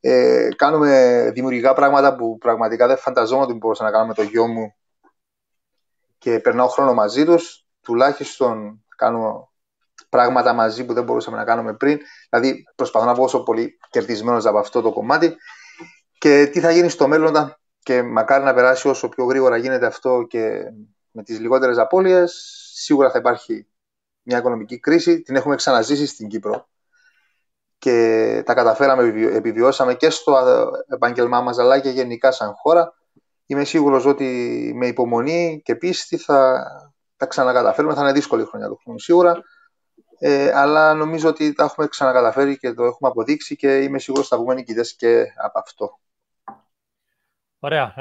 Ε, κάνουμε δημιουργικά πράγματα που πραγματικά δεν φανταζόμουν ότι μπορούσα να κάνω με το γιο μου και περνάω χρόνο μαζί τους. Τουλάχιστον κάνω πράγματα μαζί που δεν μπορούσαμε να κάνουμε πριν. Δηλαδή, προσπαθώ να βγω όσο πολύ κερδισμένος από αυτό το κομμάτι. Και τι θα γίνει στο μέλλον, και μακάρι να περάσει όσο πιο γρήγορα γίνεται αυτό και με τις λιγότερες απώλειες, σίγουρα θα υπάρχει μια οικονομική κρίση. Την έχουμε ξαναζήσει στην Κύπρο και τα καταφέραμε, επιβιώσαμε και στο επάγγελμά μας αλλά και γενικά σαν χώρα. Είμαι σίγουρος ότι με υπομονή και πίστη θα τα ξανακαταφέρουμε. Θα είναι δύσκολη χρονιά του χρόνου σίγουρα. Ε, αλλά νομίζω ότι τα έχουμε ξανακαταφέρει και το έχουμε αποδείξει και είμαι σίγουρος ότι θα βγούμε νικητές και από αυτό. Ωραία.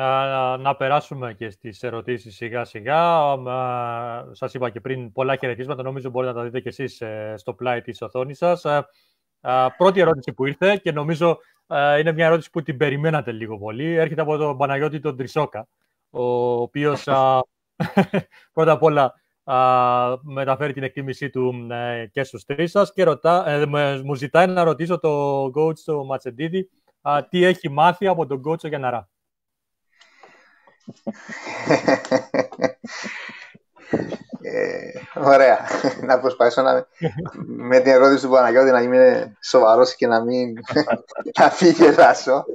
Να περάσουμε και στις ερωτήσεις σιγά σιγά. Σας είπα και πριν πολλά χαιρετίσματα. Νομίζω μπορείτε να τα δείτε και εσείς ε, στο πλάι της οθόνης σας. Ε, πρώτη ερώτηση που ήρθε και νομίζω είναι μια ερώτηση που την περιμένατε λίγο πολύ. Έρχεται από τον Παναγιώτη τον Τρισόκα, ο οποίος πρώτα απ' όλα μεταφέρει την εκτίμησή του ε, και στους τρεις σας και ρωτά, μου ζητάει να ρωτήσω το coach του Ματσεντίδη τι έχει μάθει από τον coach Γιανναρά. Ε, ωραία. να προσπαθήσω να, με την ερώτηση του Παναγιώτη να είμαι σοβαρός και να μην να μην γελάσω.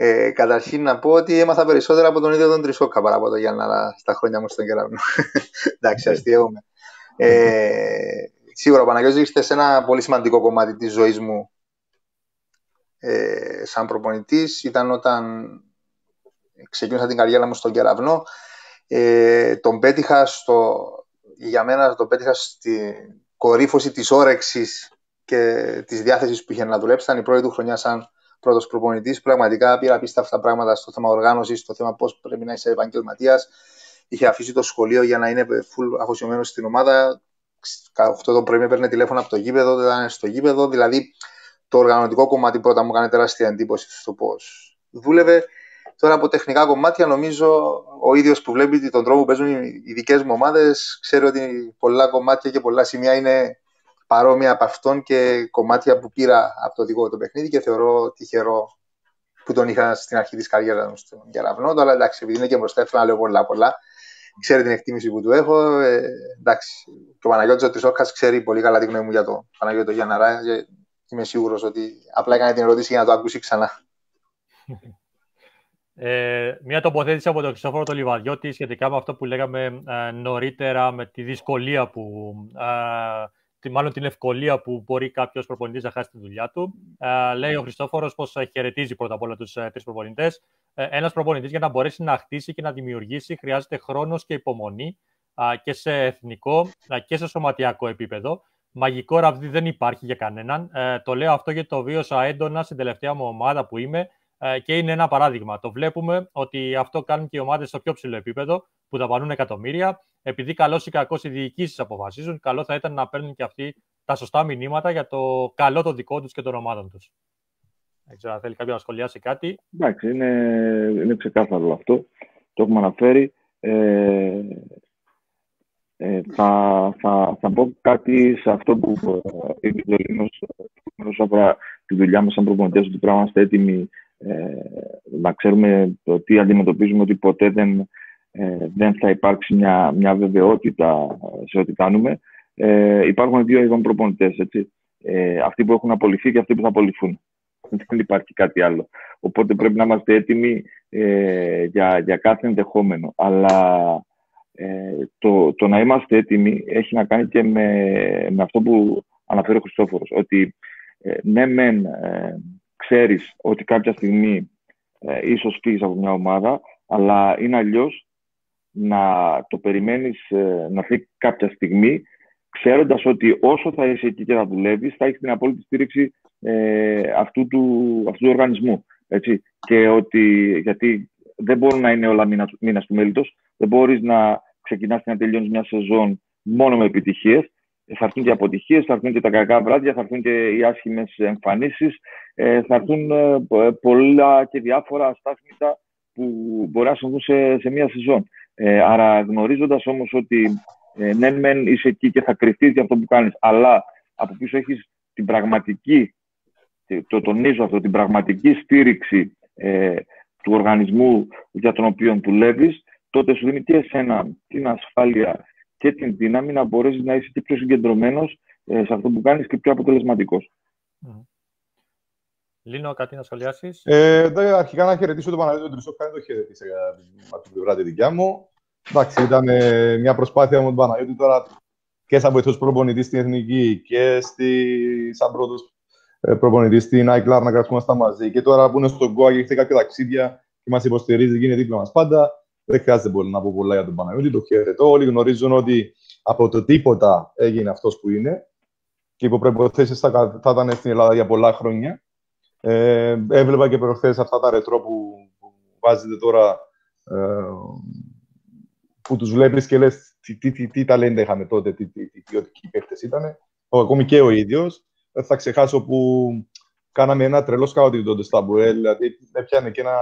Ε, καταρχήν να πω ότι έμαθα περισσότερα από τον ίδιο τον Τρισόκα παρά από τον Γιάννα στα χρόνια μου στον κεραυνό. Εντάξει, αστείευομαι. Ε, σίγουρα ο Παναγιώτης ήρθε σε ένα πολύ σημαντικό κομμάτι της ζωής μου ε, σαν προπονητής. Ήταν όταν ξεκίνησα την καριέρα μου στον κεραυνό. Ε, τον πέτυχα στο, για μένα τον πέτυχα στη κορύφωση της όρεξης και της διάθεσης που είχε να δουλέψει. Ήταν η πρώτη του χρονιά σαν πρώτος προπονητής. Πραγματικά πήρα αυτά πράγματα στο θέμα οργάνωσης, στο θέμα πώς πρέπει να είσαι επαγγελματίας. Είχε αφήσει το σχολείο για να είναι full αφοσιωμένος στην ομάδα. Αυτό το πρωί με παίρνει τηλέφωνο από το γήπεδο, δεν ήταν στο γήπεδο. Δηλαδή το οργανωτικό κομμάτι πρώτα μου έκανε τεράστια εντύπωση στο πώς δούλευε. Τώρα από τεχνικά κομμάτια νομίζω ο ίδιος που βλέπει τον τρόπο που παίζουν οι δικέ μου ομάδες ξέρει ότι πολλά κομμάτια και πολλά σημεία είναι παρόμοια από αυτόν και κομμάτια που πήρα από το δικό του παιχνίδι και θεωρώ τυχερό που τον είχα στην αρχή της καριέρας μου στον Κεραυνό. Τώρα εντάξει, επειδή είναι και μπροστά, θέλω να λέω πολλά πολλά. Ξέρει την εκτίμηση που του έχω. Ε, εντάξει, και ο Παναγιώτης ο Τρισόκα ξέρει πολύ καλά τη γνώμη μου για τον Παναγιώτη Γιάνναρα. Και είμαι σίγουρος ότι απλά έκανε την ερώτηση για να το ακούσει ξανά. Ε, μια τοποθέτηση από τον Χριστόφορο το Λιβαδιώτη σχετικά με αυτό που λέγαμε ε, νωρίτερα με τη δυσκολία που, ε, τη, μάλλον την ευκολία που μπορεί κάποιος προπονητής να χάσει τη δουλειά του. Ε, λέει ο Χριστόφορος πως χαιρετίζει πρώτα απ' όλα τους ε, τρεις προπονητές. Ε, Ένας προπονητής για να μπορέσει να χτίσει και να δημιουργήσει χρειάζεται χρόνος και υπομονή και σε εθνικό και σε σωματιακό επίπεδο. Μαγικό ραβδί δεν υπάρχει για κανέναν. Ε, το λέω αυτό γιατί το βίωσα έντονα στην τελευταία μου ομάδα που είμαι ε, και είναι ένα παράδειγμα. Το βλέπουμε ότι αυτό κάνουν και οι ομάδες στο πιο ψηλό επίπεδο που δαπανούν εκατομμύρια. Επειδή καλώ ή κακός οι διοικήσεις αποφασίζουν, καλό θα ήταν να παίρνουν και αυτοί τα σωστά μηνύματα για το καλό το δικό τους και των ομάδων τους. Δεν ξέρω αν θέλει κάποιος να σχολιάσει κάτι. Εντάξει, είναι, είναι ξεκάθαρο αυτό. Το έχουμε αναφέρει. Ε, ε, θα, θα, θα πω κάτι σε αυτό που ε, είπε ο Λίνος όσον αφορά τη δουλειά μας σαν προπονητές, ότι πράγμα είμαστε έτοιμοι ε, να ξέρουμε το τι αντιμετωπίζουμε, ότι ποτέ δεν, ε, δεν θα υπάρξει μια, μια βεβαιότητα σε ό,τι κάνουμε. Ε, υπάρχουν δύο είδων προπονητές, έτσι. Ε, αυτοί που έχουν απολυθεί και αυτοί που θα απολυθούν. Δεν υπάρχει κάτι άλλο. Οπότε πρέπει να είμαστε έτοιμοι ε, για, για κάθε ενδεχόμενο. Αλλά ε, το, το να είμαστε έτοιμοι έχει να κάνει και με, με αυτό που αναφέρει ο Χριστόφορος. Ότι ε, ναι, μεν ε, ξέρεις ότι κάποια στιγμή ε, ίσως φύγεις από μια ομάδα, αλλά είναι αλλιώς να το περιμένεις ε, να φύγει κάποια στιγμή, ξέροντας ότι όσο θα είσαι εκεί και θα δουλεύεις, θα έχεις την απόλυτη στήριξη ε, αυτού, του, αυτού του οργανισμού. Έτσι. Και ότι, γιατί δεν μπορούν να είναι όλα μήνας, μήνας του μέλητος, δεν μπορείς να ξεκινάς και να τελειώνεις μια σεζόν μόνο με επιτυχίες, θα έρθουν και αποτυχίες, θα έρθουν και τα κακά βράδια, θα έρθουν και οι άσχημες εμφανίσεις, ε, θα έρθουν ε, πολλά και διάφορα αστάθμητα που μπορεί να συμβούν σε, σε μία σεζόν. Ε, άρα γνωρίζοντας όμως ότι ε, ναι, μεν είσαι εκεί και θα κρυφτείς για αυτό που κάνεις, αλλά από πίσω έχεις την πραγματική, το τονίζω αυτό, την πραγματική στήριξη ε, του οργανισμού για τον οποίο δουλεύεις, τότε σου δίνει και εσένα την ασφάλεια και την δύναμη να μπορέσεις να είσαι και πιο συγκεντρωμένος ε, σε αυτό που κάνεις και πιο αποτελεσματικός. Mm. Λίνο, κάτι να σχολιάσεις; Ε, αρχικά να χαιρετήσω τον Παναγιώτη Τρισό, κάνει το χαιρετήσω από την πλευρά τη δικιά μου. Εντάξει, ήταν ε, μια προσπάθεια με τον Παναγιώτη τώρα και σαν βοηθός προπονητής στην Εθνική και στη, σαν πρώτος ε, προπονητής στην iCloud να κρατούμαστε μαζί. Και τώρα που είναι στον ΚΟΑ και έχει κάποια ταξίδια και μας υποστηρίζει και είναι δίπλα μας πάντα, δεν χρειάζεται πολύ να πω πολλά για τον Παναγιώτη. Το χαιρετώ. Όλοι γνωρίζουν ότι από το τίποτα έγινε αυτός που είναι και υπό προποθέσει θα, θα ήταν στην Ελλάδα για πολλά χρόνια. Ε, έβλεπα και προχθές αυτά τα ρετρό που, που βάζετε τώρα ε, που τους βλέπεις και λες τι, τι, τι, τι ταλέντα είχαμε τότε, τι, τι, τι ποιοτικοί παίχτε ήταν. Ακόμη και ο ίδιος. Δεν θα ξεχάσω που κάναμε ένα τρελό σκάουτι τότε στα Μπουέλ. Δηλαδή, έπιανε και ένα,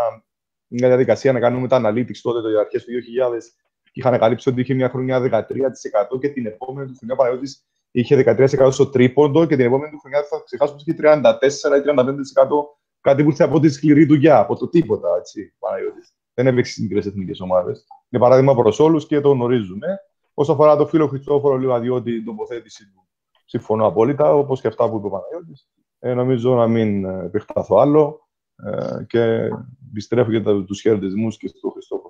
μια διαδικασία να κάνουμε τα analytics τότε, το αρχές του 2000. Είχαν καλύψει ότι είχε μια χρονιά 13% και την επόμενη του χρονιά Παναγιώτης είχε 13% στο τρίποντο και την επόμενη του χρονιά θα ξεχάσω πως είχε 34% ή 35% κάτι που ήρθε από τη σκληρή δουλειά, από το τίποτα, έτσι, Παναγιώτης. Δεν έπαιξε στις μικρές εθνικές ομάδες. Είναι παράδειγμα προ όλους και το γνωρίζουμε. Όσο αφορά το φίλο Χριστόφορο Λιβαδιώτη, την τοποθέτηση του, συμφωνώ απόλυτα, όπως και αυτά που είπε ο Παναγιώτης. Ε, νομίζω να μην ε, επεκταθώ άλλο ε, και επιστρέφω και τους χαιρετισμούς και στον Χριστόφορο.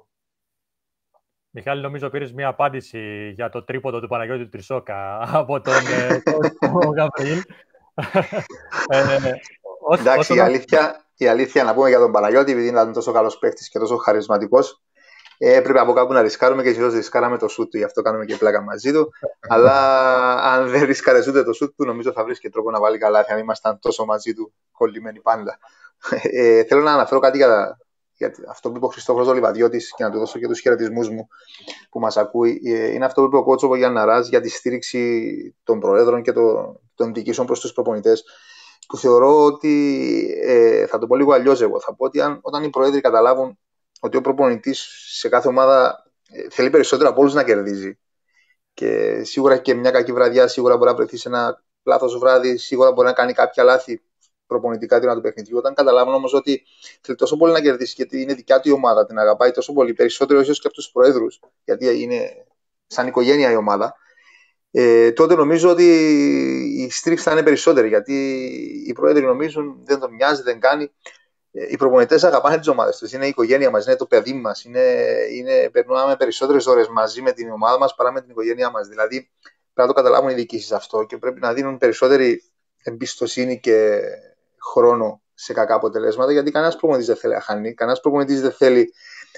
Μιχάλη, νομίζω πήρες μια απάντηση για το τρίποντο του Παναγιώτη Τρισόκα από τον, ε, τον Γαβριήλ. Εντάξει, η αλήθεια, η αλήθεια να πούμε για τον Παναγιώτη, επειδή ήταν τόσο καλός παίχτης και τόσο χαρισματικός, ε, έπρεπε από κάπου να ρισκάρουμε και συνήθω ρισκάραμε το σουτ του, γι' αυτό κάνουμε και πλάκα μαζί του. Αλλά αν δεν ρισκάρες ούτε το σουτ του, νομίζω θα βρεις και τρόπο να βάλει καλά, αν ήμασταν τόσο μαζί του κολλημένοι πάντα. Ε, θέλω να αναφέρω κάτι για, για αυτό που είπε ο Χριστόφορος Λιβαδιώτη και να του δώσω και τους χαιρετισμούς μου που μας ακούει. Ε, είναι αυτό που είπε ο Κότσοβο Γιάννα Ράζ για τη στήριξη των Προέδρων και των, των διοικήσεων προς τους προπονητές που θεωρώ ότι ε, θα το πω λίγο αλλιώς εγώ. Θα πω ότι αν, όταν οι Προέδροι καταλάβουν ότι ο προπονητής σε κάθε ομάδα ε, θέλει περισσότερο από όλους να κερδίζει και σίγουρα και μια κακή βραδιά, σίγουρα μπορεί να βρεθεί σε ένα λάθο βράδυ, σίγουρα μπορεί να κάνει κάποια λάθη προπονητικά την του παιχνιδιού. Όταν καταλάβουν όμως ότι θέλει τόσο πολύ να κερδίσει γιατί είναι δικιά του η ομάδα, την αγαπάει τόσο πολύ, περισσότερο ίσως και από τους Προέδρους, γιατί είναι σαν οικογένεια η ομάδα, ε, τότε νομίζω ότι η στήριξη θα είναι περισσότερη. Γιατί οι πρόεδροι νομίζουν δεν τον μοιάζει, δεν κάνει. Ε, οι προπονητές αγαπάνε τις ομάδες τους. Είναι η οικογένεια μας, είναι το παιδί μας. Είναι, είναι, περνάμε περισσότερες ώρες μαζί με την ομάδα μας παρά με την οικογένειά μας. Δηλαδή πρέπει να το καταλάβουν οι διοικήσεις αυτό και πρέπει να δίνουν περισσότερη εμπιστοσύνη και χρόνο σε κακά αποτελέσματα. Γιατί κανένας προπονητής δεν θέλει να χάνει, κανένας προπονητής δεν θέλει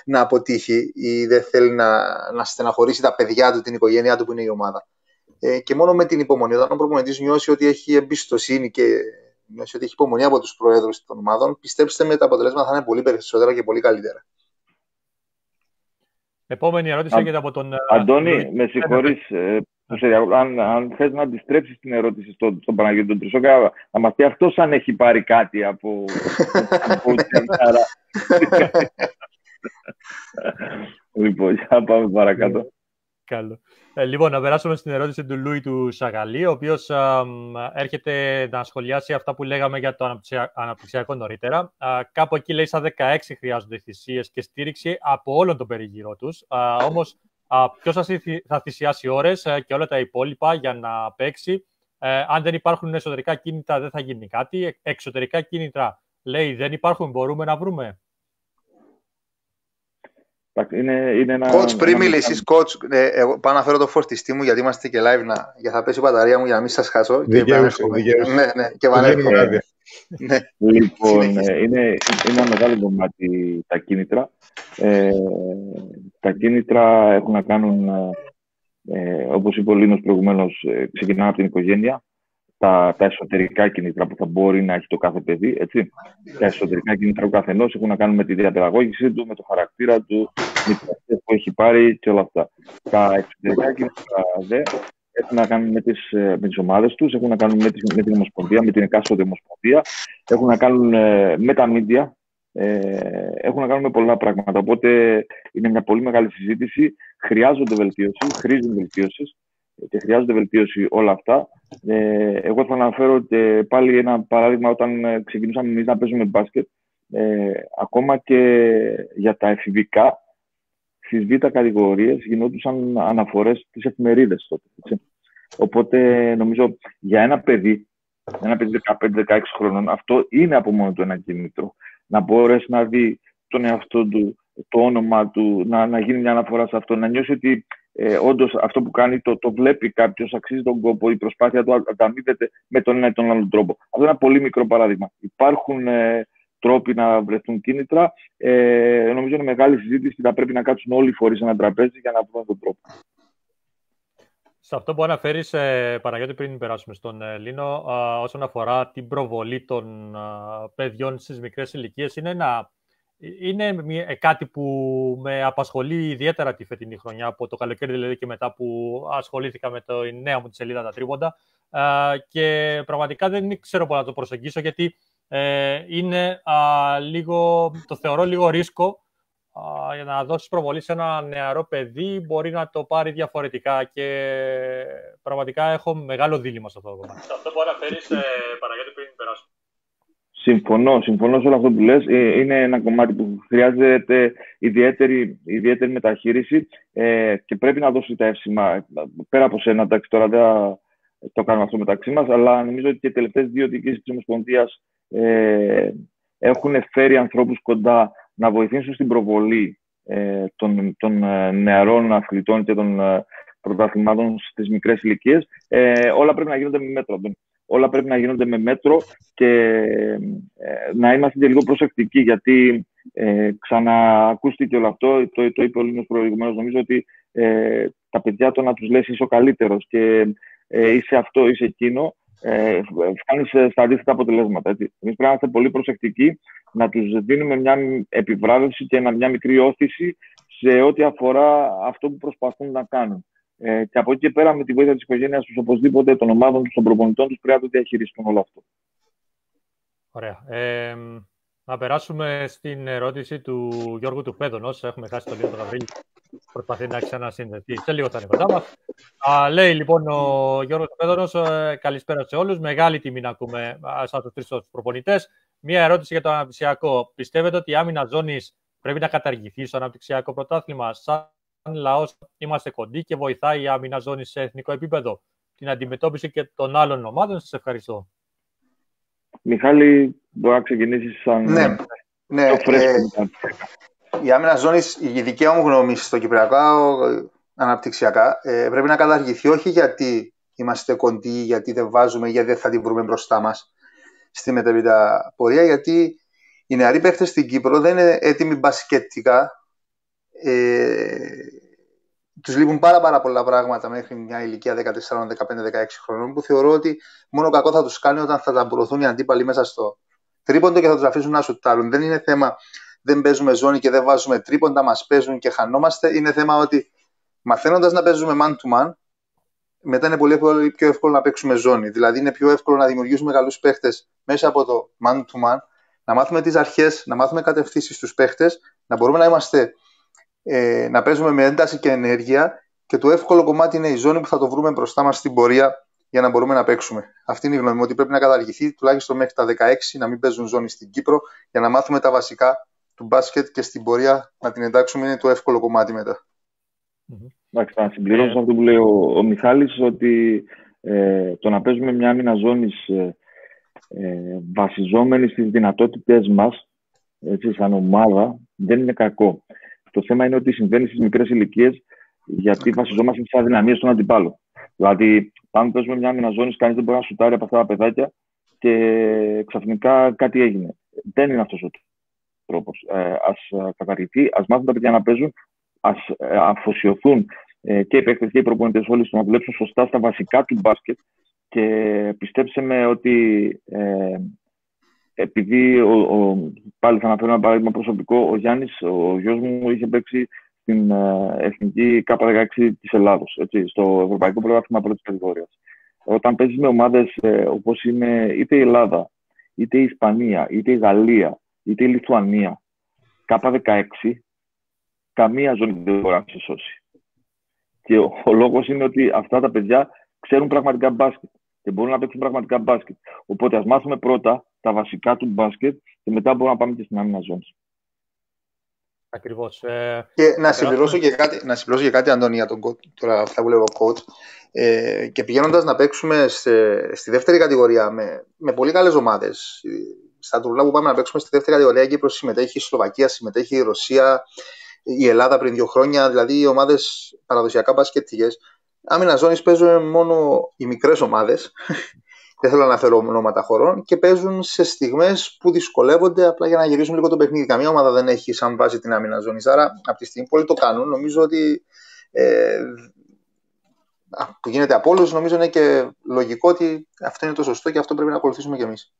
να αποτύχει ή δεν θέλει να, να στεναχωρήσει τα παιδιά του, την οικογένειά του που είναι η ομάδα. Ε, και μόνο με την υπομονή, όταν ο προπονητής νιώσει ότι έχει εμπιστοσύνη και νιώσει ότι έχει υπομονή από τους προέδρους των ομάδων, πιστέψτε με, τα αποτελέσματα θα είναι πολύ περισσότερα και πολύ καλύτερα. Επόμενη ερώτηση έγινε από τον. Ε, Αντώνη, με συγχωρείς. Ε, αν, αν θες να αντιστρέψει την ερώτηση στον, στον Παναγιώτη τον Τρισόκα, να μας πει αυτός αν έχει πάρει κάτι από. λοιπόν, για πάμε παρακάτω. Καλό. Ε, λοιπόν, να περάσουμε στην ερώτηση του Λούι του Σαγαλή, ο οποίος έρχεται να σχολιάσει αυτά που λέγαμε για το αναπτυξιακό νωρίτερα. κάπου εκεί λέει στα 16 χρειάζονται θυσίες και στήριξη από όλον τον περιγυρό τους. Όμως, ποιος θα θυσιάσει ώρες ε, και όλα τα υπόλοιπα για να παίξει. Ε, αν δεν υπάρχουν εσωτερικά κίνητρα, δεν θα γίνει κάτι. Εξωτερικά κίνητρα, λέει, δεν υπάρχουν, μπορούμε να βρούμε; Είναι, είναι ένα, coach, πριν μιλήσεις, coach, ε, εγώ πάω να φέρω το φορτιστή μου γιατί είμαστε και live να, για θα πέσει η μπαταρία μου για να μην σας χάσω. Δικαίωση, Ναι, ναι, και επανέρχομαι. ναι. Λοιπόν, ε, είναι, είναι ένα μεγάλο κομμάτι τα κίνητρα. Ε, τα κίνητρα έχουν να κάνουν, ε, όπως είπε ο Λίνος προηγουμένως, ε, ξεκινάνε από την οικογένεια τα, τα εσωτερικά κίνητρα που θα μπορεί να έχει το κάθε παιδί. Έτσι. Τα εσωτερικά κίνητρα του καθενός έχουν να κάνουν με τη διαπαιδαγώγηση του, με το χαρακτήρα του, με τις που έχει πάρει και όλα αυτά. Τα εξωτερικά κίνητρα δε έχουν να κάνουν με τις, ε, με τις ομάδες τους, έχουν να κάνουν με, τις, με την Ομοσπονδία, με την εκάστοτε Ομοσπονδία, έχουν να κάνουν ε, με τα μίντια, ε, έχουν να κάνουν με πολλά πράγματα. Οπότε είναι μια πολύ μεγάλη συζήτηση. Χρειάζονται βελτίωση, χρήζουν βελτίωση και χρειάζονται βελτίωση όλα αυτά. Ε, εγώ θα αναφέρω και πάλι ένα παράδειγμα όταν ε, ξεκινούσαμε εμείς να παίζουμε μπάσκετ. Ε, ακόμα και για τα εφηβικά στις β' κατηγορίες γινόντουσαν αναφορές στις εφημερίδες τότε. Έτσι. Οπότε νομίζω για ένα παιδί, ένα παιδί 15-16 χρονών, αυτό είναι από μόνο του ένα κίνητρο. Να μπορέσει να δει τον εαυτό του, το όνομα του, να, να γίνει μια αναφορά σε αυτό, να νιώσει ότι ε, όντως αυτό που κάνει το, το βλέπει κάποιος, αξίζει τον κόπο, η προσπάθεια του ανταμείβεται με τον ένα ή τον άλλο τρόπο. Αυτό είναι ένα πολύ μικρό παράδειγμα. Υπάρχουν ε, τρόποι να βρεθούν κίνητρα. Ε, νομίζω είναι μεγάλη συζήτηση και θα πρέπει να κάτσουν όλοι οι φορείς σε ένα τραπέζι για να βρουν τον τρόπο. Σε αυτό που αναφέρεις, ε, Παναγιώτη, πριν περάσουμε στον ε, Λίνο, όσον αφορά την προβολή των παιδιών στις μικρές ηλικίες, είναι, ένα, είναι ε, κάτι που με απασχολεί ιδιαίτερα τη φετινή χρονιά, από το καλοκαίρι δηλαδή και μετά που ασχολήθηκα με το, η νέα μου τη σελίδα Τα Τρίποντα. και πραγματικά δεν ξέρω πώς να το προσεγγίσω, γιατί ε, είναι λίγο, το θεωρώ λίγο ρίσκο για να δώσεις προβολή σε ένα νεαρό παιδί μπορεί να το πάρει διαφορετικά και πραγματικά έχω μεγάλο δίλημα σε αυτό το κομμάτι. Αυτό που αναφέρεις, ε, Παναγιώτη, πριν περάσω. Συμφωνώ, συμφωνώ σε όλο αυτό που λες. Ε, είναι ένα κομμάτι που χρειάζεται ιδιαίτερη, ιδιαίτερη μεταχείριση ε, και πρέπει να δώσει τα εύσημα. Πέρα από σένα, εντάξει, τώρα δεν το κάνουμε αυτό μεταξύ μας, αλλά νομίζω ότι και οι τελευταίες δύο διοικήσεις της Ομοσπονδίας ε, έχουν φέρει ανθρώπους κοντά να βοηθήσουν στην προβολή ε, των, των ε, νεαρών αθλητών και των ε, πρωταθλημάτων στις μικρές ηλικίες. Ε, όλα πρέπει να γίνονται με μέτρο. Όλα πρέπει να γίνονται με μέτρο και ε, να είμαστε και λίγο προσεκτικοί γιατί ε, ξανακούστηκε όλο αυτό, το, το είπε ο Λίνος προηγουμένως, νομίζω ότι ε, τα παιδιά το να τους λες είσαι ο καλύτερος και ε, είσαι αυτό, είσαι εκείνο, ε, φτάνει στα αντίθετα αποτελέσματα. Εμείς πρέπει να είμαστε πολύ προσεκτικοί, να τους δίνουμε μια επιβράβευση και μια μικρή όθηση σε ό,τι αφορά αυτό που προσπαθούν να κάνουν. Ε, και από εκεί και πέρα, με τη βοήθεια της οικογένειας τους, οπωσδήποτε των ομάδων τους, των προπονητών τους, πρέπει να το διαχειριστούν όλο αυτό. Ωραία. Ε, να περάσουμε στην ερώτηση του Γιώργου του Φέδωνος. Έχουμε χάσει τον Λίγο Γαβρίλη. Προσπαθεί να ξανασύνδεθεί. Σε λίγο θα είναι κοντά μας. λέει λοιπόν ο Γιώργος του Φέδωνος, ε, καλησπέρα σε όλους. Μεγάλη τιμή να ακούμε σαν τους τρεις προπονητές. Μία ερώτηση για το αναπτυξιακό. Πιστεύετε ότι η άμυνα ζώνης πρέπει να καταργηθεί στο αναπτυξιακό πρωτάθλημα. Σαν λαός είμαστε κοντοί και βοηθάει η άμυνα ζώνη σε εθνικό επίπεδο την αντιμετώπιση και των άλλων ομάδων. Σας ευχαριστώ. Μιχάλη, μπορεί να ξεκινήσεις σαν ναι, ναι, το Ε, η άμυνα ζώνης, η δικιά μου γνώμη στο Κυπριακό αναπτυξιακά, ε, πρέπει να καταργηθεί όχι γιατί είμαστε κοντοί, γιατί δεν βάζουμε, γιατί δεν θα την βρούμε μπροστά μας στη μετέπειτα πορεία, γιατί οι νεαροί παίχτε στην Κύπρο δεν είναι έτοιμοι μπασκετικά. Ε, τους λείπουν πάρα, πάρα πολλά πράγματα μέχρι μια ηλικία 14, 15, 16 χρονών που θεωρώ ότι μόνο κακό θα τους κάνει όταν θα τα μπουρωθούν οι αντίπαλοι μέσα στο τρίποντο και θα τους αφήσουν να σουτάρουν. Δεν είναι θέμα δεν παίζουμε ζώνη και δεν βάζουμε τρίποντα, μας παίζουν και χανόμαστε. Είναι θέμα ότι μαθαίνοντας να παίζουμε man to man, μετά είναι πολύ πιο εύκολο να παίξουμε ζώνη. Δηλαδή είναι πιο εύκολο να δημιουργήσουμε καλούς παίχτες μέσα από το man to man, να μάθουμε τις αρχές, να μάθουμε κατευθύνσεις στους παίχτες, να μπορούμε να είμαστε ε, να παίζουμε με ένταση και ενέργεια και το εύκολο κομμάτι είναι η ζώνη που θα το βρούμε μπροστά μας στην πορεία για να μπορούμε να παίξουμε. Αυτή είναι η γνώμη μου ότι πρέπει να καταργηθεί τουλάχιστον μέχρι τα 16 να μην παίζουν ζώνη στην Κύπρο για να μάθουμε τα βασικά του μπάσκετ και στην πορεία να την εντάξουμε είναι το εύκολο κομμάτι μετά. Εντάξει, να συμπληρώσω αυτό που λέει ο, ο Μιχάλης ότι ε, το να παίζουμε μια άμυνα ζώνης ε, ε, βασιζόμενη στις δυνατότητες μας έτσι, σαν ομάδα δεν είναι κακό. Το θέμα είναι ότι συμβαίνει στις μικρές ηλικίες γιατί βασιζόμαστε στι αδυναμίες των αντιπάλων. Δηλαδή, πάμε παίζουμε μια άμυνα ζώνη, κανείς δεν μπορεί να σουτάρει από αυτά τα παιδάκια και ξαφνικά κάτι έγινε. Δεν είναι αυτός ο τρόπος. Ε, ας ε, καταργηθεί, ας μάθουν τα παιδιά να παίζουν, ας ε, αφοσιωθούν ε, και οι παίκτες και οι προπονητές όλοι στο να δουλέψουν σωστά στα βασικά του μπάσκετ. Και πιστέψτε με ότι ε, επειδή ο, ο, πάλι θα αναφέρω ένα παράδειγμα προσωπικό, ο Γιάννης, ο γιος μου, είχε παίξει στην ε, εθνική K16 της Ελλάδος, έτσι, στο Ευρωπαϊκό Πρωτάθλημα πρώτης κατηγορίας. Όταν παίζει με ομάδες ε, όπως είναι είτε η Ελλάδα, είτε η Ισπανία, είτε η Γαλλία, είτε η Λιθουανία, K16, καμία ζώνη δεν μπορεί να σε σώσει. Και ο, ο λόγος είναι ότι αυτά τα παιδιά ξέρουν πραγματικά μπάσκετ και μπορούν να παίξουν πραγματικά μπάσκετ. Οπότε ας μάθουμε πρώτα τα βασικά του μπάσκετ και μετά μπορούμε να πάμε και στην άμυνα ζώνη. Ωραία. Ε, να περάσουμε στην ερώτηση του Γιώργου του Φέδωνο. λέει λοιπόν ο Γιώργο του Φέδωνο, καλησπέρα σε όλου. Μεγάλη τιμή να ακούμε σαν του τρει προπονητέ. Μία ερώτηση για το αναπτυξιακό. Πιστεύετε ότι η άμυνα ζώνη πρέπει να καταργηθεί στο αναπτυξιακό πρωτάθλημα. Σαν λαό είμαστε κοντοί και βοηθάει η άμυνα ζώνη σε εθνικό επίπεδο την αντιμετώπιση και των άλλων ομάδων. Σα ευχαριστώ. Εντάξει, να συμπληρώσω αυτό που λέει ο, ο Μιχάλης ότι ε, το να παίζουμε μια άμυνα ζώνης Ακριβώς. Ε, και να συμπληρώσω και κάτι, να συμπληρώσω και κάτι Αντώνη, για τον, τώρα αυτά που λέω coach. Ε, και πηγαίνοντας να παίξουμε σε, στη δεύτερη κατηγορία με, με πολύ καλές ομάδες. Στα τουρνά που πάμε να παίξουμε στη δεύτερη κατηγορία, η Κύπρος συμμετέχει, η Σλοβακία συμμετέχει, η Ρωσία, η Ελλάδα πριν δύο χρόνια. Δηλαδή οι ομάδες παραδοσιακά μπασκετικές. Άμυνα ζώνης παίζουν μόνο οι μικρές ομάδες δεν θέλω να αναφέρω ονόματα χωρών, και παίζουν σε στιγμές που δυσκολεύονται απλά για να γυρίσουν λίγο το παιχνίδι. Καμία ομάδα δεν έχει σαν βάση την άμυνα ζώνη. Άρα, από τη στιγμή που όλοι το κάνουν, νομίζω ότι. Ε, που γίνεται από όλους, νομίζω είναι και λογικό ότι αυτό είναι το σωστό και αυτό πρέπει να ακολουθήσουμε κι εμείς.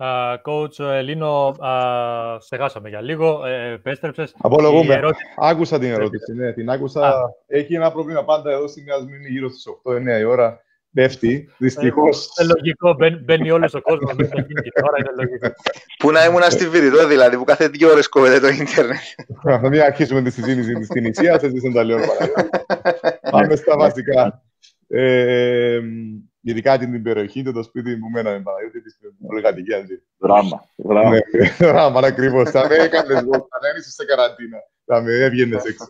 Uh, coach Ελίνο, uh, σε χάσαμε για λίγο. Ε, επέστρεψες. Απολογούμε. Ερώτηση... Άκουσα την ερώτηση. Ναι, την άκουσα. Ah. Έχει ένα πρόβλημα πάντα εδώ στην Κασμίνη γύρω στις 8-9 η ώρα πέφτει, δυστυχώς. Είναι λογικό, μπαίνει όλος ο κόσμος μέσα εκείνη την ώρα, είναι λογικό. Πού να ήμουν στη Βηρητό, δηλαδή, που κάθε δύο ώρες κόβεται το Ιντερνετ. Θα μην αρχίσουμε τη συζήτηση στην Ισία, σε δεν τα λέω Πάμε στα βασικά. Ε, ειδικά την περιοχή του, το σπίτι μου μέναμε Παναγιώτη, της πολυκατοικία. Δράμα. Δράμα, ακριβώς. Θα με έκανε, θα είσαι σε καραντίνα. Θα με έβγαινες έξω.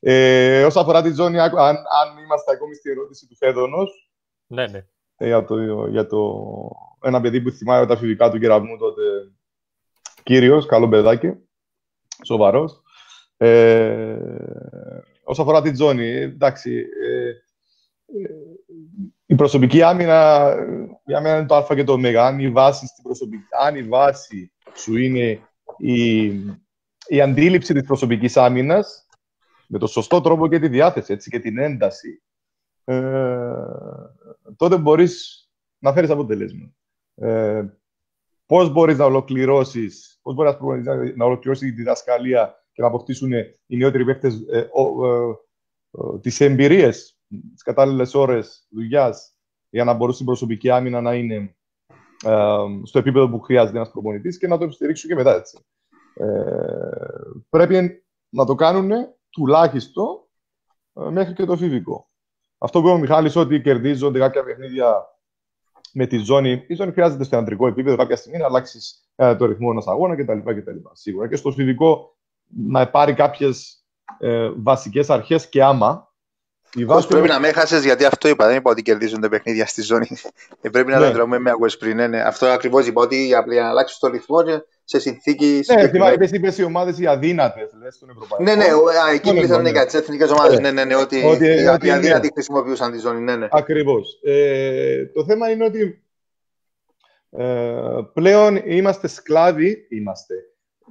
Ε, όσον αφορά τη ζώνη, αν, αν είμαστε ακόμη στη ερώτηση του Φέδωνος. Ναι, ναι. Ε, για, το, για το, ένα παιδί που θυμάμαι τα φυσικά του κεραμού τότε. Κύριος, καλό παιδάκι. Σοβαρός. Ε, όσον αφορά τη ζώνη, εντάξει. Ε, η προσωπική άμυνα για μένα είναι το α και το ω. Αν η βάση στην προσωπική, αν η βάση σου είναι η, η αντίληψη της προσωπικής άμυνας, με το σωστό τρόπο και τη διάθεση έτσι, και την ένταση, ε, τότε μπορείς να φέρεις αποτελέσμα. Ε, πώς μπορείς να ολοκληρώσεις, πώς μπορείς να, να ολοκληρώσεις τη διδασκαλία και να αποκτήσουν οι νεότεροι παίκτες ε, ε, ε, τις εμπειρίες, τις κατάλληλες ώρες δουλειάς για να μπορούν στην προσωπική άμυνα να είναι ε, στο επίπεδο που χρειάζεται ένας προπονητής και να το υποστηρίξουν και μετά έτσι. Ε, πρέπει να το κάνουν τουλάχιστον ε, μέχρι και το φιβικό. Αυτό που είπε ο Μιχάλης ότι κερδίζονται κάποια παιχνίδια με τη ζώνη. Η ζώνη χρειάζεται στο αντρικό επίπεδο κάποια στιγμή να αλλάξεις ε, το ρυθμό ενός αγώνα κτλ, κτλ. Σίγουρα. Και στο φιβικό να πάρει κάποιες ε, βασικές αρχές και άμα. Βάση... Πρέπει να με έχασες γιατί αυτό είπα. Δεν είπα ότι κερδίζονται παιχνίδια στη ζώνη. Ε, πρέπει να ναι. το με ακούες πριν. Ναι, ναι. Αυτό ακριβώς είπα ότι για, να αλλάξεις το ρυθμό σε συνθήκη. Ναι, θυμάμαι, είπε οι ομάδες οι αδύνατες στον Ευρωπαϊκό. Ναι, ναι, εκεί μιλήσατε ναι, για τις εθνικές ομάδες. Ναι, ναι, ναι, ότι, ότι, οι ότι, αδύνατοι χρησιμοποιούσαν τη ζώνη. Ναι, ναι. Ακριβώς. Ε, το θέμα είναι ότι ε, πλέον είμαστε σκλάβοι, είμαστε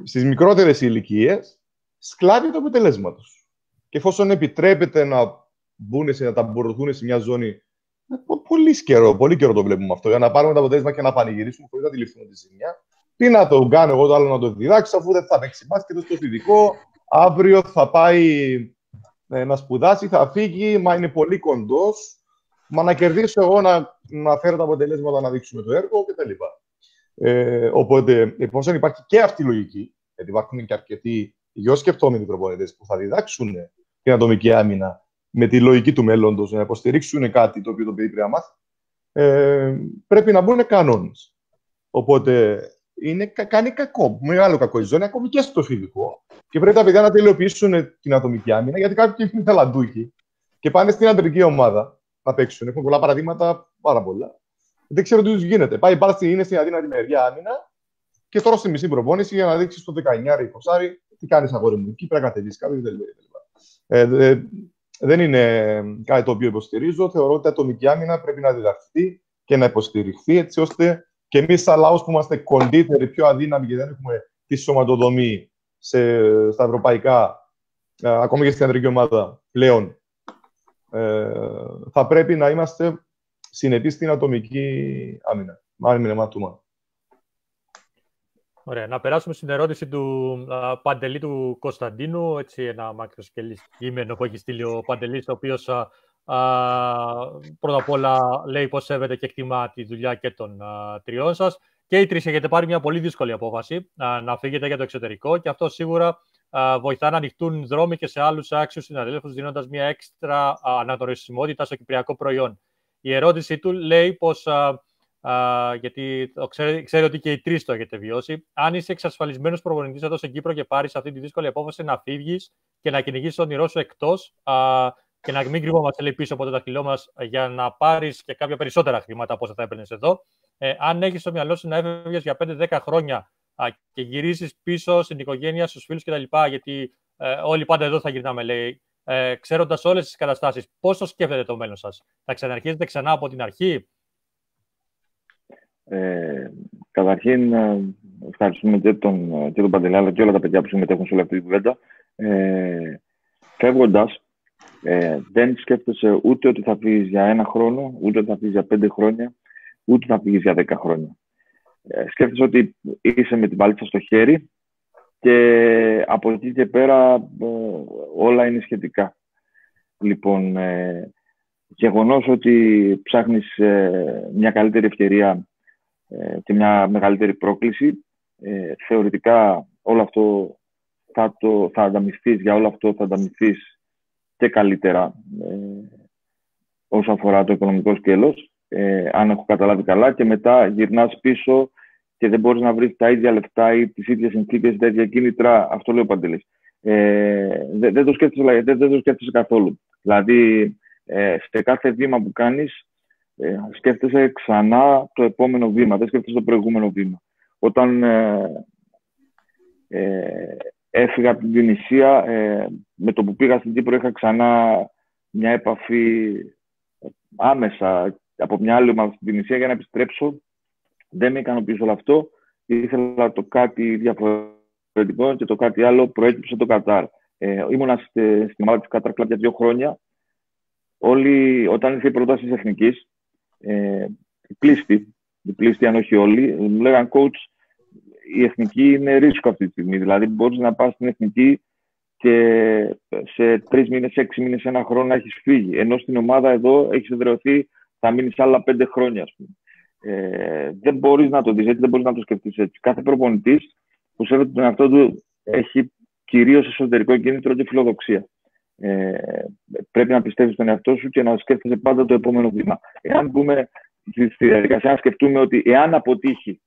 στις μικρότερες ηλικίες, σκλάβοι του αποτελέσματος. Και εφόσον επιτρέπεται να μπουν σε, να ταμπορθούν σε μια ζώνη. Ε, πολύ καιρό, πολύ καιρό το βλέπουμε αυτό. Για να πάρουμε το αποτέλεσμα και να πανηγυρίσουμε χωρίς να αντιληφθούμε τη ζημιά. Τι να το κάνω εγώ το άλλο να το διδάξω, αφού δεν θα παίξει μπάσκετ στο φοιτητικό. Αύριο θα πάει ε, να σπουδάσει, θα φύγει, μα είναι πολύ κοντός. Μα να κερδίσω εγώ να, να φέρω τα αποτελέσματα να δείξουμε το έργο κτλ. Ε, οπότε, εφόσον υπάρχει και αυτή η λογική, γιατί υπάρχουν και αρκετοί γιο σκεπτόμενοι προπονητές που θα διδάξουν την ατομική άμυνα με τη λογική του μέλλοντος, να υποστηρίξουν κάτι το οποίο το παιδί πρέπει να μάθει, ε, πρέπει να μπουν κανόνες. Οπότε είναι, κάνει κακό, μεγάλο κακό η ζώνη, ακόμη και στο φιλικό. Και πρέπει τα παιδιά να τελειοποιήσουν την ατομική άμυνα, γιατί κάποιοι είναι θελαντούχοι και πάνε στην αντρική ομάδα να παίξουν. Έχουν πολλά παραδείγματα, πάρα πολλά. Δεν ξέρω τι τους γίνεται. Πάει πάρα είναι στην αδύνατη μεριά άμυνα και τώρα στη μισή προπόνηση για να δείξεις το 19-20 τι κάνεις αγόρι μου. Εκεί πρέπει να κατεβεί κάτι κτλ. Ε, ε, δεν είναι κάτι το οποίο υποστηρίζω. Θεωρώ ότι η ατομική άμυνα πρέπει να διδαχθεί και να υποστηριχθεί έτσι ώστε και εμείς, σαν λαός που είμαστε κοντύτεροι, πιο αδύναμοι και δεν έχουμε τη σωματοδομή σε, στα ευρωπαϊκά, ε, ακόμη και στην κεντρική ομάδα πλέον, ε, θα πρέπει να είμαστε συνετοί στην ατομική άμυνα. Μάλλον μάτουμα. Ωραία. Να περάσουμε στην ερώτηση του α, Παντελή του Κωνσταντίνου. Έτσι, ένα μακροσκελής κείμενο που έχει στείλει ο Παντελής, ο οποίος πρώτα απ' όλα λέει πως σέβεται και εκτιμά τη δουλειά και των τριών σας. Και οι τρεις έχετε πάρει μια πολύ δύσκολη απόφαση να φύγετε για το εξωτερικό και αυτό σίγουρα βοηθά να ανοιχτούν δρόμοι και σε άλλους άξιους συναδέλφους δίνοντας μια έξτρα ανατορισμότητα στο κυπριακό προϊόν. Η ερώτηση του λέει πως γιατί το ξέρει, ξέρει ότι και οι τρεις το έχετε βιώσει. Αν είσαι εξασφαλισμένος προπονητής εδώ στην Κύπρο και πάρεις αυτή τη δύσκολη απόφαση να φύγεις και να κυνηγήσεις τον όνειρό σου εκτός και να μην κρυβόμαστε λέει, πίσω από το δαχτυλό μας για να πάρεις και κάποια περισσότερα χρήματα από όσα θα έπαιρνες εδώ. Ε, αν έχεις στο μυαλό σου να έφευγε για 5-10 χρόνια α, και γυρίσεις πίσω στην οικογένεια, στους φίλους κτλ. Γιατί ε, όλοι πάντα εδώ θα γυρνάμε, λέει, ε, ξέροντας όλες τις καταστάσεις. Πώ το σκέφτεται το μέλλον σας, Θα ξαναρχίσετε ξανά από την αρχή, ε, καταρχήν, ε, ευχαριστούμε και τον, και τον Παντελάλα και όλα τα παιδιά που συμμετέχουν σε όλη αυτή τη κουβέντα. Ε, Φεύγοντας, ε, δεν σκέφτεσαι ούτε ότι θα φύγεις για ένα χρόνο, ούτε ότι θα φύγεις για πέντε χρόνια, ούτε θα φύγεις για δέκα χρόνια. Ε, σκέφτεσαι ότι είσαι με την παλίτσα στο χέρι και από εκεί και πέρα ε, όλα είναι σχετικά. Λοιπόν, ε, γεγονός ότι ψάχνεις ε, μια καλύτερη ευκαιρία ε, και μια μεγαλύτερη πρόκληση. Ε, θεωρητικά όλο αυτό θα, το, θα ανταμυφθείς, για όλο αυτό θα ανταμυφθείς και καλύτερα ε, όσο αφορά το οικονομικό σκέλος, ε, αν έχω καταλάβει καλά, και μετά γυρνάς πίσω και δεν μπορείς να βρεις τα ίδια λεφτά ή τις ίδιες συνθήκες, τα ίδια κίνητρα, αυτό λέω Παντελής. Ε, δεν, δεν, το σκέφτεσαι, δεν, δεν το σκέφτεσαι καθόλου. Δηλαδή, ε, σε κάθε βήμα που κάνεις, ε, σκέφτεσαι ξανά το επόμενο βήμα, δεν σκέφτεσαι το προηγούμενο βήμα. Όταν ε, ε, έφυγα από την Τινησία, ε, με το που πήγα στην Κύπρο είχα ξανά μια επαφή άμεσα από μια άλλη ομάδα στην Τινησία για να επιστρέψω. Δεν με ικανοποιήσει όλο αυτό. Ήθελα το κάτι διαφορετικό και το κάτι άλλο προέκυψε το Κατάρ. Ε, ήμουνα στην ομάδα της Κατάρ για δύο χρόνια. Όλοι, όταν ήρθε η πρόταση της Εθνικής, ε, πλήστη, πλήστη αν όχι όλοι, μου λέγανε coach, η εθνική είναι ρίσκο αυτή τη στιγμή. Δηλαδή, μπορείς να πας στην εθνική και σε τρεις μήνες, έξι μήνες, ένα χρόνο να έχεις φύγει. Ενώ στην ομάδα εδώ έχεις εδρεωθεί, θα μείνεις άλλα πέντε χρόνια, ας πούμε. Ε, δεν μπορείς να το δεις έτσι, δεν μπορείς να το σκεφτείς έτσι. Κάθε προπονητής που σέβεται τον εαυτό του έχει κυρίως εσωτερικό κίνητρο και φιλοδοξία. Ε, πρέπει να πιστεύεις στον εαυτό σου και να σκέφτεσαι πάντα το επόμενο βήμα. Εάν πούμε στη διαδικασία να σκεφτούμε ότι εάν αποτύχει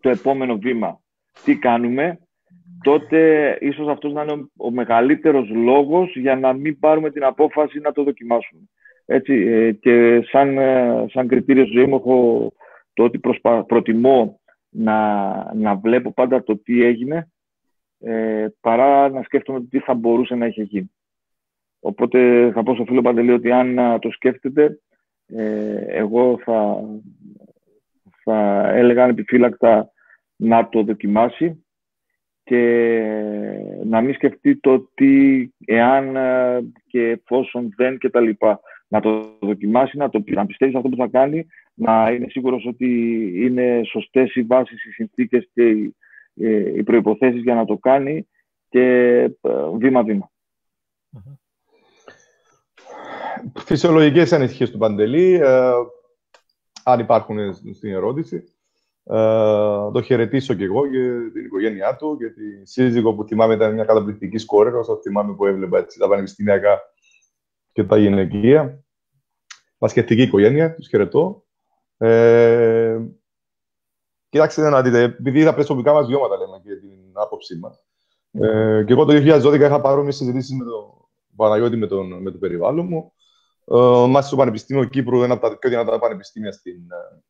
το επόμενο βήμα, τι κάνουμε, τότε ίσως αυτός να είναι ο μεγαλύτερος λόγος για να μην πάρουμε την απόφαση να το δοκιμάσουμε. Έτσι, ε, και σαν, ε, σαν κριτήριο ζωή μου έχω το ότι προσπα... προτιμώ να, να βλέπω πάντα το τι έγινε ε, παρά να σκέφτομαι τι θα μπορούσε να έχει γίνει. Οπότε θα πω στο φίλο Παντελή ότι αν το σκέφτεται, ε, εγώ θα, θα έλεγα ανεπιφύλακτα να το δοκιμάσει και να μην σκεφτεί το τι, εάν και εφόσον δεν και τα λοιπά. Να το δοκιμάσει, να, το, να πιστεύει σε αυτό που θα κάνει, να είναι σίγουρος ότι είναι σωστές οι βάσεις, οι συνθήκες και οι, ε, οι προϋποθέσεις για να το κάνει και ε, βήμα-βήμα φυσιολογικές ανησυχίες του Παντελή, ε, αν υπάρχουν στην ερώτηση. Ε, το χαιρετήσω και εγώ και την οικογένειά του και τη σύζυγο που θυμάμαι ήταν μια καταπληκτική σκόρερ, όσο θυμάμαι που έβλεπα έτσι, τα πανεπιστημιακά και τα γυναικεία. Πασχετική οικογένεια, τους χαιρετώ. Ε, κοιτάξτε να δείτε, επειδή τα προσωπικά μας βιώματα λέμε και την άποψή μας. Ε, και εγώ το 2012 είχα παρόμοιε συζητήσεις με τον Παναγιώτη με τον, με το περιβάλλον μου. Ε, Μάθησα στο Πανεπιστήμιο Κύπρου, ένα από τα πιο δυνατά πανεπιστήμια στην, ε,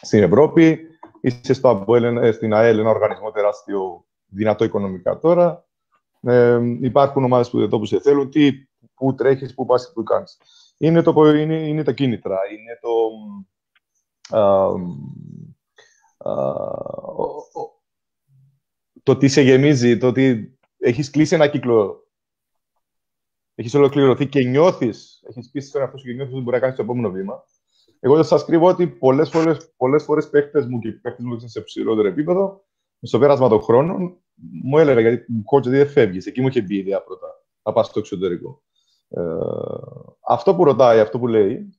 στην Ευρώπη. Είσαι στο ΑΠΟΕΛ, ε, στην ΑΕΛ, ένα οργανισμό τεράστιο, δυνατό οικονομικά τώρα. Ε, υπάρχουν ομάδες που, εδώ που σε θέλουν, τι, πού τρέχεις, πού πας, πού κάνεις. Είναι, το, είναι, είναι τα κίνητρα, είναι το. Α, α, το τι σε γεμίζει, το ότι έχεις κλείσει ένα κύκλο έχεις ολοκληρωθεί και νιώθεις, έχεις πείσει στον εαυτό σου και νιώθεις ότι μπορεί να κάνεις το επόμενο βήμα. Εγώ δεν σας κρύβω ότι πολλές φορές πολλές φορές παίχτες μου και παίχτες μου σε ψηλότερο επίπεδο, στο πέρασμα των χρόνων, μου έλεγα γιατί μου κότσε ότι δεν φεύγεις. Εκεί μου είχε μπει η ιδέα πρώτα να πας στο εξωτερικό. Ε, αυτό που ρωτάει, αυτό που λέει,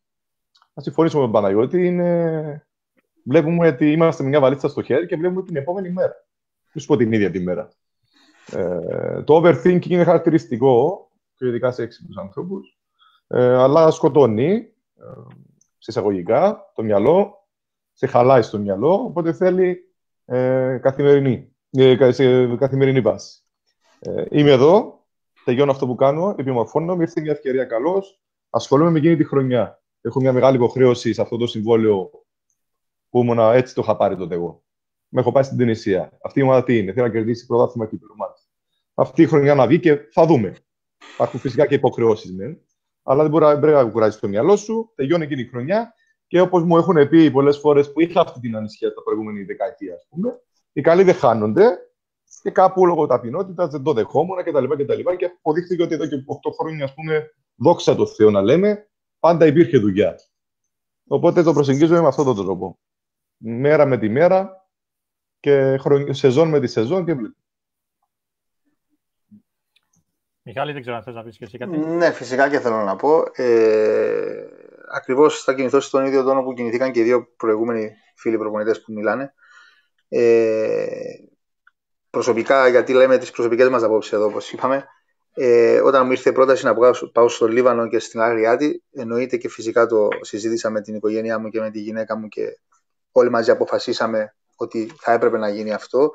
να συμφωνήσουμε με τον Παναγιώτη, είναι. Βλέπουμε ότι είμαστε με μια βαλίτσα στο χέρι και βλέπουμε την επόμενη μέρα. Δεν σου πω την ίδια τη μέρα. Ε, το overthinking είναι χαρακτηριστικό και ειδικά σε έξυπνους ανθρώπους. Ε, αλλά σκοτώνει, ε, σε εισαγωγικά, το μυαλό, σε χαλάει στο μυαλό, οπότε θέλει ε, καθημερινή, ε, σε καθημερινή βάση. Ε, είμαι εδώ, τελειώνω αυτό που κάνω, επιμορφώνω, ήρθε μια ευκαιρία καλώς. Ασχολούμαι με εκείνη τη χρονιά. Έχω μια μεγάλη υποχρέωση σε αυτό το συμβόλαιο που ήμουν έτσι το είχα πάρει τότε εγώ. Με έχω πάει στην Τινησία. Αυτή η ομάδα τι είναι, θέλει να κερδίσει πρωτάθλημα και Αυτή η χρονιά να βγει και θα δούμε. Υπάρχουν φυσικά και υποχρεώσει, ναι. Αλλά δεν μπορεί, μπορεί να κουράζεις το μυαλό σου. Τελειώνει εκείνη η χρονιά και όπως μου έχουν πει πολλές φορές που είχα αυτή την ανησυχία τα προηγούμενη δεκαετία, ας πούμε, οι καλοί δεν χάνονται και κάπου λόγω ταπεινότητας δεν το δεχόμουν κτλ. Και, και, και, και αποδείχθηκε ότι εδώ και 8 χρόνια, ας πούμε, δόξα τω Θεώ να λέμε, πάντα υπήρχε δουλειά. Οπότε το προσεγγίζουμε με αυτόν τον τρόπο. Μέρα με τη μέρα και σεζόν με τη σεζόν και βλέπουμε. Μιχάλη, δεν ξέρω αν θες να πεις και εσύ κάτι. Ναι, φυσικά και θέλω να πω. Ε, ακριβώς θα κινηθώ στον ίδιο τόνο που κινηθήκαν και οι δύο προηγούμενοι φίλοι προπονητές που μιλάνε. Ε, προσωπικά, γιατί λέμε τις προσωπικές μας απόψεις εδώ, όπως είπαμε, ε, όταν μου ήρθε η πρόταση να πάω στο Λίβανο και στην Αγριάτη, εννοείται και φυσικά το συζήτησα με την οικογένειά μου και με τη γυναίκα μου και όλοι μαζί αποφασίσαμε ότι θα έπρεπε να γίνει αυτό.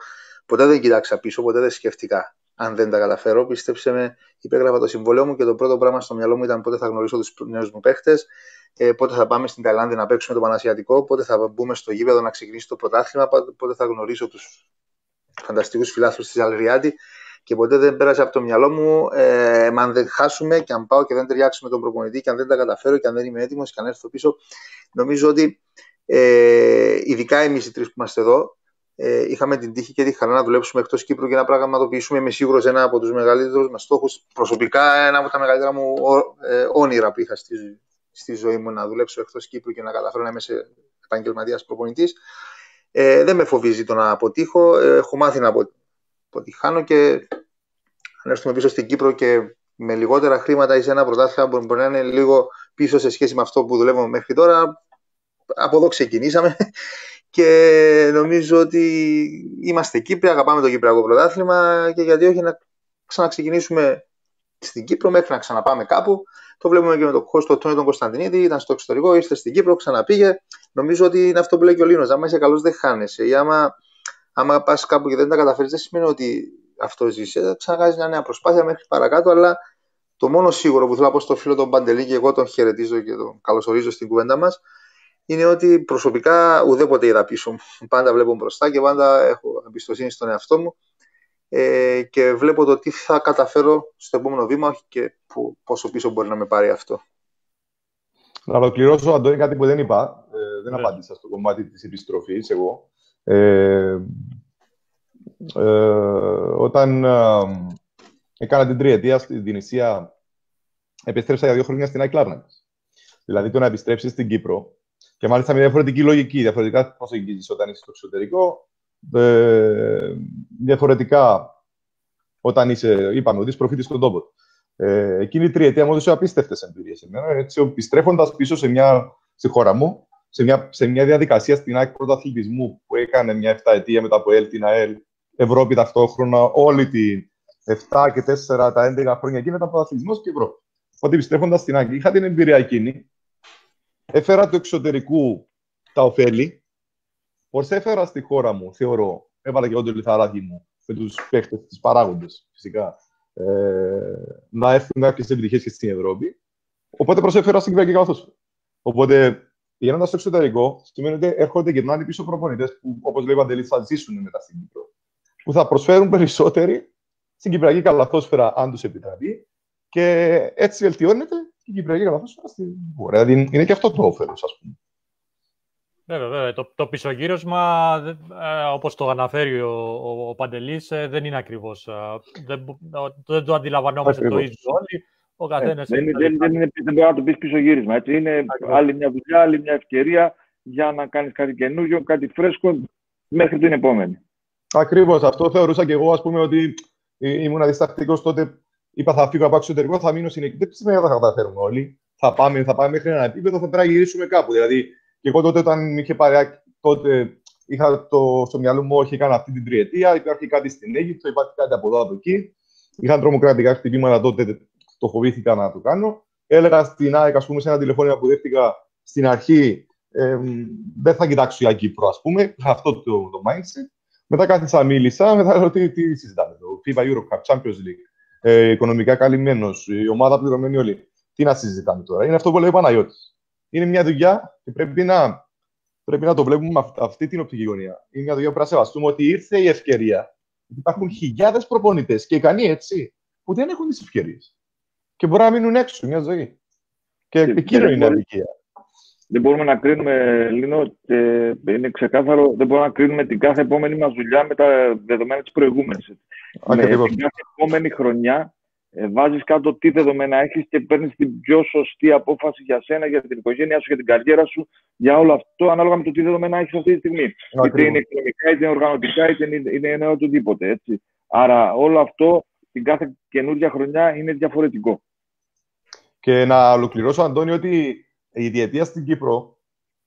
Ποτέ δεν κοιτάξα πίσω, ποτέ δεν σκέφτηκα αν δεν τα καταφέρω. Πίστεψε με, υπέγραφα το συμβόλαιο μου και το πρώτο πράγμα στο μυαλό μου ήταν πότε θα γνωρίσω τους νέους μου παίχτες, ε, πότε θα πάμε στην Ταϊλάνδη να παίξουμε το Πανασιατικό, πότε θα μπούμε στο γήπεδο να ξεκινήσει το πρωτάθλημα, πότε θα γνωρίσω τους φανταστικούς φιλάθλους της Αλριάτη. Και ποτέ δεν πέρασε από το μυαλό μου, ε, αν δεν χάσουμε και αν πάω και δεν ταιριάξουμε τον προπονητή και αν δεν τα καταφέρω και αν δεν είμαι έτοιμος και αν έρθω πίσω. Νομίζω ότι ε, ειδικά εμείς οι τρεις που είμαστε εδώ, ε, είχαμε την τύχη και τη χαρά να δουλέψουμε εκτός Κύπρου και να πραγματοποιήσουμε, είμαι σίγουρος, ένα από τους μεγαλύτερους μας στόχους. Προσωπικά, ένα από τα μεγαλύτερα μου ε, όνειρα που είχα στη, στη ζωή μου να δουλέψω εκτός Κύπρου και να καταφέρω να είμαι σε επαγγελματίας προπονητής. Ε, δεν με φοβίζει το να αποτύχω. Ε, έχω μάθει να αποτυχάνω και αν έρθουμε πίσω στην Κύπρο και με λιγότερα χρήματα ή σε ένα πρωτάθλημα που μπορεί να είναι λίγο πίσω σε σχέση με αυτό που δουλεύουμε μέχρι τώρα. Από εδώ ξεκινήσαμε και νομίζω ότι είμαστε Κύπροι, αγαπάμε το Κυπριακό πρωτάθλημα και γιατί όχι να ξαναξεκινήσουμε στην Κύπρο μέχρι να ξαναπάμε κάπου. Το βλέπουμε και με τον Κώστο Τόνι τον Κωνσταντινίδη, ήταν στο εξωτερικό, ήρθε στην Κύπρο, ξαναπήγε. Νομίζω ότι είναι αυτό που λέει και ο Λίνος. Άμα είσαι καλός, δεν χάνεσαι. Ή άμα, άμα πας κάπου και δεν τα καταφέρεις, δεν σημαίνει ότι αυτό ζήσει. Θα ξανακάνει μια νέα προσπάθεια μέχρι παρακάτω, αλλά το μόνο σίγουρο που θέλω να πω στο φίλο τον Παντελή και εγώ τον χαιρετίζω και τον καλωσορίζω στην κουβέντα μας είναι ότι προσωπικά ουδέποτε είδα πίσω μου. Πάντα βλέπω μπροστά και πάντα έχω εμπιστοσύνη στον εαυτό μου ε, και βλέπω το τι θα καταφέρω στο επόμενο βήμα και που, πόσο πίσω μπορεί να με πάρει αυτό. Να ολοκληρώσω, Αντώνη, κάτι που δεν είπα. Ε, δεν ναι. απάντησα στο κομμάτι της επιστροφής εγώ. Ε, ε, όταν ε, έκανα την τριετία στην Τινησία, επιστρέψα για δύο χρόνια στην Αϊκλάρνα. Δηλαδή το να επιστρέψεις στην Κύπρο και μάλιστα με διαφορετική λογική, διαφορετικά προσεγγίζει όταν είσαι στο εξωτερικό, ε, διαφορετικά όταν είσαι, είπαμε, ότι είσαι προφήτη στον τόπο. Ε, εκείνη η τριετία μου έδωσε απίστευτες εμπειρίες. Έτσι, επιστρέφοντας πίσω σε μια στη χώρα μου, σε μια, σε μια διαδικασία στην ΑΕΚ πρωταθλητισμού που έκανε μια 7 ετία μετά από ΕΛ, την ΑΕΛ, Ευρώπη ταυτόχρονα, όλη την 7 και 4, τα 11 χρόνια εκεί ήταν πρωταθλητισμό και Ευρώπη. Οπότε επιστρέφοντας στην ΑΕΚ, είχα την εμπειρία εκείνη Έφερα του εξωτερικού τα ωφέλη. Προσέφερα στη χώρα μου, θεωρώ, έβαλα και εγώ το λιθαράκι μου με τους παίχτες, τους παράγοντες φυσικά, ε, να έρθουν κάποιες επιτυχίες και στην Ευρώπη. Οπότε προσέφερα στην Κυπριακή Καθώς. Οπότε πηγαίνοντας στο εξωτερικό, σημαίνει ότι έρχονται και γυρνάνε πίσω προπονητές που, όπως λέει ο Παντελής, θα ζήσουν μετά στην Κύπρο. Που θα προσφέρουν περισσότεροι στην Κυπριακή καλαθόσφαιρα, αν τους επιτραπεί. Και έτσι βελτιώνεται η Κυπριακή Καλαθόσφαιρα στην Βόρεια. Δηλαδή είναι και αυτό το όφελος, ας πούμε. Βέβαια, βέβαια. Το, το πισωγύρωσμα, ε, όπως το αναφέρει ο, ο, ο Παντελής, ε, δεν είναι ακριβώς. Ε, δεν, δεν το αντιλαμβανόμαστε το ίδιο όλοι. Ο καθένας ε, δεν, δεν, δεν, είναι, δεν μπορεί να το πεις πισωγύρισμα. Έτσι. Είναι ακριβώς. άλλη μια δουλειά, άλλη μια ευκαιρία για να κάνεις κάτι καινούριο, κάτι φρέσκο μέχρι την επόμενη. Ακριβώς. Αυτό θεωρούσα και εγώ, ας πούμε, ότι ήμουν αντιστακτικός τότε Είπα θα φύγω από εξωτερικό, θα μείνω στην εκδίκηση. Δεν σημαίνει ότι θα καταφέρουμε όλοι. Θα πάμε, θα πάμε μέχρι ένα επίπεδο, θα πρέπει να γυρίσουμε κάπου. Δηλαδή, και εγώ τότε, όταν είχε πάρει, τότε είχα το, στο μυαλό μου, όχι, έκανα αυτή την τριετία. Υπάρχει κάτι στην Αίγυπτο, υπάρχει κάτι από εδώ, από εκεί. Είχαν τρομοκρατικά χτυπήματα τότε, το φοβήθηκα να το κάνω. Έλεγα στην ΑΕΚ, ας πούμε, σε ένα τηλεφώνημα που δέχτηκα στην αρχή, ε, δεν θα κοιτάξω για Κύπρο, ας πούμε. Αυτό το, το mindset. Μετά κάθισα, μίλησα, μετά λέω τι, τι συζητάμε. Το FIBA Europe Cup, Champions League, ε, οικονομικά καλυμμένος, η ομάδα πληρωμένη όλοι. Τι να συζητάμε τώρα. Είναι αυτό που λέει ο Παναγιώτης. Είναι μια δουλειά και πρέπει να, πρέπει να το βλέπουμε με αυτή την οπτική γωνία. Είναι μια δουλειά που πρέπει να σεβαστούμε ότι ήρθε η ευκαιρία. Υπάρχουν χιλιάδες προπονητές και ικανοί έτσι, που δεν έχουν τις ευκαιρίες. Και μπορεί να μείνουν έξω μια ζωή. Και εκείνο είναι η αδικία δεν μπορούμε να κρίνουμε, Λίνο, είναι ξεκάθαρο, δεν μπορούμε να κρίνουμε την κάθε επόμενη μας δουλειά με τα δεδομένα της προηγούμενης. Με την κάθε επόμενη χρονιά ε, βάζεις κάτω τι δεδομένα έχεις και παίρνεις την πιο σωστή απόφαση για σένα, για την οικογένειά σου, για την καριέρα σου, για όλο αυτό, ανάλογα με το τι δεδομένα έχεις αυτή τη στιγμή. Είτε είναι οικονομικά, είτε είναι οργανωτικά, είτε είναι, είναι οτιδήποτε. Έτσι. Άρα όλο αυτό την κάθε καινούργια χρονιά είναι διαφορετικό. Και να ολοκληρώσω, Αντώνιο, ότι η διετία στην Κύπρο,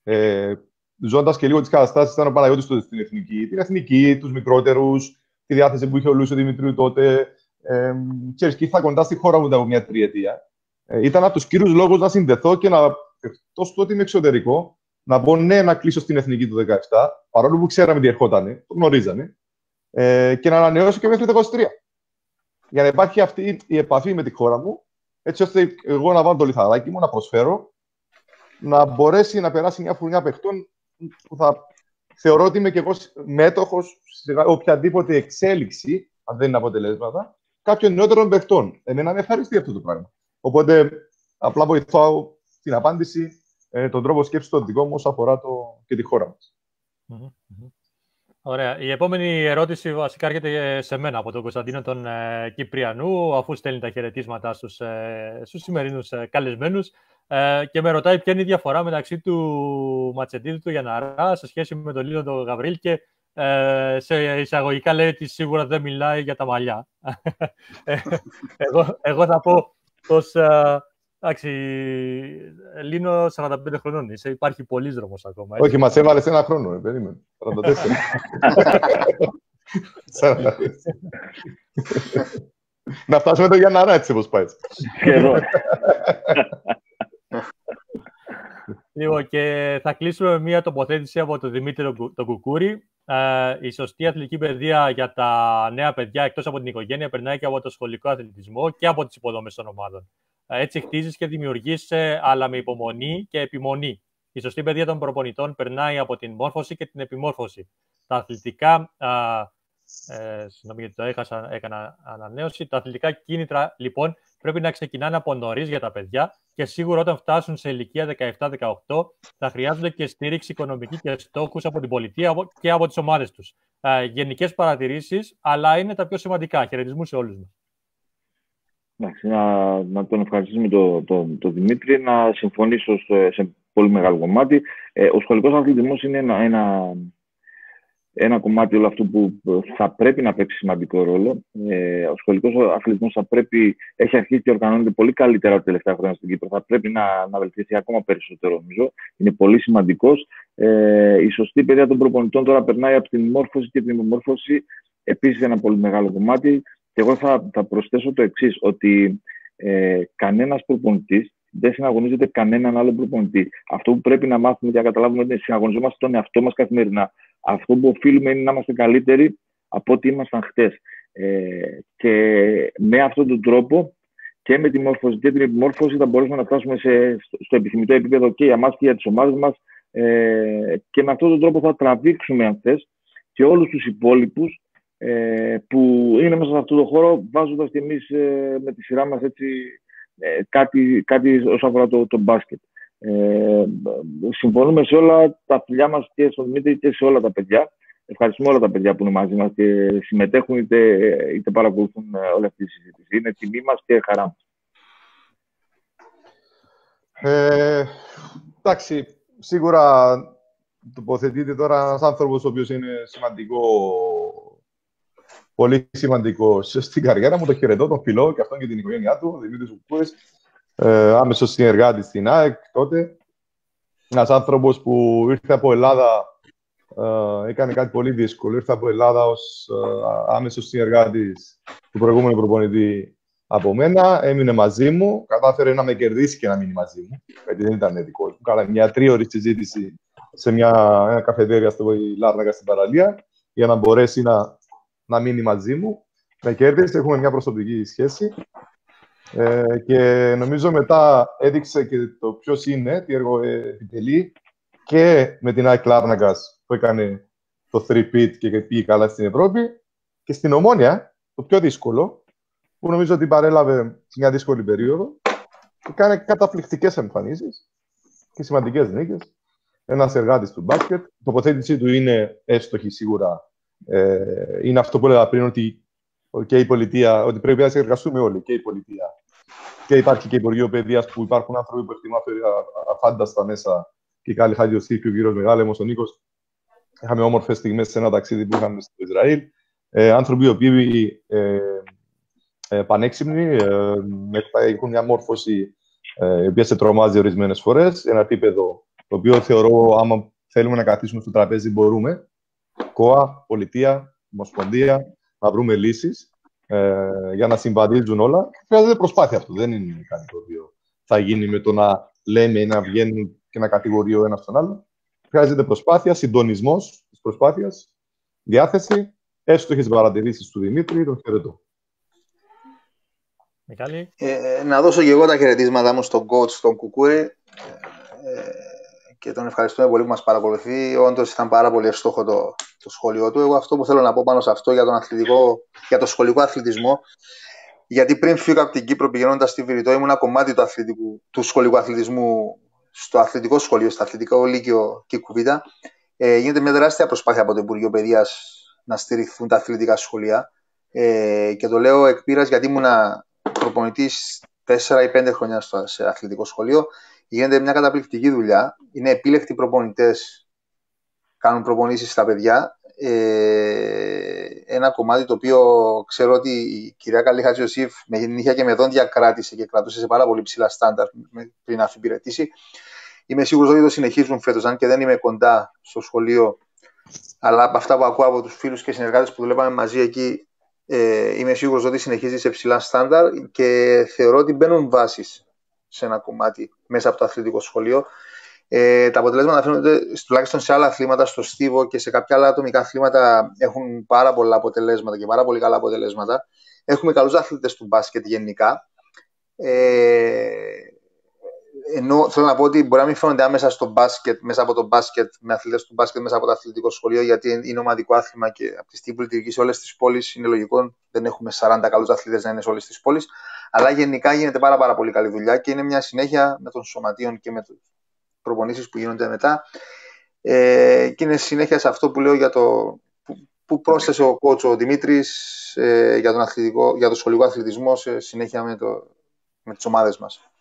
ε, ζώντας και λίγο τις καταστάσεις, ήταν ο Παναγιώτη στην εθνική, την εθνική, τους μικρότερους, τη διάθεση που είχε ο Λούσιο Δημητρίου τότε. Ε, ξέρεις, και ήρθα κοντά στη χώρα μου από μια τριετία. Ε, ήταν από τους κύριους λόγους να συνδεθώ και να, εκτός του ότι είμαι εξωτερικό, να μπω ναι να κλείσω στην εθνική του 17, παρόλο που ξέραμε τι ερχόταν, το γνωρίζανε, ε, και να ανανεώσω και μέχρι το 23. Για να υπάρχει αυτή η επαφή με τη χώρα μου, έτσι ώστε εγώ να βάλω το λιθαράκι μου, να προσφέρω να μπορέσει να περάσει μια φουρνιά παιχτών που θα θεωρώ ότι είμαι και εγώ μέτοχος σε οποιαδήποτε εξέλιξη, αν δεν είναι αποτελέσματα, κάποιων νεότερων παιχτών. Εμένα με ευχαριστεί αυτό το πράγμα. Οπότε απλά βοηθάω την απάντηση, ε, τον τρόπο σκέψης του δικό μου όσο αφορά το, και τη χώρα μας. Ωραία. Η επόμενη ερώτηση βασικά έρχεται σε μένα από τον Κωνσταντίνο τον ε, Κυπριανού, αφού στέλνει τα χαιρετίσματα στους, ε, στους σημερινούς ε, καλεσμένους. Ε, και με ρωτάει ποια είναι η διαφορά μεταξύ του Ματσεντίδη του Γιαναρά σε σχέση με τον Λίνο τον Γαβρίλ και ε, σε εισαγωγικά λέει ότι σίγουρα δεν μιλάει για τα μαλλιά. Ε, εγώ, εγώ θα πω πως ε, εντάξει, Λίνο 45 χρονών είσαι, υπάρχει πολλή δρόμο ακόμα. Έτσι. Όχι, μα έβαλες ένα χρόνο, ε, περίμενε. 44. Να φτάσουμε το Γιάννα έτσι όπως πάει. Λοιπόν, και θα κλείσουμε με μια τοποθέτηση από τον Δημήτρη τον Κουκούρη. Ε, η σωστή αθλητική παιδεία για τα νέα παιδιά εκτός από την οικογένεια περνάει και από το σχολικό αθλητισμό και από τις υποδομές των ομάδων. Ε, έτσι χτίζεις και δημιουργείς, ε, αλλά με υπομονή και επιμονή. Η σωστή παιδεία των προπονητών περνάει από την μόρφωση και την επιμόρφωση. Τα αθλητικά ε, συγγνώμη γιατί το έχασα, έκανα ανανέωση. Τα αθλητικά κίνητρα λοιπόν πρέπει να ξεκινάνε από νωρίς για τα παιδιά και σίγουρα όταν φτάσουν σε ηλικία 17-18 θα χρειάζονται και στήριξη οικονομική και στόχους από την πολιτεία και από τις ομάδες τους. Ε, Γενικές παρατηρήσεις, αλλά είναι τα πιο σημαντικά. Χαιρετισμού σε όλους μας. Να, να τον ευχαριστήσουμε τον το, το Δημήτρη, να συμφωνήσω σε πολύ μεγάλο κομμάτι. Ε, ο σχολικός αθλητισμός είναι ένα, ένα ένα κομμάτι όλο αυτό που θα πρέπει να παίξει σημαντικό ρόλο. Ε, ο σχολικός αθλητισμός θα πρέπει, έχει αρχίσει και οργανώνεται πολύ καλύτερα τα τελευταία χρόνια στην Κύπρο. Θα πρέπει να, να βελτιωθεί ακόμα περισσότερο, νομίζω. Είναι πολύ σημαντικός. Ε, η σωστή παιδεία των προπονητών τώρα περνάει από την μόρφωση και την υπομόρφωση. Επίσης, ένα πολύ μεγάλο κομμάτι. Και εγώ θα, θα προσθέσω το εξής, ότι ε, κανένας προπονητής δεν συναγωνίζεται κανέναν άλλο προπονητή. Αυτό που πρέπει να μάθουμε και να καταλάβουμε είναι ότι συναγωνιζόμαστε τον εαυτό μας καθημερινά. Αυτό που οφείλουμε είναι να είμαστε καλύτεροι από ό,τι ήμασταν χτες. Ε, και με αυτόν τον τρόπο και με τη μόρφωση και την επιμόρφωση θα μπορέσουμε να φτάσουμε σε, στο επιθυμητό επίπεδο και για εμά και για τις ομάδες μας. Ε, και με αυτόν τον τρόπο θα τραβήξουμε, αν θες, και όλους τους υπόλοιπους ε, που είναι μέσα σε αυτό το χώρο, βάζοντας και εμείς ε, με τη σειρά μας έτσι ε, κάτι, κάτι όσον αφορά το, το μπάσκετ. Ε, συμφωνούμε σε όλα τα φιλιά μας και στον Δημήτρη και σε όλα τα παιδιά. Ευχαριστούμε όλα τα παιδιά που είναι μαζί μας και συμμετέχουν είτε, είτε παρακολουθούν ε, όλη αυτή τη συζήτηση. Είναι τιμή μας και χαρά μας. Ε, εντάξει, σίγουρα τοποθετείται τώρα ένας άνθρωπος ο οποίος είναι σημαντικό, πολύ σημαντικό στην καριέρα μου. Το χαιρετώ, τον φιλό και αυτόν και την οικογένειά του, ο Δημήτρης Κουκούρη ε, άμεσος συνεργάτης στην ΑΕΚ τότε. Ένας άνθρωπος που ήρθε από Ελλάδα, ε, έκανε κάτι πολύ δύσκολο. Ήρθε από Ελλάδα ως ε, άμεσος συνεργάτης του προηγούμενου προπονητή από μένα, έμεινε μαζί μου, κατάφερε να με κερδίσει και να μείνει μαζί μου, γιατί δεν ήταν δικό του. Κάναμε μια τρίωρη συζήτηση σε μια ένα καφεδέρια στο Λάρνακα στην παραλία, για να μπορέσει να, να μείνει μαζί μου. Με κέρδισε, έχουμε μια προσωπική σχέση. Ε, και νομίζω μετά έδειξε και το ποιος είναι, τι έργο επιτελεί και με την ΑΕΚ Λάρναγκας που έκανε το 3-pit και πήγε καλά στην Ευρώπη και στην Ομόνια, το πιο δύσκολο, που νομίζω ότι παρέλαβε μια δύσκολη περίοδο και κάνει καταπληκτικές εμφανίσεις και σημαντικές νίκες. Ένας εργάτης του μπάσκετ. Η τοποθέτησή του είναι έστοχη σίγουρα. Ε, είναι αυτό που έλεγα πριν, ότι και η πολιτεία, ότι πρέπει να συνεργαστούμε όλοι, και η πολιτεία. Και υπάρχει και Υπουργείο Παιδείας που υπάρχουν άνθρωποι που εκτιμά αφάνταστα μέσα και καλή χάρη ο και ο κύριος Μεγάλεμος, ο Νίκος. Είχαμε όμορφες στιγμές σε ένα ταξίδι που είχαμε στο Ισραήλ. Ε, άνθρωποι οι οποίοι ε, ε, πανέξυπνοι, ε, έχουν μια μόρφωση ε, η οποία σε τρομάζει ορισμένες φορές. Ένα επίπεδο το οποίο θεωρώ, άμα θέλουμε να καθίσουμε στο τραπέζι, μπορούμε. ΚΟΑ, πολιτεία, ομοσπονδία, να βρούμε λύσεις ε, για να συμβαδίζουν όλα. Χρειάζεται προσπάθεια αυτό. Δεν είναι κάτι το οποίο θα γίνει με το να λέμε ή να βγαίνουν και να κατηγορεί ο ένας τον άλλο. Χρειάζεται προσπάθεια, συντονισμός της προσπάθειας, διάθεση. Έστω παρατηρήσεις του Δημήτρη, τον χαιρετώ. Ε, να δώσω και εγώ τα χαιρετίσματά μου στον coach, τον Κουκούρη ε, και τον ευχαριστούμε πολύ που μας παρακολουθεί. Όντως ήταν πάρα πολύ ευστόχο το, το σχόλιο του. Εγώ αυτό που θέλω να πω πάνω σε αυτό για, τον αθλητικό, για το σχολικό αθλητισμό γιατί πριν φύγω από την Κύπρο πηγαίνοντας στη Βηρητό, ήμουν ένα κομμάτι του, αθλητικού, του σχολικού αθλητισμού στο αθλητικό σχολείο, στο αθλητικό λύκειο και κουβίτα. Ε, γίνεται μια τεράστια προσπάθεια από το Υπουργείο Παιδείας να στηριχθούν τα αθλητικά σχολεία. Ε, και το λέω εκ γιατί ήμουν προπονητής 4 ή 5 χρόνια στο, σε αθλητικό σχολείο. Γίνεται μια καταπληκτική δουλειά. Είναι επίλεκτοι προπονητές, κάνουν προπονήσεις στα παιδιά. Ε, ένα κομμάτι το οποίο ξέρω ότι η κυρία Καλή Χατζιωσήφ με νύχια και με δόντια κράτησε και κρατούσε σε πάρα πολύ ψηλά στάνταρ πριν να αφιπηρετήσει. Είμαι σίγουρος ότι το συνεχίζουν φέτος, αν και δεν είμαι κοντά στο σχολείο. Αλλά από αυτά που ακούω από τους φίλους και συνεργάτες που δουλεύαμε μαζί εκεί, ε, είμαι σίγουρος ότι συνεχίζει σε ψηλά στάνταρ και θεωρώ ότι μπαίνουν βάσεις σε ένα κομμάτι μέσα από το αθλητικό σχολείο. Ε, τα αποτελέσματα φαίνονται τουλάχιστον σε άλλα αθλήματα, στο στίβο και σε κάποια άλλα ατομικά αθλήματα έχουν πάρα πολλά αποτελέσματα και πάρα πολύ καλά αποτελέσματα. Έχουμε καλούς αθλητές του μπάσκετ γενικά. Ε, ενώ θέλω να πω ότι μπορεί να μην φαίνονται άμεσα στο μπάσκετ, μέσα από το μπάσκετ, με αθλητές του μπάσκετ μέσα από το αθλητικό σχολείο, γιατί είναι ομαδικό άθλημα και από τη στιγμή που λειτουργείς σε όλες τις πόλεις είναι λογικό δεν έχουμε 40 καλούς αθλητές να είναι σε όλες τις πόλεις. Αλλά γενικά γίνεται πάρα, πάρα πολύ καλή δουλειά και είναι μια συνέχεια με των σωματείων και με τι προπονήσεις που γίνονται μετά. Ε, και είναι συνέχεια σε αυτό που λέω για το. που, που πρόσθεσε ο κότσο ο Δημήτρης ε, για, τον για το σχολικό αθλητισμό σε συνέχεια με, το, με τις ομάδες μας.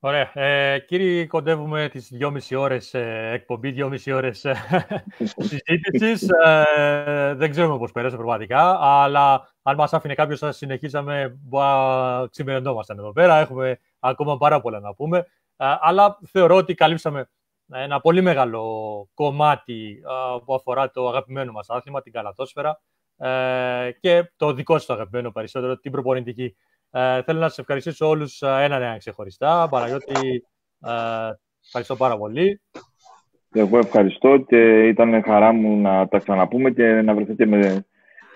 Ωραία. Ε, κύριοι, κοντεύουμε τις δυόμιση ώρες ε, εκπομπή, δυόμιση ώρες ε, συζήτησης. Ε, δεν ξέρουμε πώς πέρασε πραγματικά, αλλά αν μας άφηνε κάποιος να συνεχίσαμε, ξημερινόμασταν εδώ πέρα. Έχουμε ακόμα πάρα πολλά να πούμε. Ε, αλλά θεωρώ ότι καλύψαμε ένα πολύ μεγάλο κομμάτι ε, που αφορά το αγαπημένο μας άθλημα, την καλατόσφαιρα και το δικό σας αγαπημένο περισσότερο, την προπονητική. Ε, θέλω να σα ευχαριστήσω όλους ε, έναν ένα ξεχωριστά. Παναγιώτη, ε, ευχαριστώ πάρα πολύ. Εγώ ευχαριστώ και ήταν χαρά μου να τα ξαναπούμε και να βρεθείτε με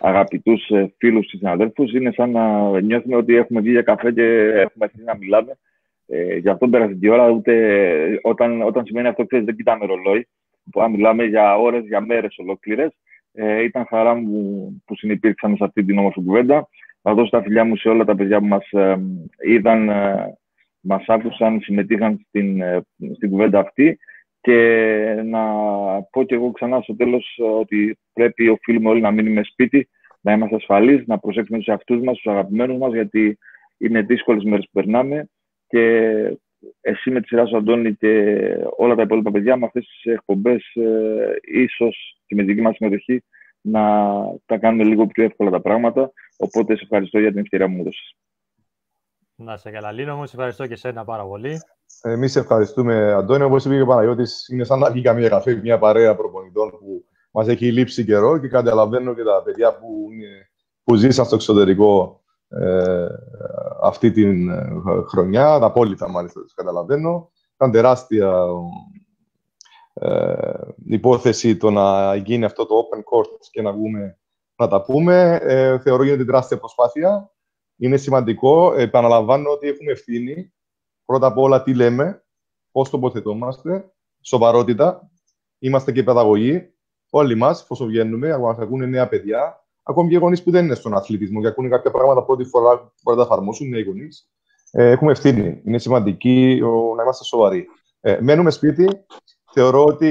αγαπητούς ε, φίλους και συναδέλφους. Είναι σαν να νιώθουμε ότι έχουμε βγει για καφέ και έχουμε αρχίσει να μιλάμε. Ε, γι' αυτό πέρασε την ώρα. Ούτε, όταν, όταν σημαίνει αυτό, ξέρεις, δεν κοιτάμε ρολόι. Που αν μιλάμε για ώρες, για μέρες ολόκληρες. Ε, ήταν χαρά μου που συνεπήρξαμε σε αυτή την όμορφη κουβέντα να δώσω τα φιλιά μου σε όλα τα παιδιά που μας ε, είδαν, ε, μας άκουσαν, συμμετείχαν στην, ε, στην κουβέντα αυτή. Και να πω και εγώ ξανά στο τέλος ότι πρέπει οφείλουμε όλοι να μείνουμε σπίτι, να είμαστε ασφαλείς, να προσέξουμε τους εαυτούς μας, τους αγαπημένους μας, γιατί είναι δύσκολες μέρες που περνάμε. Και εσύ με τη σειρά σου, Αντώνη, και όλα τα υπόλοιπα παιδιά με αυτές τις εκπομπές, ε, ίσως και με τη δική μας συμμετοχή, να τα κάνουμε λίγο πιο εύκολα τα πράγματα. Οπότε σε ευχαριστώ για την ευκαιρία μου έδωσες. Να σε καλά, Λίνο μου. Σε ευχαριστώ και εσένα πάρα πολύ. Εμείς ευχαριστούμε, Αντώνιο. Όπως είπε και ο Παναγιώτης, είναι σαν να βγει καμία καφέ, μια παρέα προπονητών που μας έχει λείψει καιρό και καταλαβαίνω και τα παιδιά που, είναι, που ζήσαν στο εξωτερικό ε, αυτή την ε, χρονιά, τα απόλυτα μάλιστα, το καταλαβαίνω. Ήταν τεράστια ε, υπόθεση το να γίνει αυτό το open court και να βγούμε να τα πούμε. Ε, θεωρώ γίνεται τεράστια προσπάθεια. Είναι σημαντικό. Επαναλαμβάνω ότι έχουμε ευθύνη. Πρώτα απ' όλα τι λέμε, πώς τοποθετούμαστε, σοβαρότητα. Είμαστε και παιδαγωγοί. Όλοι μας, εφόσον βγαίνουμε, να ακούνε νέα παιδιά, ακόμη και γονείς που δεν είναι στον αθλητισμό και ακούνε κάποια πράγματα πρώτη φορά που μπορεί να τα εφαρμόσουν, νέοι γονείς. Ε, έχουμε ευθύνη. Είναι σημαντική να είμαστε σοβαροί. Ε, μένουμε σπίτι. Θεωρώ ότι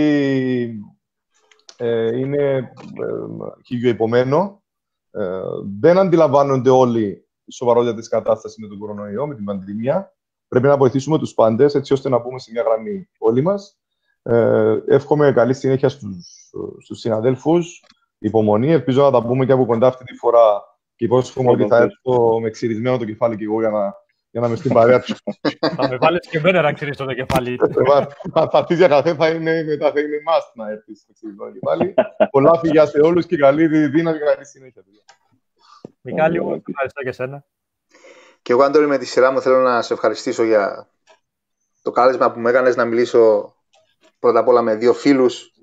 ε, είναι ε, υπομένο. Ε, δεν αντιλαμβάνονται όλοι η σοβαρότητα της κατάστασης με τον κορονοϊό, με την πανδημία. Πρέπει να βοηθήσουμε τους πάντες, έτσι ώστε να πούμε σε μια γραμμή όλοι μας. Ε, εύχομαι καλή συνέχεια στους συναδέλφους, υπομονή. Ελπίζω να τα πούμε και από κοντά αυτή τη φορά και υπόσχομαι ότι θα έρθω με ξυρισμένο το κεφάλι και εγώ για να, για να με στην παρέα τους. θα με βάλεις και εμένα να ξυρίσω το κεφάλι. θα έρθει για καφέ, θα είναι, μετά θα είναι must να έρθεις με ξυρισμένο κεφάλι. Πολλά φιλιά σε όλους και καλή δύναμη και καλή συνέχεια. Μιχάλη, εγώ ευχαριστώ και εσένα. Και εγώ, Αντώνη, με τη σειρά μου θέλω να σε ευχαριστήσω για το κάλεσμα που με έκανες να μιλήσω πρώτα απ' όλα με δύο φίλους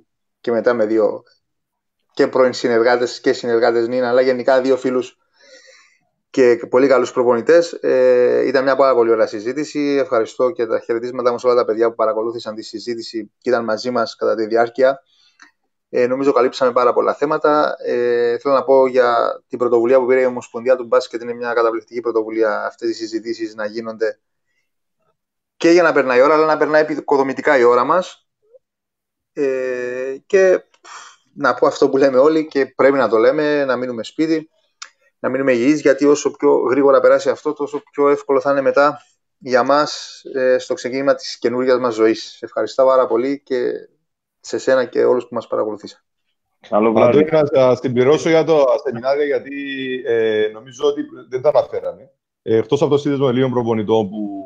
και μετά με δύο και πρώην συνεργάτες και συνεργάτες Νίνα, αλλά γενικά δύο φίλους και πολύ καλούς προπονητές. Ε, ήταν μια πάρα πολύ ωραία συζήτηση. Ευχαριστώ και τα χαιρετίσματα μου σε όλα τα παιδιά που παρακολούθησαν τη συζήτηση και ήταν μαζί μας κατά τη διάρκεια. Ε, νομίζω καλύψαμε πάρα πολλά θέματα. Ε, θέλω να πω για την πρωτοβουλία που πήρε η Ομοσπονδία του Μπάσκετ. Είναι μια καταπληκτική πρωτοβουλία αυτές οι συζητήσεις να γίνονται και για να περνάει η ώρα, αλλά να περνάει επικοδομητικά η ώρα μας. Ε, και να πω αυτό που λέμε όλοι και πρέπει να το λέμε, να μείνουμε σπίτι, να μείνουμε υγιείς, γιατί όσο πιο γρήγορα περάσει αυτό, τόσο πιο εύκολο θα είναι μετά για μας ε, στο ξεκίνημα της καινούργιας μας ζωής. Ευχαριστώ πάρα πολύ και σε σένα και όλους που μας παρακολουθήσαν. Καλό βράδυ. Να σα συμπληρώσω για το σεμινάριο, γιατί ε, νομίζω ότι δεν τα αναφέραμε. Ε, Εκτός από το σύνδεσμο Ελλήνων προπονητών που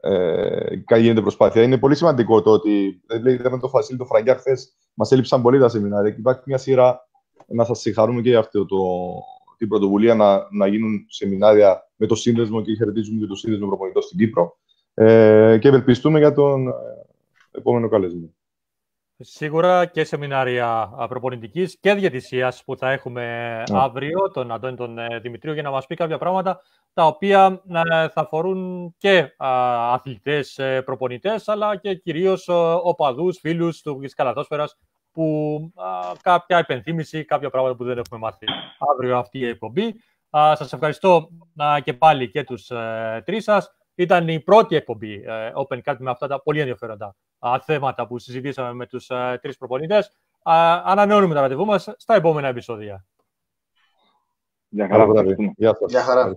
ε, γίνεται προσπάθεια, είναι πολύ σημαντικό το ότι. Δηλαδή, με το Φασίλη, το Φραγκιά, χθες μας έλειψαν πολύ τα σεμινάρια. Και υπάρχει μια σειρά να σας συγχαρούμε και για αυτό το, την πρωτοβουλία να, να γίνουν σεμινάρια με το σύνδεσμο και χαιρετίζουμε και το σύνδεσμο προπονητών στην Κύπρο. Ε, και ευελπιστούμε για τον ε, επόμενο καλεσμένο. Σίγουρα και σεμινάρια προπονητικής και διαιτησίας που θα έχουμε ναι. αύριο, τον Αντώνη τον ε, Δημητρίου, για να μας πει κάποια πράγματα τα οποία ε, θα αφορούν και αθλητές ε, προπονητές, αλλά και κυρίως οπαδούς, φίλους του καλαθόσφαιρας που κάποια υπενθύμηση, κάποια πράγματα που δεν έχουμε μάθει αύριο αυτή η εκπομπή. Σας ευχαριστώ και πάλι και τους τρεις σας. Ήταν η πρώτη εκπομπή Open Cut με αυτά τα πολύ ενδιαφέροντα θέματα που συζητήσαμε με τους τρεις προπονητές. Ανανεώνουμε τα ραντεβού μας στα επόμενα επεισόδια. Γεια χαρά. Γεια σας. Γεια χαρά.